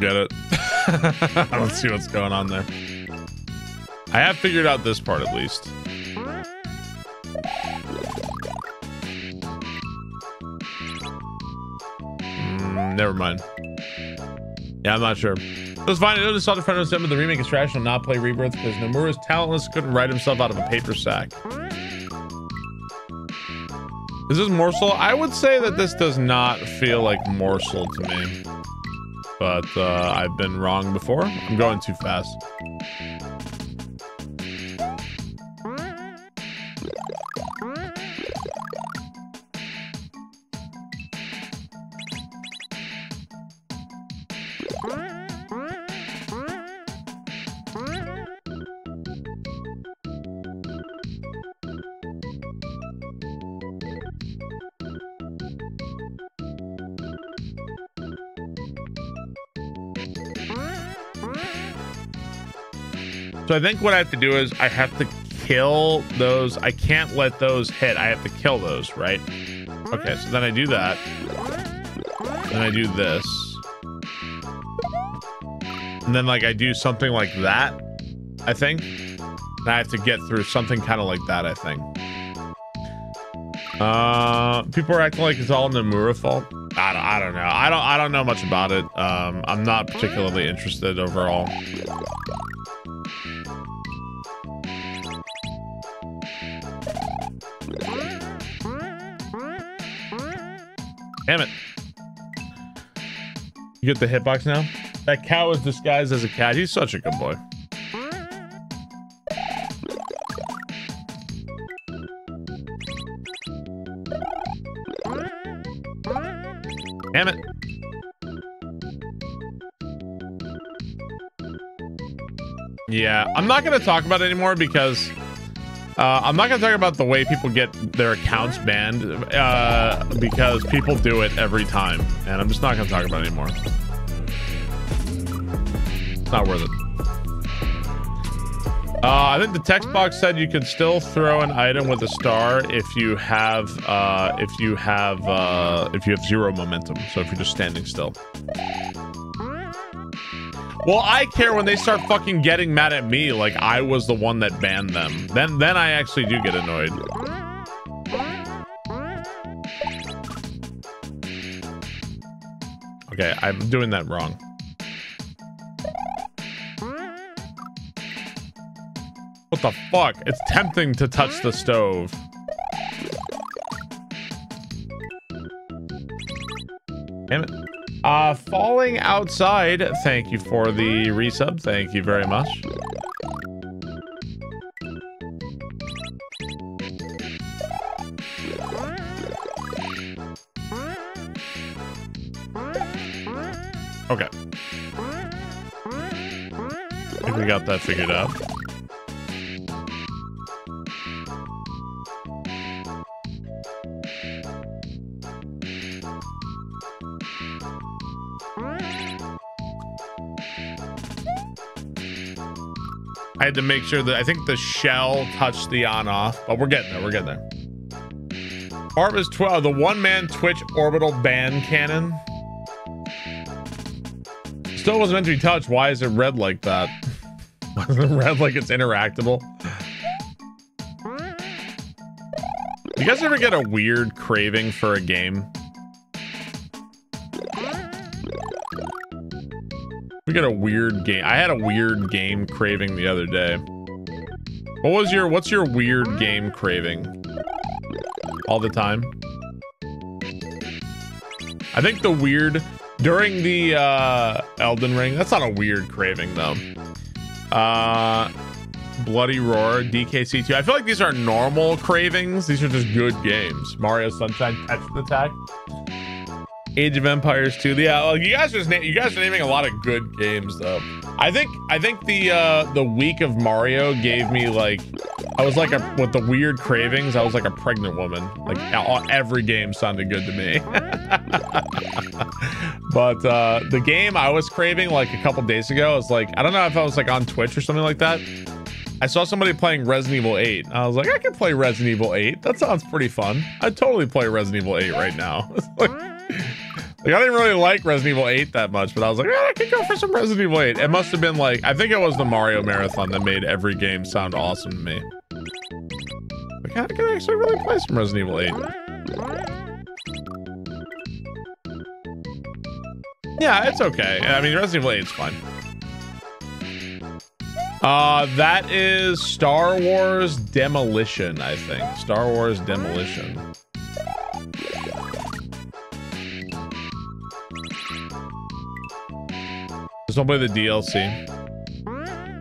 Get it. I don't see what's going on there. I have figured out this part at least. Mm, never mind. Yeah, I'm not sure. It was fine. I noticed all the Friend was but the remake is trash and not play Rebirth because Nomura is talentless, couldn't write himself out of a paper sack. Is this Morsel? I would say that this does not feel like Morsel to me. But uh, I've been wrong before. I'm going too fast. So I think what I have to do is I have to kill those. I can't let those hit. I have to kill those, right? Okay, so then I do that. Then I do this. And then like I do something like that, I think. And I have to get through something kind of like that, I think. Uh, people are acting like it's all Nomura fault. I don't, I don't know. I don't I don't know much about it. Um, I'm not particularly interested overall. Damn it. You get the hitbox now? That cow is disguised as a cat. He's such a good boy. Damn it. Yeah, I'm not going to talk about it anymore because uh, I'm not going to talk about the way people get their accounts banned uh, because people do it every time. And I'm just not going to talk about it anymore. It's not worth it. Uh, I think the text box said you can still throw an item with a star if you have uh, if you have uh, if you have zero momentum. So if you're just standing still. Well, I care when they start fucking getting mad at me like I was the one that banned them. Then then I actually do get annoyed. Okay, I'm doing that wrong. What the fuck? It's tempting to touch the stove. Damn it. Uh, falling outside. Thank you for the resub. Thank you very much. Okay. I think we got that figured out. I had to make sure that I think the shell touched the on off, but we're getting there. We're getting there. Arvis 12, uh, the one man Twitch orbital band cannon. Still wasn't meant to be touched. Why is it red like that? Wasn't it red like it's interactable? You guys ever get a weird craving for a game? We got a weird game. I had a weird game craving the other day. What was your what's your weird game craving? All the time? I think the weird during the uh Elden Ring, that's not a weird craving though. Uh Bloody Roar, DKC2. I feel like these are normal cravings. These are just good games. Mario Sunshine Catch Attack. Age of Empires 2. Yeah, like you guys na- you guys are naming a lot of good games though. I think I think the uh the week of Mario gave me like I was like a with the weird cravings. I was like a pregnant woman. Like every game sounded good to me. but uh the game I was craving like a couple days ago was like I don't know if I was like on Twitch or something like that. I saw somebody playing Resident Evil 8. I was like, I could play Resident Evil 8. That sounds pretty fun. I'd totally play Resident Evil 8 right now. like, like, I didn't really like Resident Evil 8 that much, but I was like, "Yeah, I could go for some Resident Evil 8. It must have been like, I think it was the Mario Marathon that made every game sound awesome to me. Like, I could actually really play some Resident Evil 8. Yeah, it's okay. I mean, Resident Evil 8 is fine. Uh, that is Star Wars Demolition, I think. Star Wars Demolition. Just don't play the DLC.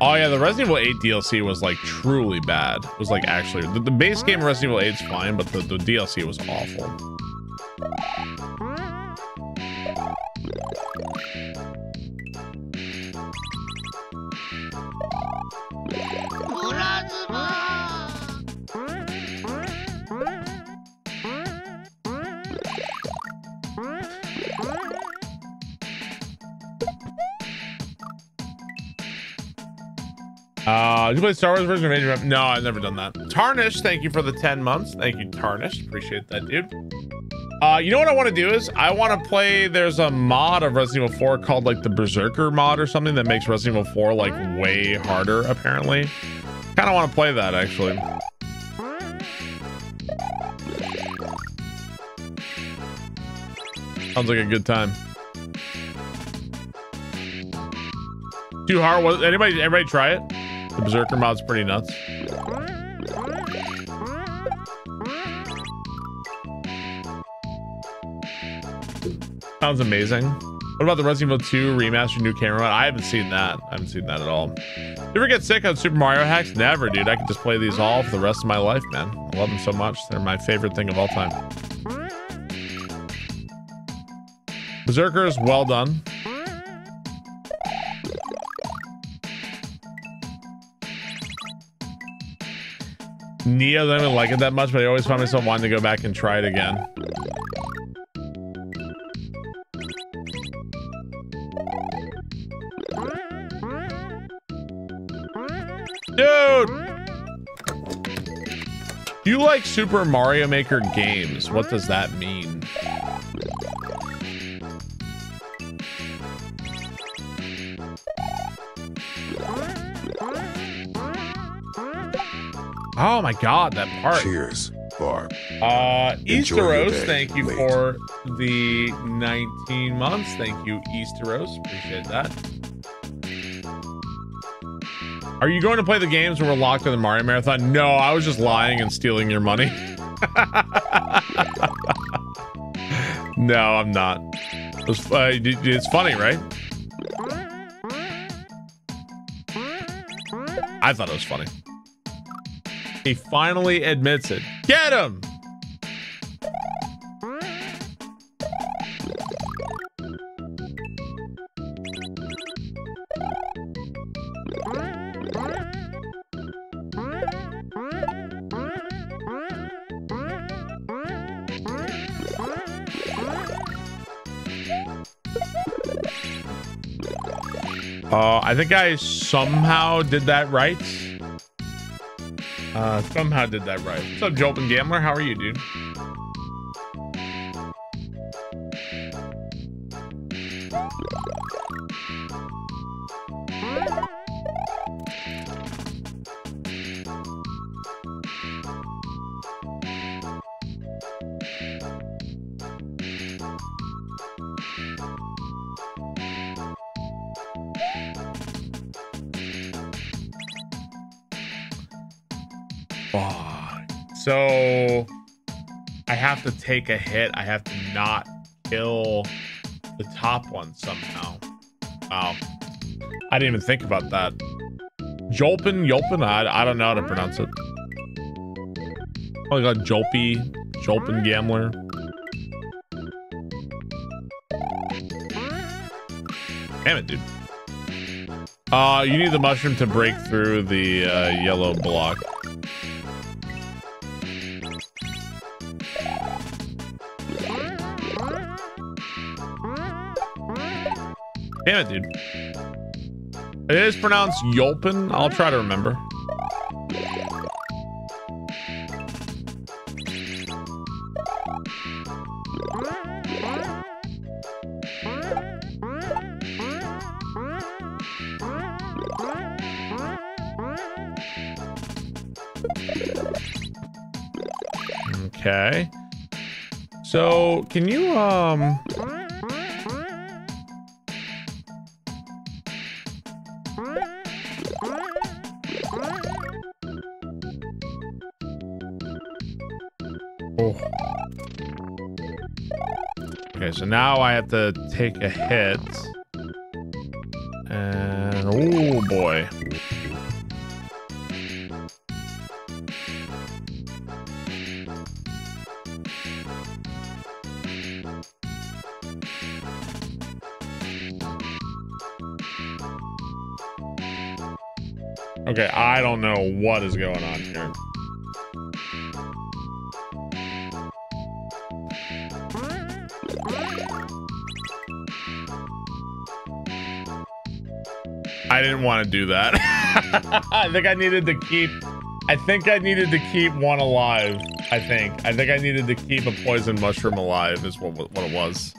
Oh yeah, the Resident Evil 8 DLC was like truly bad. It was like actually the, the base game Resident Evil 8 is fine, but the, the DLC was awful. Uh, you play Star Wars version of Age of No, I've never done that. Tarnish, thank you for the 10 months. Thank you, Tarnish. Appreciate that, dude. Uh, you know what I want to do is I want to play. There's a mod of Resident Evil 4 called like the Berserker mod or something that makes Resident Evil 4 like way harder. Apparently, kind of want to play that actually. Sounds like a good time. Too hard. Was anybody? Everybody try it. The Berserker mod's pretty nuts. Sounds amazing. What about the Resident Evil 2 remastered new camera mod? I haven't seen that. I haven't seen that at all. You ever get sick on Super Mario hacks? Never, dude. I could just play these all for the rest of my life, man. I love them so much. They're my favorite thing of all time. Berserkers, well done. Nioh, I don't even like it that much, but I always find myself wanting to go back and try it again. Dude! Do you like Super Mario Maker games? What does that mean? Oh my god, that part. Cheers, Barb. Uh, Easter Enjoy your Rose, day, thank you mate. for the 19 months. Thank you, Easter Rose. Appreciate that. Are you going to play the games when we're locked in the Mario Marathon? No, I was just lying and stealing your money. no, I'm not. It was, uh, it's funny, right? I thought it was funny. He finally admits it. Get him! Uh, I think I somehow did that right. Uh, somehow did that right. What's up, Jolton Gambler? How are you, dude? Have to take a hit. I have to not kill the top one somehow. Wow. I didn't even think about that. Jolpin, Yolpin, I, I don't know how to pronounce it. Oh, got Jolpy, Jolpin Gambler. Damn it, dude. Uh, you need the mushroom to break through the uh, yellow block. Damn it, dude. It is pronounced Yolpin. I'll try to remember. Okay. So, can you um so now I have to take a hit. And oh boy. Okay, I don't know what is going on here. I didn't want to do that. I think I needed to keep. I think I needed to keep one alive. I think. I think I needed to keep a poison mushroom alive. Is what what it was.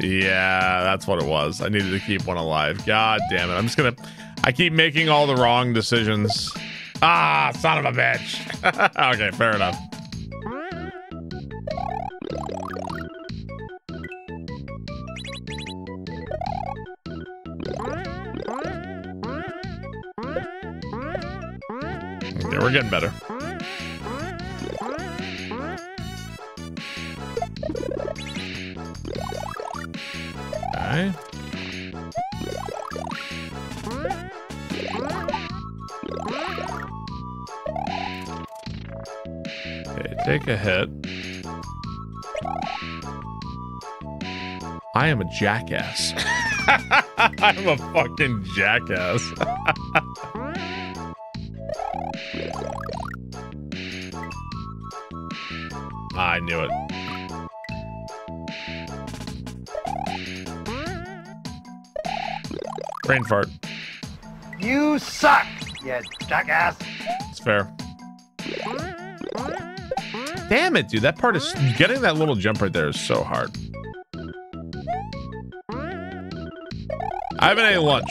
Yeah, that's what it was. I needed to keep one alive. God damn it! I'm just gonna. I keep making all the wrong decisions. Ah, son of a bitch. okay, fair enough. Getting better. Okay. Okay, take a hit. I am a jackass. I'm a fucking jackass. Brain fart. You suck, you jackass. It's fair. Damn it, dude. That part is getting that little jump right there is so hard. I haven't ate lunch.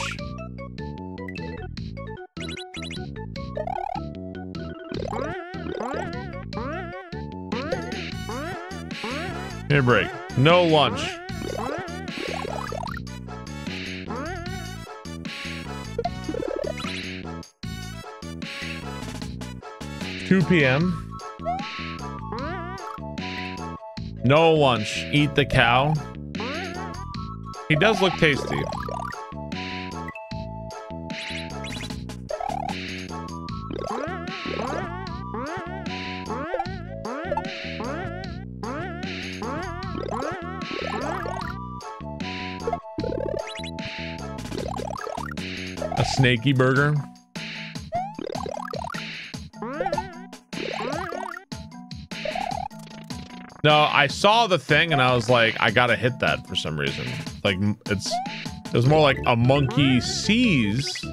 Me break. No lunch. p.m. No lunch. Eat the cow. He does look tasty. A snaky burger. No, I saw the thing and I was like, I gotta hit that for some reason. Like it's it was more like a monkey sees.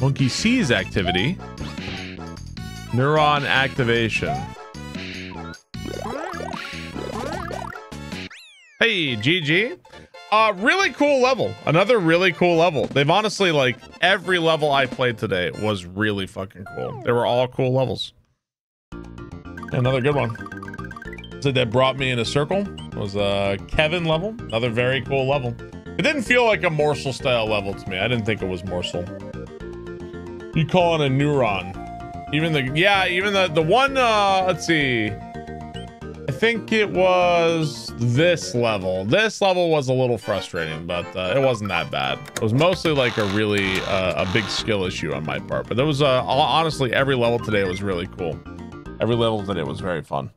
Monkey sees activity. Neuron activation. GG. Uh, really cool level. Another really cool level. They've honestly, like, every level I played today was really fucking cool. They were all cool levels. Another good one. So that brought me in a circle was uh Kevin level. Another very cool level. It didn't feel like a morsel style level to me. I didn't think it was morsel. You call it a neuron. Even the yeah, even the the one uh let's see. Think it was this level. This level was a little frustrating, but uh, it wasn't that bad. It was mostly like a really uh, a big skill issue on my part. But there was uh, honestly every level today was really cool. Every level today was very fun.